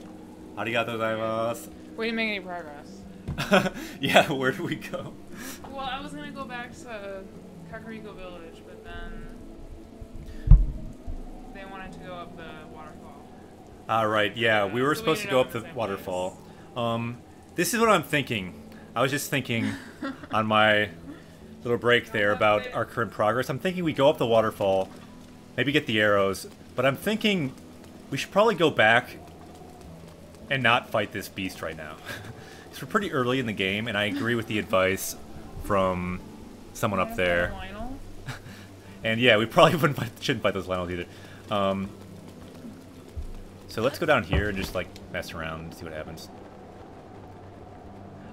[SPEAKER 1] Arigato gozaimasu.
[SPEAKER 4] We didn't make any progress. [LAUGHS]
[SPEAKER 1] yeah, where do we go?
[SPEAKER 4] Well, I was gonna go back to Kakariko Village, wanted to go up the waterfall.
[SPEAKER 1] All right, yeah, we were
[SPEAKER 4] So we
[SPEAKER 1] supposed to go
[SPEAKER 4] up
[SPEAKER 1] up the
[SPEAKER 4] the
[SPEAKER 1] waterfall. Um, this is what I'm thinking. I was just thinking [LAUGHS] on my little break there about our current progress. I'm thinking we go up the waterfall, maybe get the arrows, but I'm thinking we should probably go back and not fight this beast right now. [LAUGHS] Because we're pretty early in the game, and I agree with the [LAUGHS] advice from someone up there. And yeah, we probably wouldn't fight, shouldn't fight those Lynels either. Um, so let's go down here and just like mess around and see what happens.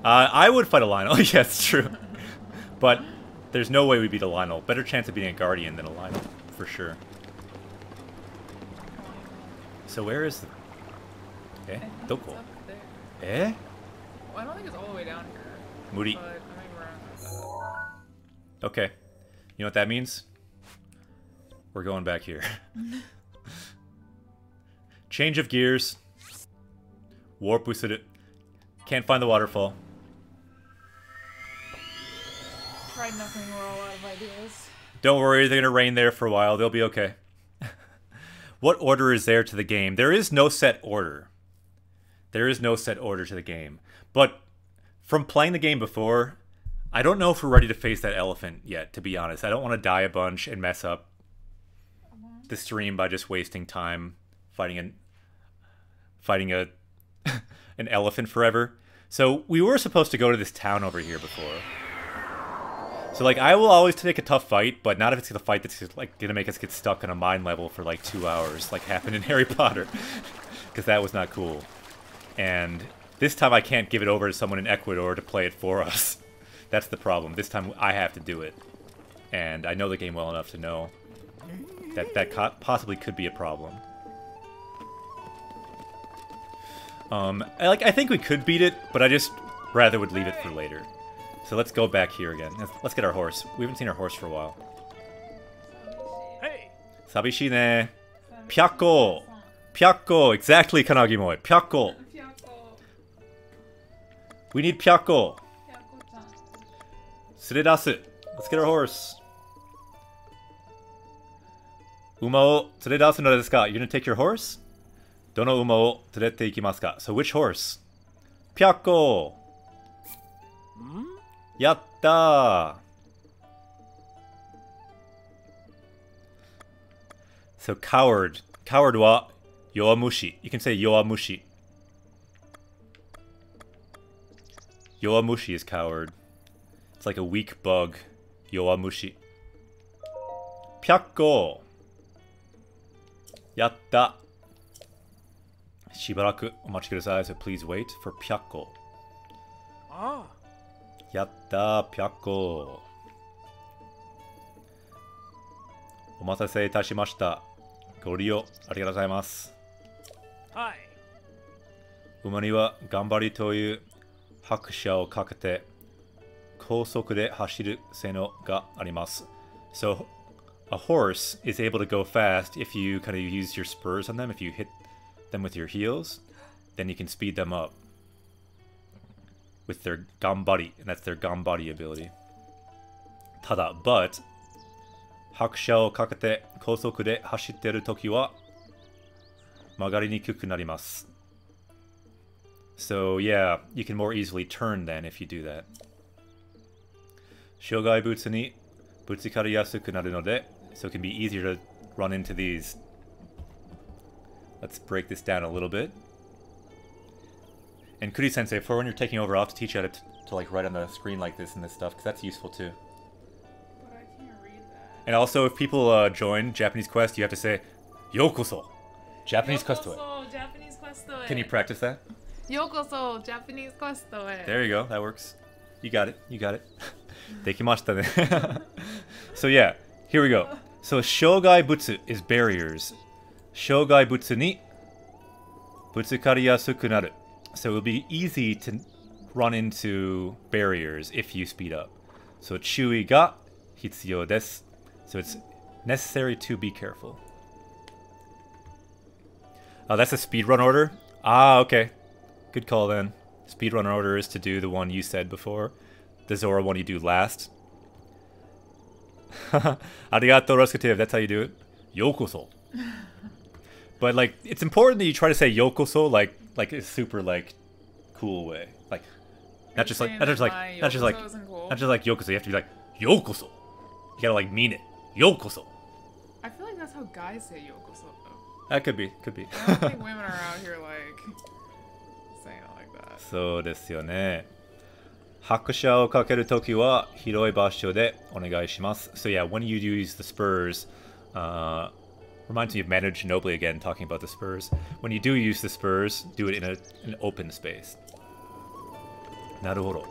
[SPEAKER 1] Uh, I would fight a Lynel. [LAUGHS] yeah, it's true. but there's no way we beat a Lynel. Better chance of beating a Guardian than a Lynel, for sure. So where is the... Eh?
[SPEAKER 4] I think it's
[SPEAKER 1] Doko? Eh?
[SPEAKER 4] Well, I don't think it's all the way down here.
[SPEAKER 1] Muri.
[SPEAKER 4] But I may wrong.
[SPEAKER 1] Okay. You know what that means? We're going back here. [LAUGHS] Change of gears. Warp boosted it. Can't find the waterfall.
[SPEAKER 4] Tried nothing, we're all out of ideas.
[SPEAKER 1] Don't worry, they're gonna rain there for a while. They'll be okay. [LAUGHS] what order is there to the game? There is no set order. There is no set order to the game. But from playing the game before, I don't know if we're ready to face that elephant yet, to be honest. I don't want to die a bunch and mess up the stream by just wasting time fighting an fighting a [LAUGHS] an elephant forever. So we were supposed to go to this town over here before. So like I will always take a tough fight, but not if it's a fight that's like gonna make us get stuck on a mine level for like two hours, like happened in [LAUGHS] Harry Potter, because that was not cool. And this time I can't give it over to someone in Ecuador to play it for us. [LAUGHS] That's the problem. This time I have to do it, and I know the game well enough to know that that possibly could be a problem. Um, I, like I think we could beat it, but I just rather would leave it for later. So let's go back here again. Let's, let's get our horse. We haven't seen our horse for a while.
[SPEAKER 5] Hey!
[SPEAKER 1] Sabishi ne. Pyakko. Pyakko. Exactly, Kanagi Moe. Pyakko. We need Pyakko. Suredasu. Let's get our horse. Uma o tsuredasu no desu ka? You're gonna take your horse? Dono uma o tsurete ikimasu ka? So which horse? Pyakko. Hmm? Yatta! So coward. Coward wa yoamushi. You can say yoamushi. Yoamushi is coward. It's like a weak bug. Yoamushi. Pyakko! Yatta! しばらくお待ちください。So please wait for Pyakko.
[SPEAKER 5] Ah!
[SPEAKER 1] やったー、ぴゃっこお待たせいたしました。ご利用ありがとうございます。
[SPEAKER 5] Hi!
[SPEAKER 1] 馬には頑張りという拍車をかけて高速で走る性能があります。So, a horse is able to go fast if you kind of use your spurs on them, if you hit them with your heels, then you can speed them up with their gambari, and that's their gambari ability. ただ、but 拍車をかけて高速で走っているときは曲がりにくくなります。So yeah, you can more easily turn then if you do that. 障害物にぶつかりやすくなるので so it can be easier to run into these. Let's break this down a little bit. And Kuri-sensei, for when you're taking over, I'll have to teach you how to, to like write on the screen like this and this stuff, because that's useful too. And also, if people uh, join Japanese Quest, you have to say, Yokoso! Japanese
[SPEAKER 4] Yokoso, Japanese Quest
[SPEAKER 1] Can you practice that?
[SPEAKER 4] Yokoso, Japanese Quest
[SPEAKER 1] There you go, that works. You got it, you got it. [LAUGHS] Dekimashita ne. [LAUGHS] so yeah, here we go. So shogai butsu is barriers. Shogai butsu ni butsukari yasuku naru. So it'll be easy to run into barriers if you speed up. So chui ga hitsuyo desu. So it's necessary to be careful. Oh, that's a speedrun order? Ah, okay. Good call then. Speedrun order is to do the one you said before. The Zora one you do last. [LAUGHS] Arigato rescative, that's how you do it. Yokoso. but like it's important that you try to say yokoso like like a super like cool way. Like not just like not just like not just like
[SPEAKER 4] cool?
[SPEAKER 1] not just like yokoso, you have to be like yokoso. You gotta like mean it. Yokoso.
[SPEAKER 4] I feel like that's how guys say yokoso though.
[SPEAKER 1] That could be, could be.
[SPEAKER 4] I think [LAUGHS] women are out here like saying it like that.
[SPEAKER 1] So desu yo ne. 拍車をかけるときは広い場所でお願いします。So yeah, when you use the spurs, uh, reminds me of Manu Ginobili again talking about the spurs. When you do use the spurs, do it in a, an open space. なるほど。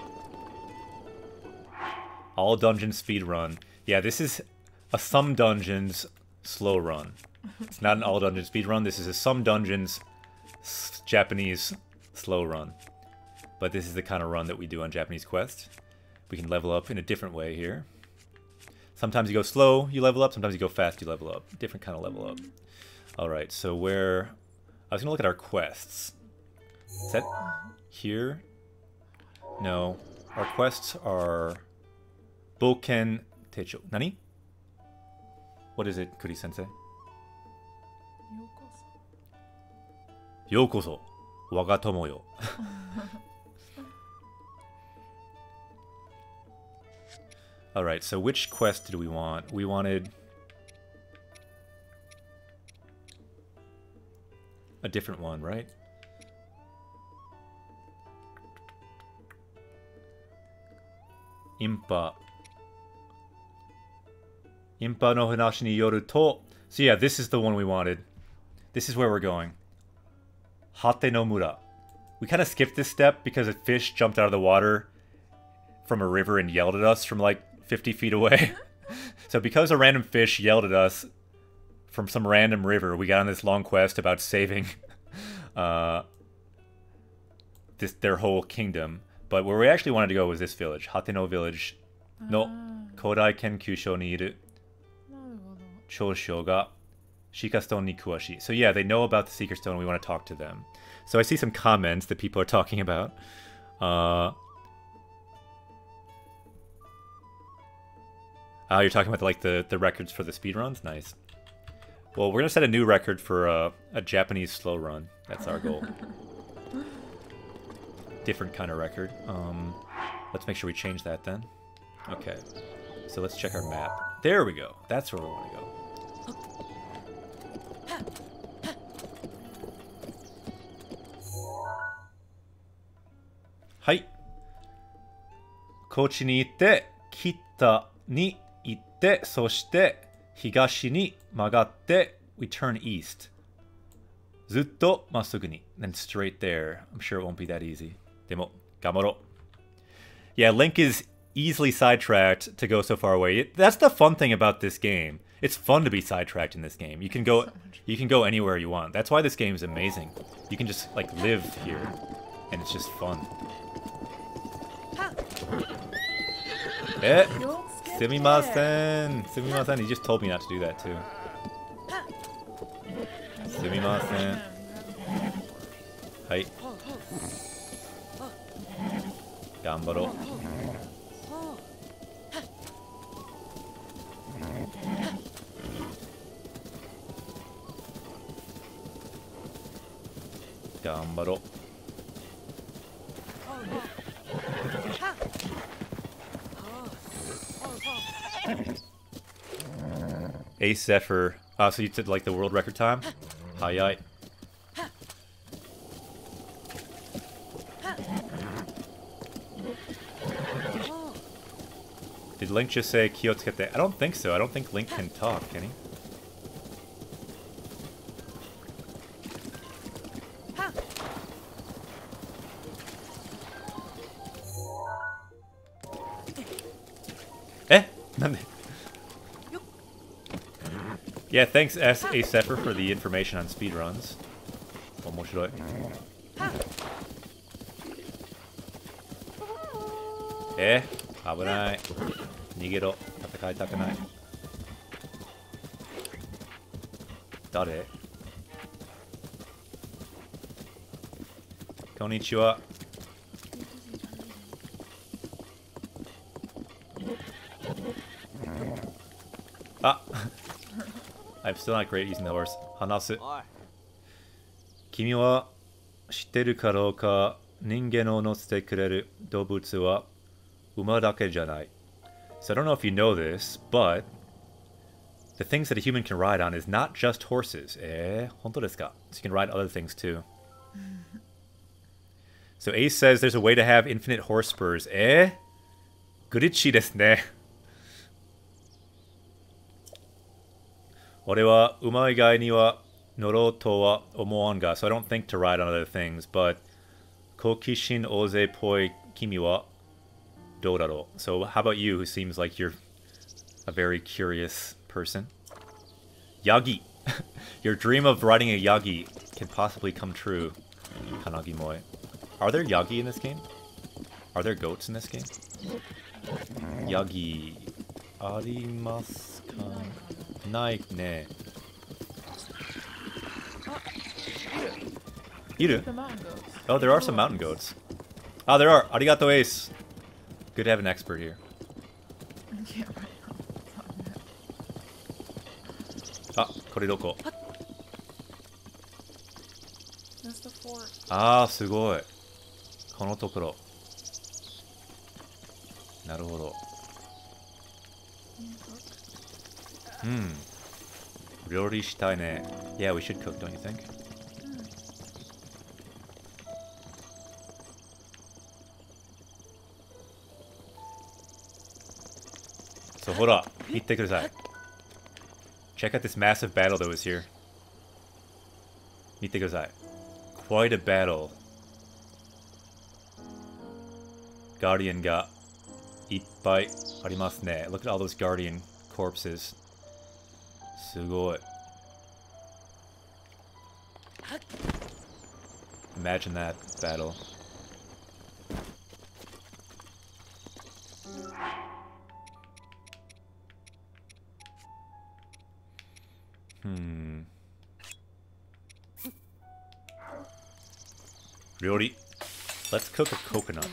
[SPEAKER 1] All dungeon speed run. Yeah, this is a some dungeons slow run. It's not an all dungeon speed run. This is a some dungeons s- Japanese slow run. But this is the kind of run that we do on Japanese Quest. We can level up in a different way here. Sometimes you go slow, you level up. Sometimes you go fast, you level up. Different kind of level up. All right, so where... I was going to look at our quests. Is that here? No. Our quests are... Boken Techo. Nani? What is it, Kuri-sensei?
[SPEAKER 4] Yokoso.
[SPEAKER 1] Yokoso. Waga tomo [LAUGHS] yo. Alright, so which quest did we want? We wanted... A different one, right? Impa. Impa no Hanashi ni yoru to... So yeah, this is the one we wanted. This is where we're going. Hate no Mura. We kind of skipped this step because a fish jumped out of the water from a river and yelled at us from like 50 feet away. [LAUGHS] so because a random fish yelled at us from some random river, we got on this long quest about saving [LAUGHS] uh, this their whole kingdom. But where we actually wanted to go was this village, Hateno village. No, Kodai Kenkyusho ni iru. Choshio ga Sheikah Stone. So yeah, they know about the Sheikah Stone. We want to talk to them. So I see some comments that people are talking about. Uh, oh, you're talking about like the the records for the speed runs. Nice. Well, we're gonna set a new record for uh, a Japanese slow run. That's our goal. [LAUGHS] Different kind of record. Um, let's make sure we change that then. Okay. So let's check our map. There we go. That's where we want to go. Hi. 高知に行って、北に行 って、そして東に曲がって、we turn east. ずっとまっすぐに。Then straight there. I'm sure it won't be that easy. でも、頑張ろう。Yeah, Link is easily sidetracked to go so far away. It- that's the fun thing about this game. It's fun to be sidetracked in this game. You can go you can go anywhere you want. That's why this game is amazing. You can just like live here and it's just fun. Eh, すみません。すみません。He just told me not to do that too. すみませ A Zephyr. Uh, so you did like the world record time? Hi. Did Link just say Kyotskete? I don't think so. I don't think Link can talk, can he? Yeah, thanks S. A. Sepher for the information on speedruns. 面白い。え危ない。逃げろ。戦いたくない。誰こんにちは。あ I'm still not great using the horse. 話す。君は知ってるかどうか人間を乗せてくれる動物は馬だけじゃない。So I don't know if you know this, but the things that a human can ride on is not just horses. えー、本当ですか So you can ride other things too. So Ace says there's a way to have infinite horse spurs. えー、グリ 俺は馬以外には乗ろうとは思わんが、so I don't think to ride on other things, but 好奇心大勢っぽい君はどうだろう So how about you, who seems like you're a very curious person? Yagi! [LAUGHS] Your dream of riding a Yagi can possibly come true, Kanagi Moe. Are there Yagi in this game? Are there goats in this game? Yagi. Arimasu ないね。いる. Oh, there are some mountain goats. Ah, there are. Arigato Ace. Good to have an expert here. Ah, これどこ.ああ、すごい。このところ。なるほど。Hmm. Ryori Steine. Yeah, we should cook, don't you think? So hold up. Check out this massive battle that was here. Quite a battle. Guardian got eat bite. Look at all those guardian corpses. すごい。Imagine that battle. Hmm. Ryori, let's cook a coconut.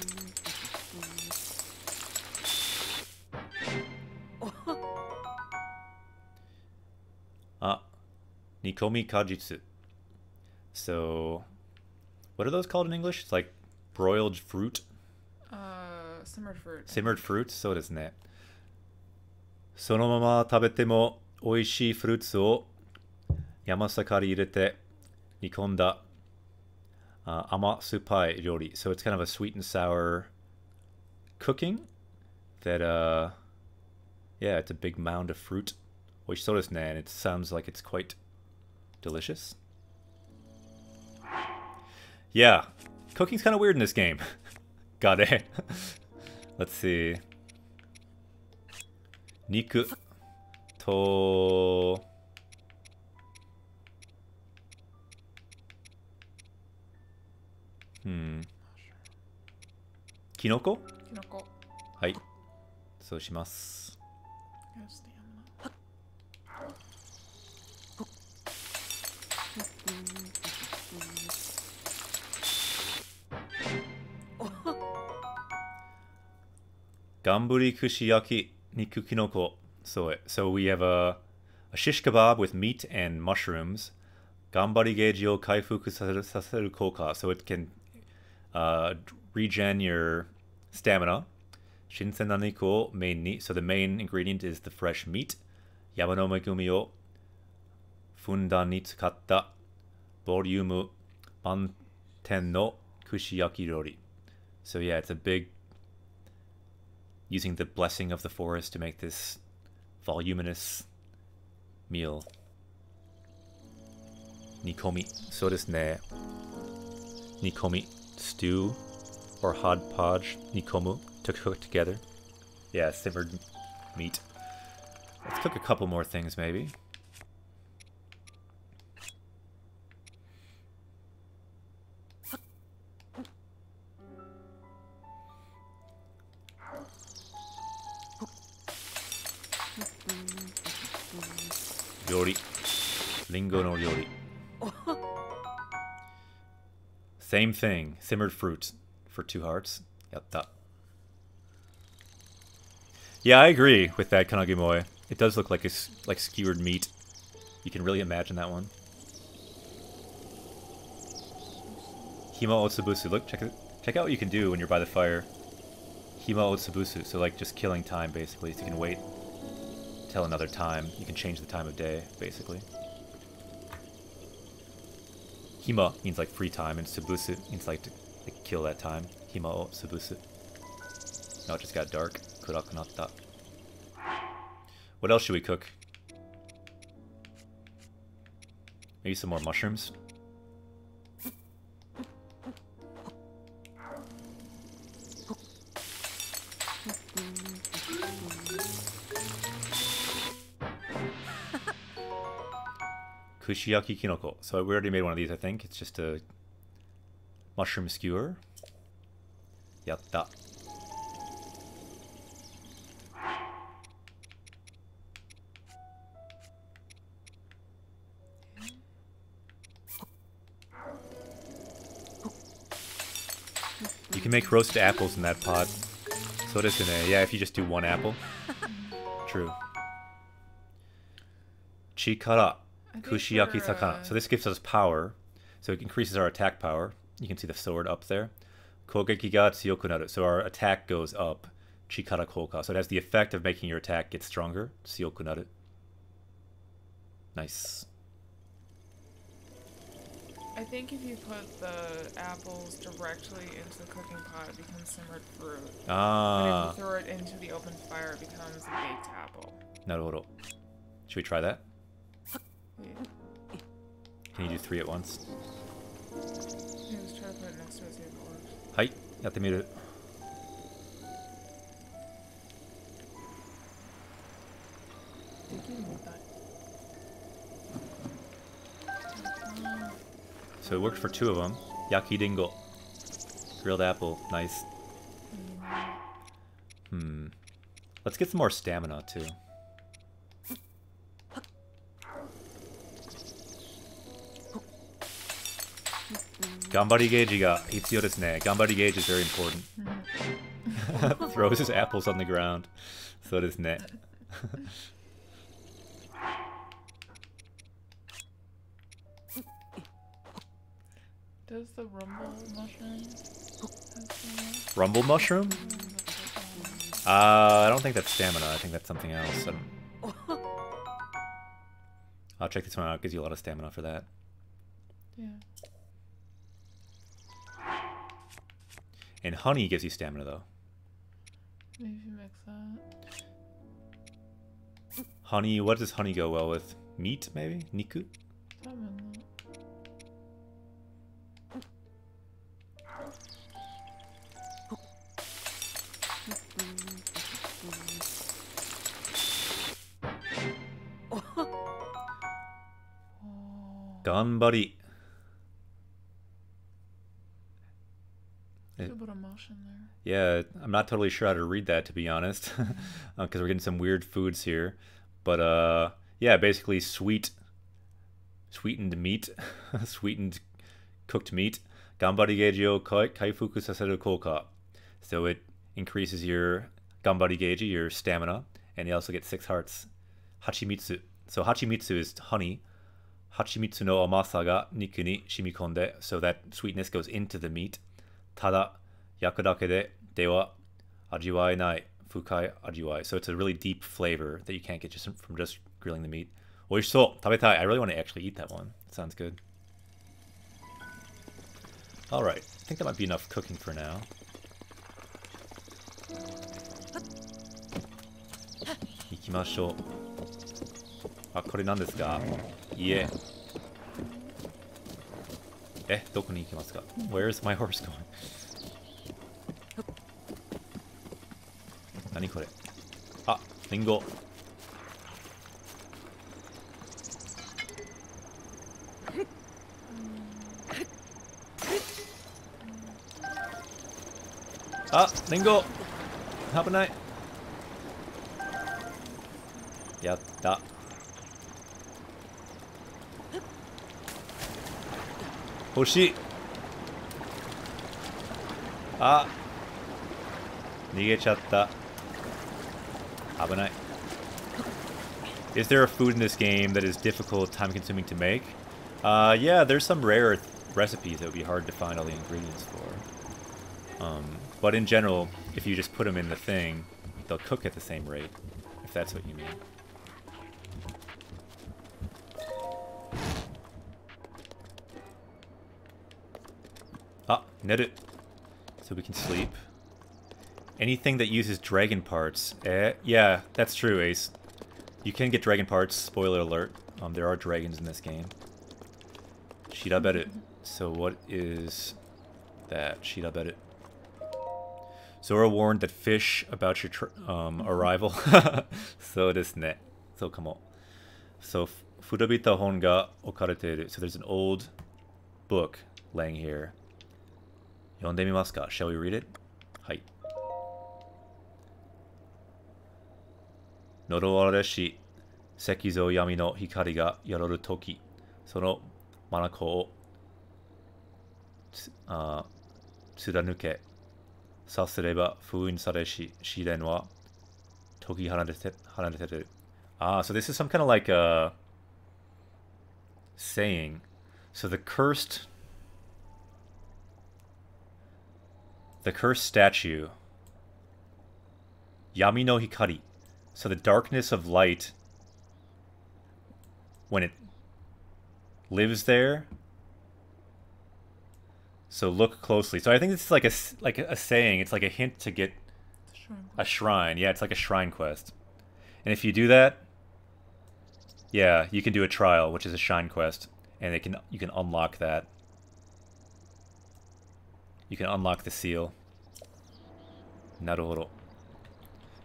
[SPEAKER 1] Ah, Nikomi Kajitsu. So, what are those called in English? It's like broiled fruit,
[SPEAKER 4] Uh, simmered fruit.
[SPEAKER 1] simmered fruit. そうですね。そのまま食べても美味しいフルーツを山盛り入れて煮込んだ uh, 甘酸っぱい料理. So it's kind of a sweet and sour cooking that, uh, yeah, it's a big mound of fruit. which sort of Nan. It sounds like it's quite delicious. Yeah, cooking's kind of weird in this game. [LAUGHS] Got it. [LAUGHS] Let's see. Niku to Hmm.
[SPEAKER 4] Kinoko?
[SPEAKER 1] Kinoko. Hi.
[SPEAKER 4] So shimasu.
[SPEAKER 1] Gamburi kushiyaki niku kinoko. So, so we have a, a shish kebab with meat and mushrooms. Gambari geji o kaifuku saseru- koka. So it can uh, regen your stamina. Shinsen na niku main ni. So the main ingredient is the fresh meat. Yamano megumi o fundan ni tsukatta boryumu manten no kushiyaki rori. So yeah, it's a big using the blessing of the forest to make this voluminous meal. Nikomi. So desu ne. Nikomi. Stew or hodpodge. Nikomu. To cook together. Yeah, simmered meat. Let's cook a couple more things, maybe. Same thing. Simmered fruit for two hearts. Yatta. Yeah, I agree with that Kanagi Moe. It does look like a, like skewered meat. You can really imagine that one. Hima Otsubusu. Look, check it. Check out what you can do when you're by the fire. Hima Otsubusu. So like just killing time basically. So you can wait till another time. You can change the time of day basically. Hima means like free time, and Subusu means like to like, kill that time. Hima o Subusu. Now it just got dark. Kurakunatta. What else should we cook? Maybe some more mushrooms? Kushiyaki kinoko. So we already made one of these, I think. It's just a mushroom skewer. Yatta. You can make roasted apples in that pot. So it is in a, yeah, if you just do one apple. [LAUGHS] True. Chikara. Kushiyaki
[SPEAKER 4] uh,
[SPEAKER 1] So this gives us power. So it increases our attack power. You can see the sword up there. Kogeki ga tsuyoku naru. So our attack goes up. Chikara koka. So it has the effect of making your attack get stronger. Tsuyoku naru. Nice.
[SPEAKER 4] I think if you put the apples directly into the cooking pot, it becomes simmered fruit. Ah. But
[SPEAKER 1] Ah.
[SPEAKER 4] if you throw it into the open fire, it becomes a baked apple.
[SPEAKER 1] Naruhodo. Should we try that?
[SPEAKER 4] Yeah.
[SPEAKER 1] Can you do three at once?
[SPEAKER 4] Hi, got to put it next it, see it
[SPEAKER 1] worked for two of them. Yaki ringo, Grilled apple. Nice. Hmm. Let's get some more stamina, too. Gambari gauge ga hitsuyo desu ne. Is very important. [LAUGHS] [LAUGHS] Throws his apples on the ground. So desu ne.
[SPEAKER 4] Does the rumble mushroom have?
[SPEAKER 1] Rumble mushroom? Uh, I don't think that's stamina. I think that's something else. [LAUGHS] I'll check this one out. Gives you a lot of stamina for that.
[SPEAKER 4] Yeah.
[SPEAKER 1] And honey gives you stamina though.
[SPEAKER 4] Maybe if you mix that.
[SPEAKER 1] Honey, what does honey go well with? Meat, maybe? Niku?
[SPEAKER 4] Salmon.
[SPEAKER 1] Ganbari.
[SPEAKER 4] Should put a motion there.
[SPEAKER 1] Yeah, I'm not totally sure how to read that to be honest, [LAUGHS] because we're getting some weird foods here. But uh, yeah, basically sweet, sweetened meat, [LAUGHS] sweetened cooked meat. Gambari geiji o kai- kaifuku saseru koka. So it increases your gambari geiji, your stamina, and you also get six hearts. Hachimitsu. So hachimitsu is honey. Hachimitsu no amasa ga niku ni shimikonde. So that sweetness goes into the meat. ただ焼くだけででは味わえない深い味わい So it's a really deep flavor that you can't get just from just grilling the meat 美味しそう食べたい I really want to actually eat that one sounds good Alright, I think that might be enough cooking for now 行きましょうあこれ何ですか家 えどこに行きますか ?Where is my horse going? 何これ？あリンゴ。あリンゴ。危ない。やった。欲しいあ逃げちゃった危ない Is there a food in this game that is difficult, time consuming to make? Uh, yeah, there's some rare recipes that would be hard to find all the ingredients for. Um, but in general, if you just put them in the thing, they'll cook at the same rate, if that's what you mean. Ah, it. So we can sleep. Anything that uses dragon parts. Eh, yeah, that's true, Ace. You can get dragon parts, spoiler alert. Um, there are dragons in this game. Shiraberu. So what is that? Shiraberu. Zora warned that fish about your um, arrival. [LAUGHS] so desu ne. So come on. So Furabita hon ga okareteru. So there's an old book laying here. Yondemimasu ka? Shall we read it? Hai. 呪われし石像闇の光が宿るとき、その眼をつあ貫けさすれば封印されし試練は解き放て放てる。Ah, so this is some kind of like a saying. So the cursed the cursed statue Yami no Hikari. So the darkness of light when it lives there so look closely. So I think it's like a like a saying. It's like a hint to get a shrine. Yeah, it's like a shrine quest. And if you do that, yeah, you can do a trial, which is a shrine quest, and it can you can unlock that. You can unlock the seal. Naruhodo.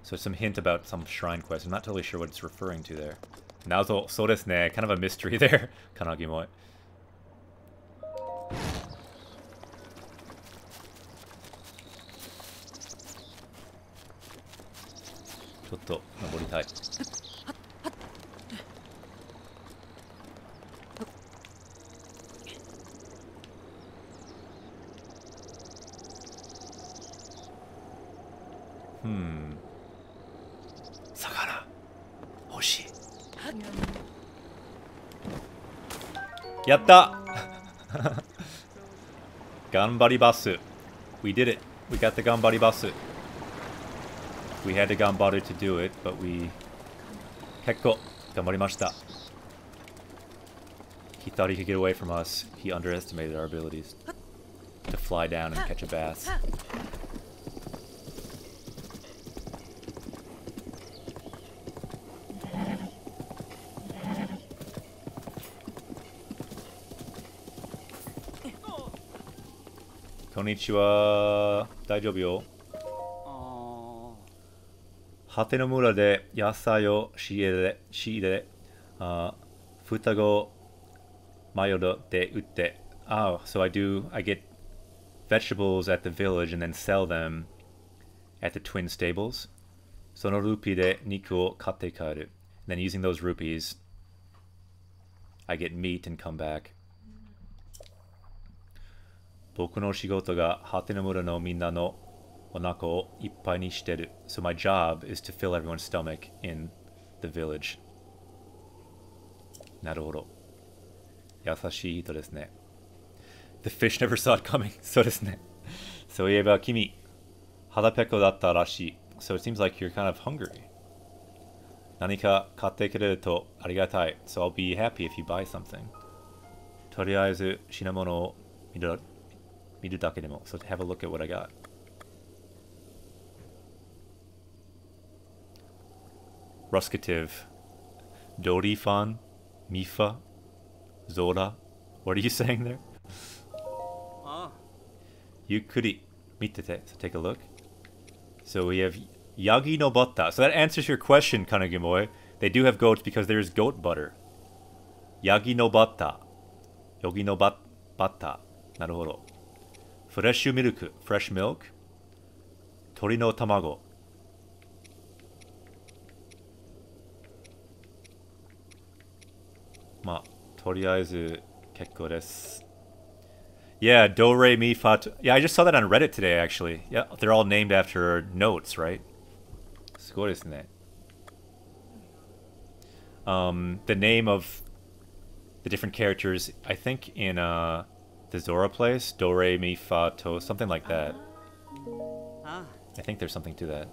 [SPEAKER 1] So some hint about some shrine quest. I'm not totally sure what it's referring to there. Naoto, so desu ne. Kind of a mystery [LAUGHS] there. Kanagi Moe. ちょやった頑張りバス We did it. We got the 頑張りバス We had to Ganbaru to do it, but we... 結構頑張りました He thought he could get away from us. He underestimated our abilities to fly down and catch a bass. Konnichiwa. 大丈夫よ。果ての村で野菜を仕入れ、仕入れ、あ双子マヨルで売って、oh, so I do, I get vegetables at the village and then sell them at the twin stables. そのルーピーで肉を買って帰る。Then using those rupees, I get meat and come back. 僕の仕事がハテナ村のみんなのお腹をいっぱいにしてる。So my job is to fill everyone's stomach in the village. なるほど。優しい人ですね。The fish never saw it coming. そうですね。そういえば君、腹ペコだったらしい。So it seems like you're kind of hungry. 何か買ってくれるとありがたい。So I'll be happy if you buy something. とりあえず品物を見る need a duck animal. So have a look at what I got. Ruskative, Dorefan, Mipha, Zora. What are you [LAUGHS] saying there?
[SPEAKER 5] Ah.
[SPEAKER 1] Yukuri Mitete. So take a look. So we have Yagi no Botta. So that answers your question, Kanagi Moe. They do have goats because there is goat butter. Yagi no Botta. Yogi no bat Batta fresh milk, fresh milk, torino tamago. Ma, toriazu kekko desu. Yeah, do re mi fa to. Yeah, I just saw that on Reddit today, actually. Yeah, they're all named after notes, right? Score isn't it? Um, the name of the different characters, I think in uh, the Zora place, do re mi fa to, something like that.
[SPEAKER 5] Ah.
[SPEAKER 1] I think there's something to that.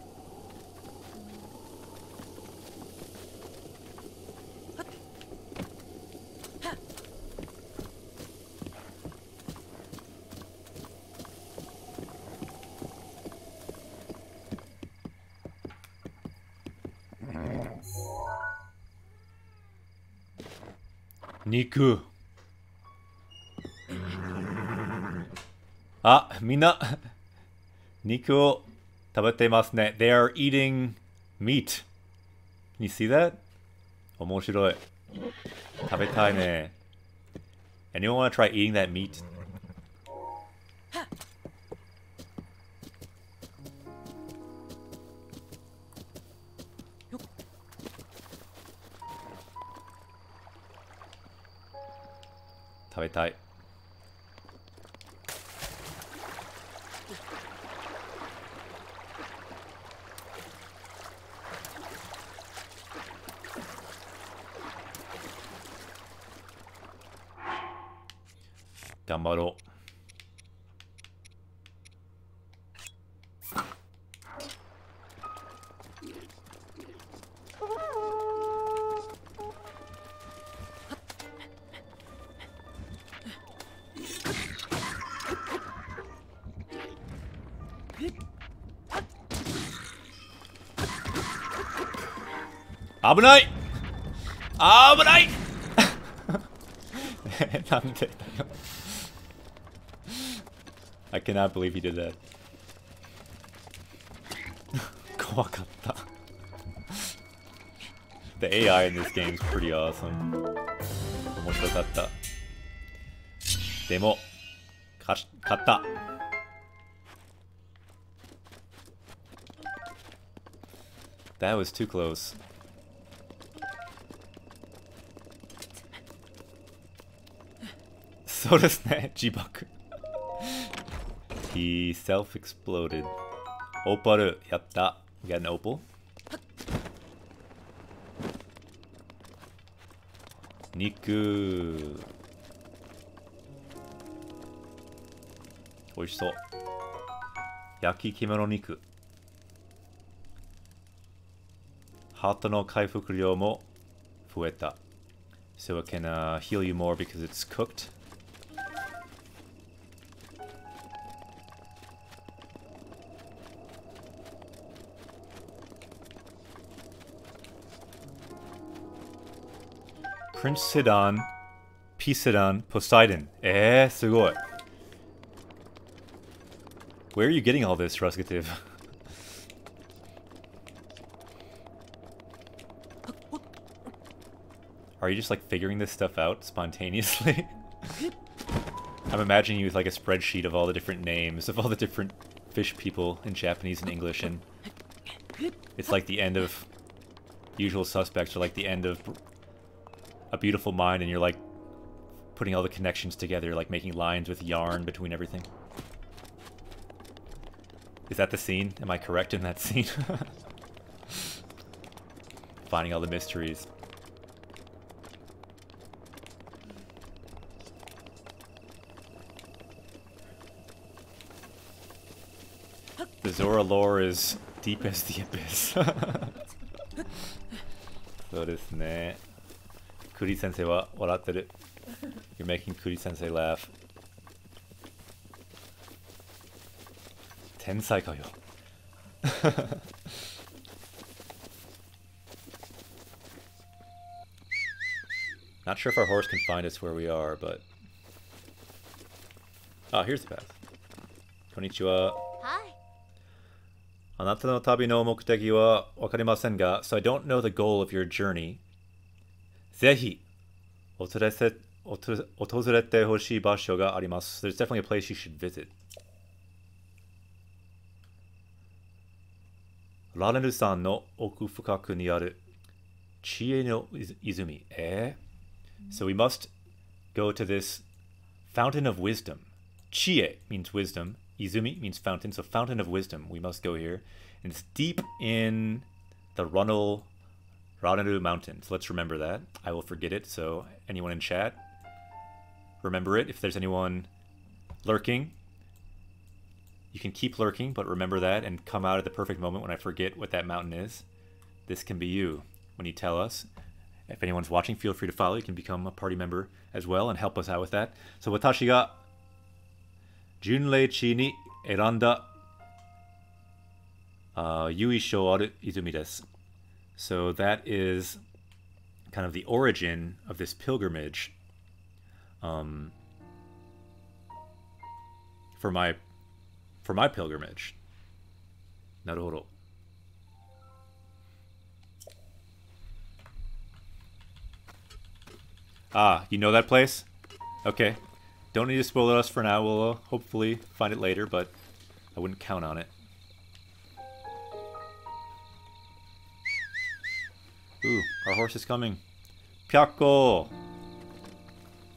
[SPEAKER 1] Niku. あ、みんな肉を食べてますね。They are eating meat. Can you see that? 面白い。食べたいね。Anyone want to try eating that meat? "食頑張ろう。危ない！危ない！[LAUGHS] なんでだよ。I cannot believe he did that [LAUGHS] 怖かった The AI in this game is pretty awesome 面白かったでもかし勝った That was too close そうですね、自爆。 He self-exploded. オーパル、やった。We got an opal. 肉。美味しそう。焼き肝肉。ハートの回復量も増えた。So it can uh, heal you more because it's cooked. Prince Sidon, Poseidon, Poseidon. Eh, すごい. Where are you getting all this, Ruskative? Are you just like figuring this stuff out spontaneously? [LAUGHS] I'm imagining you with like a spreadsheet of all the different names of all the different fish people in Japanese and English, and it's like the end of Usual Suspects or like the end of a Beautiful Mind, and you're like putting all the connections together, like making lines with yarn between everything. Is that the scene? Am I correct in that [LAUGHS] scene? Finding all the mysteries. The Zora lore is deep as the abyss. [LAUGHS] そう Kuri sensei wa warateru. You're making Kuri sensei laugh. Tensai ka yo. [LAUGHS] Not sure if our horse can find us where we are, but... Ah, here's the path. Konnichiwa.
[SPEAKER 3] Hi.
[SPEAKER 1] あなたの旅の目的はわかりませんが, so I don't know the goal of your journey. ぜひ、訪れせ訪訪れてほしい場所があります。There's definitely a place you should visit. ラネル山の奥深くにある知恵の泉。え So we must go to this fountain of wisdom. Chie means wisdom. Izumi means fountain. So fountain of wisdom. We must go here. And it's deep in the Runnel Ranaru Mountains. Let's remember that. I will forget it. So anyone in chat, remember it. If there's anyone lurking, you can keep lurking, but remember that and come out at the perfect moment when I forget what that mountain is. This can be you when you tell us. If anyone's watching, feel free to follow. You can become a party member as well and help us out with that. So watashi ga junreichi ni eranda uh, yuisho aru izumi desu. So that is kind of the origin of this pilgrimage um, for my for my pilgrimage. Naruhodo. Ah, you know that place? Okay. Don't need to spoil it us for now. We'll uh, hopefully find it later, but I wouldn't count on it. Ooh, our horse is coming. Pyakko!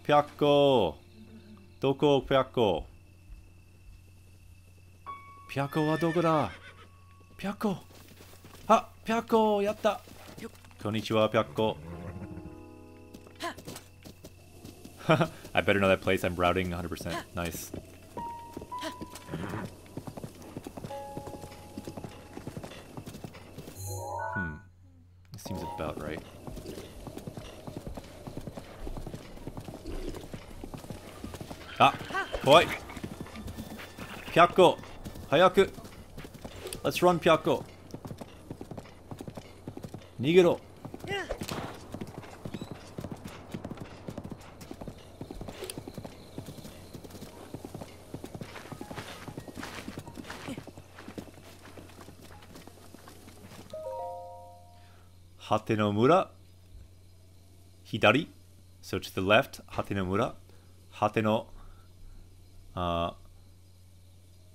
[SPEAKER 1] Pyakko! Doko Pyakko? Pyakko wa doko da? Pyakko! Ah, Pyakko! Yatta! Konnichiwa, Pyakko. [LAUGHS] I better know that place. I'm routing 100%. Nice. About right. Ah! Koi! Pyakko! Hayaku! Let's run, Pyakko! Nigero! はての村。左。so to the left はての村。はてのあ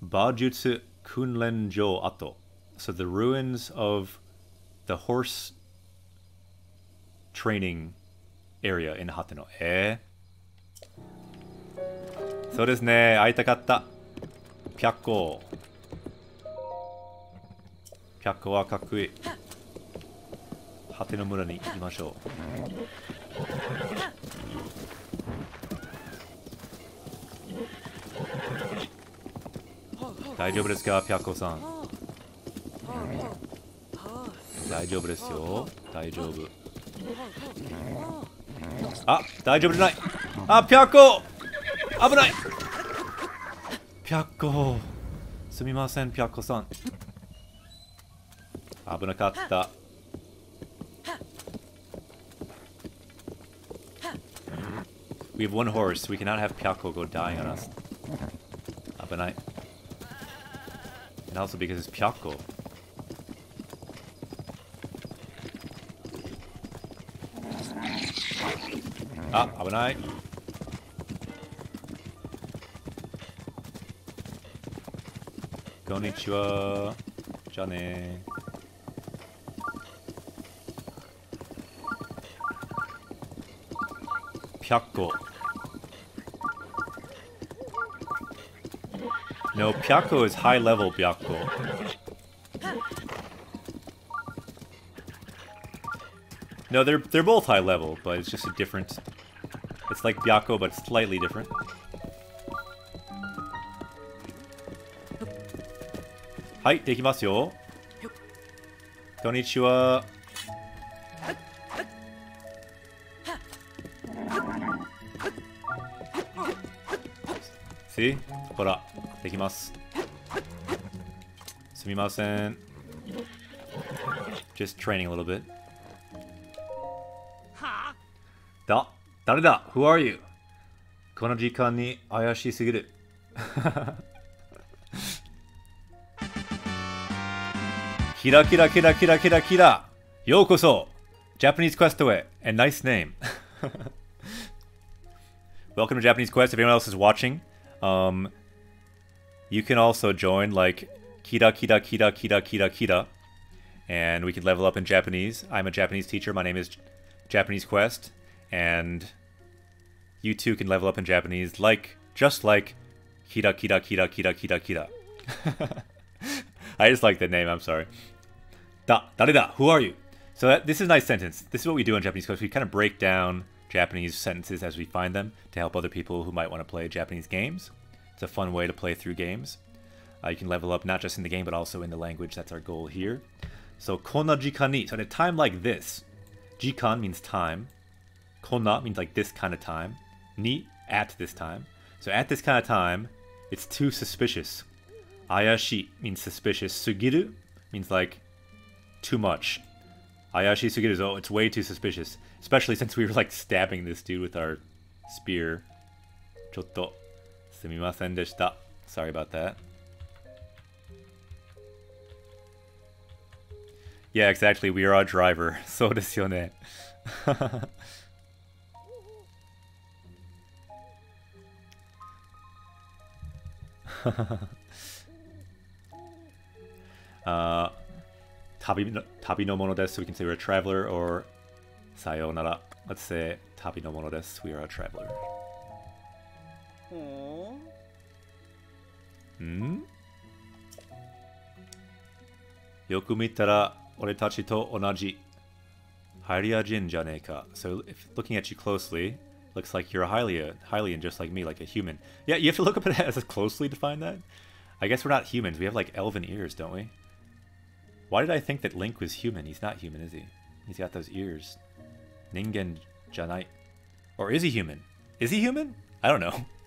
[SPEAKER 1] 馬術。訓練場跡。So the ruins of the horse training area in はてのえ、そうですね。会いたかった。ピャッコーピャッはかっこいい。果ての村に行きましょう。大丈夫ですかピャッコさん？大丈夫ですよ。大丈夫。あ大丈夫じゃない。あピャッコ！危ない！ピャッコ！すみませんピャッコさん。危なかった。We have one horse. We cannot have Kyoko go dying on us. Up night. And also because it's Pyako. Ah, abonai. Konnichiwa. Johnny. Pyako. No, Pyako is high level Byakko. No, they're they're both high level, but it's just a different. It's like Byakko, but slightly different. Hi, dekimasu yo. Konnichiwa. できます。すみません。Just training a little bit. だ、 誰だ ?Who are you? この時間に怪しすぎる。キラキラキラキラキラキラようこそ [LAUGHS] Japanese Quest へ and nice name. [LAUGHS] Welcome to Japanese Quest. If anyone else is watching, um, you can also join like Kira Kira Kira Kira Kira Kira, and we can level up in Japanese. I'm a Japanese teacher. My name is Japanese Quest, and you too can level up in Japanese, like just like Kira Kira Kira Kira Kira Kira. [LAUGHS] I just like the name. I'm sorry. Da, dareda, who are you? So that, this is a nice sentence. This is what we do in Japanese Quest. We kind of break down Japanese sentences as we find them to help other people who might want to play Japanese games. It's a fun way to play through games. Uh, you can level up not just in the game, but also in the language. That's our goal here. So, konna jikani. So, at a time like this, jikan means time. Konna means like this kind of time. Ni, at this time. So, at this kind of time, it's too suspicious. Ayashi means suspicious. Sugiru means like too much. Ayashi Sugiru is, oh, it's way too suspicious. Especially since we were like stabbing this dude with our spear. Chotto. Sumimasen deshita. Sorry about that. Yeah, exactly. We are our driver. [LAUGHS] So desu yo ne. [LAUGHS] uh, tabi tabi no mono desu, so we can say we're a traveler, or sayonara. Let's say tabi no mono desu, we are a traveler.
[SPEAKER 5] ほ
[SPEAKER 1] Hmm? よく見たら俺たちと同じハイリア人じゃねえか So if looking at you closely looks like you're a Hylia Hylian just like me like a human Yeah you have to look up at it as [LAUGHS] closely to find that I guess we're not humans we have like elven ears don't we Why did I think that Link was human He's not human is he He's got those ears Ningen janai Or is he human Is he human I don't know [LAUGHS]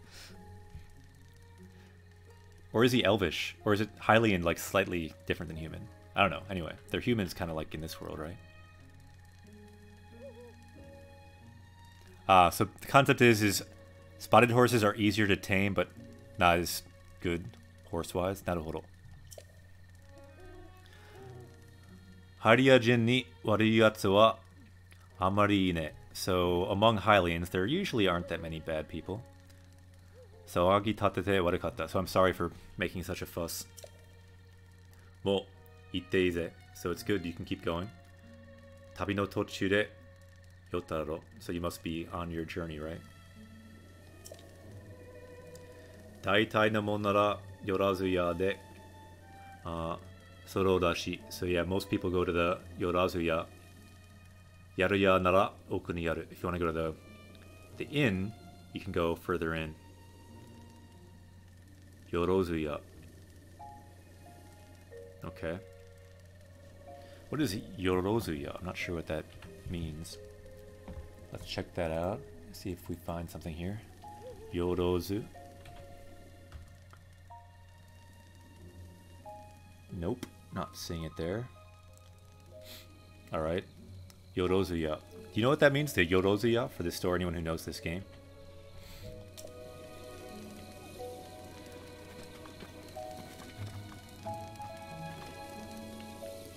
[SPEAKER 1] Or is he elvish? Or is it Hylian like slightly different than human? I don't know. Anyway, they're humans kind of like in this world, right? Ah, so the concept is is spotted horses are easier to tame, but not as good horse-wise. Naruhodo. Haria-jin ni warui yatsu wa amari ine. So among Hylians, there usually aren't that many bad people. So agi tatete warakata. So I'm sorry for making such a fuss. Mo itteize. So it's good you can keep going. Tabi no tochu de yotaro. So you must be on your journey, right? Daitai no mon nara yorozuya de uh, sorodashi. So yeah, most people go to the yorazuya. Yaruya nara oku ni yaru. If you want to go to the the inn, you can go further in. Yorozuya. Okay. What is Yorozuya? I'm not sure what that means. Let's check that out. See if we find something here. Yorozu. Nope, not seeing it there. Alright. Yorozuya. Do you know what that means, the Yorozuya, for this store, anyone who knows this game?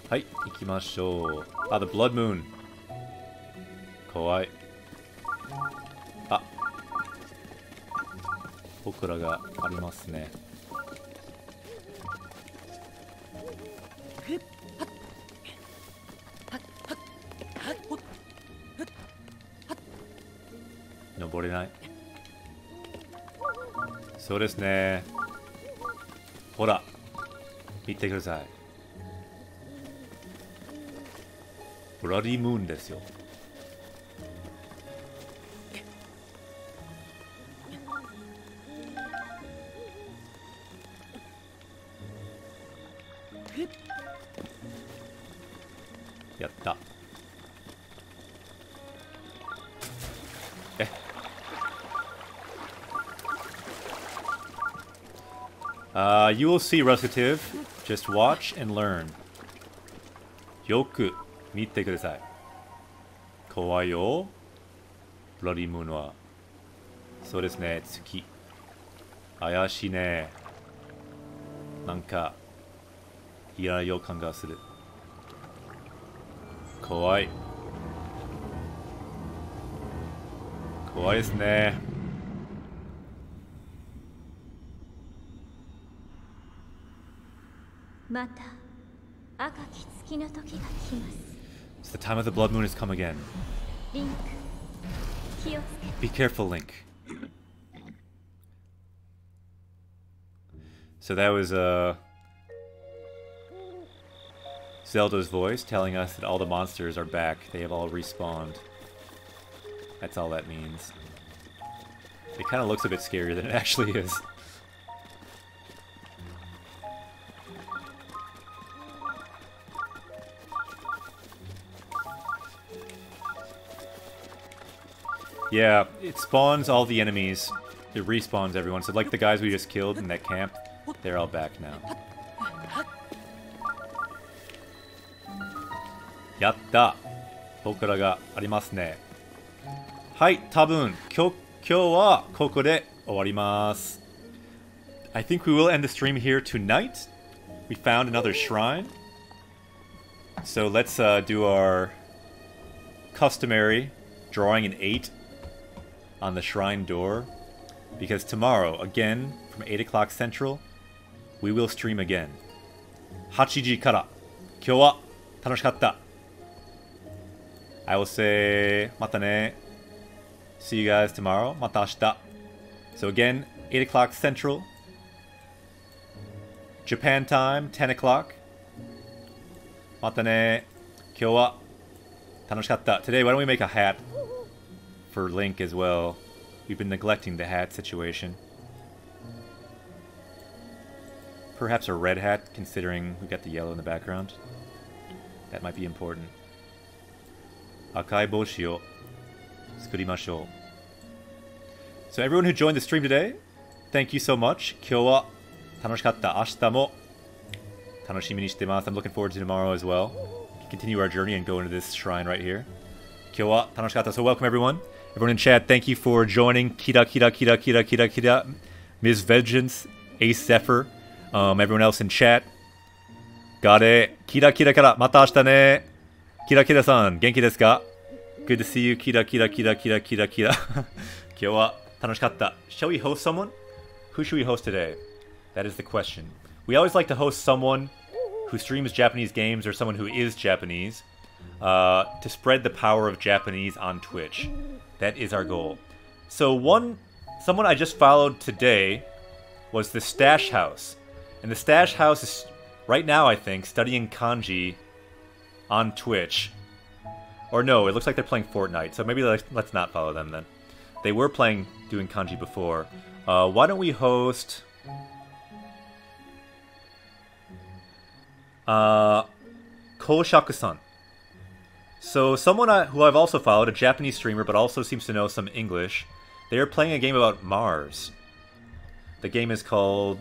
[SPEAKER 1] Hi, 行きましょう。あ、the blood moon. 怖い。あ。僕らがありますね。登れない。そうですね。ほら、見てください。ブラディムーンですよ。やった。え Uh, you will see Ruskative. Just watch and learn. よく 見てください。怖いよ。ブラディムーンは。そうですね、月。怪しいね。なんか、嫌な予感がする。怖い。怖いですね。
[SPEAKER 3] また赤き月の時が来ます
[SPEAKER 1] The time of the blood moon has come again.
[SPEAKER 3] Link.
[SPEAKER 1] Be careful, Link. So that was uh, Zelda's voice telling us that all the monsters are back. They have all respawned. That's all that means. It kind of looks a bit scarier than it [LAUGHS] actually is. Yeah, it spawns all the enemies. It respawns everyone. So like the guys we just killed in that camp, they're all back now. やった僕らがありますね。はい、多分今日今日はここで終わります。I think we will end the stream here tonight. We found another shrine. So let's uh, do our customary drawing an 8 on the shrine door. Because tomorrow, again, from 8 o'clock central, we will stream again. 8時から今日は楽しかった。I will say またね。See you guys tomorrow. また明日。So again, 8 o'clock central. Japan time, 10 o'clock. またね。今日は楽しかった。Today, why don't we make a hat for Link as well. We've been neglecting the hat situation. Perhaps a red hat, considering we got the yellow in the background. That might be important. Akai boshi tsukurimashou. So everyone who joined the stream today, thank you so much. Kyowa tanoshikatta. Ashita mo tanoshimi ni shite. I'm looking forward to tomorrow as well. Continue our journey and go into this shrine right here. Kyowa tanoshikatta. So welcome everyone. Everyone in chat, thank you for joining. Kira, Kira, Kira, Kira, Kira, Kira, Ms. Vengeance, Ace Zephyr, um, everyone else in chat. Got it. Kira, Kira, Kira. また明日ね。キラキラさん、元気ですか ?Good to see you, キラキラキラキラキラキラ。今日は[LAUGHS] 楽しかった。Shall we host someone? Who should we host today? That is the question. We always like to host someone who streams Japanese games or someone who is Japanese uh, to spread the power of Japanese on Twitch. That is our goal. So one, someone I just followed today was the Stash House, and the Stash House is right now, I think, studying kanji on Twitch. Or no, it looks like they're playing Fortnite, so maybe let's, let's not follow them then. They were playing doing kanji before. Uh, why don't we host? Uh, Koshaku-san. So someone I, who I've also followed, a Japanese streamer, but also seems to know some English. They are playing a game about Mars. The game is called,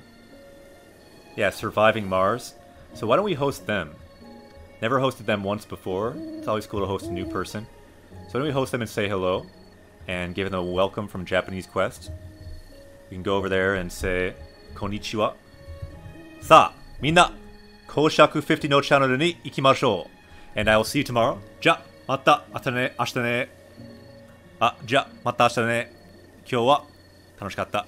[SPEAKER 1] yeah, Surviving Mars. So why don't we host them? Never hosted them once before. It's always cool to host a new person. So why don't we host them and say hello, and give them a welcome from Japanese Quest. We can go over there and say konnichiwa. さあ、みんな、公爵50のチャンネルに行きましょう。 and I will see you tomorrow. Ja, mata, atane ashita ne. Ah, ja, mata ashita ne. Kyou wa tanoshikatta.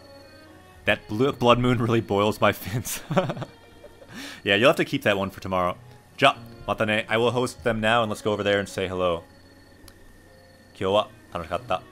[SPEAKER 1] That blue blood moon really boils my [LAUGHS] fins. [LAUGHS] yeah, you'll have to keep that one for tomorrow. Ja, mata ne. I will host them now and let's go over there and say hello. Kyou wa tanoshikatta.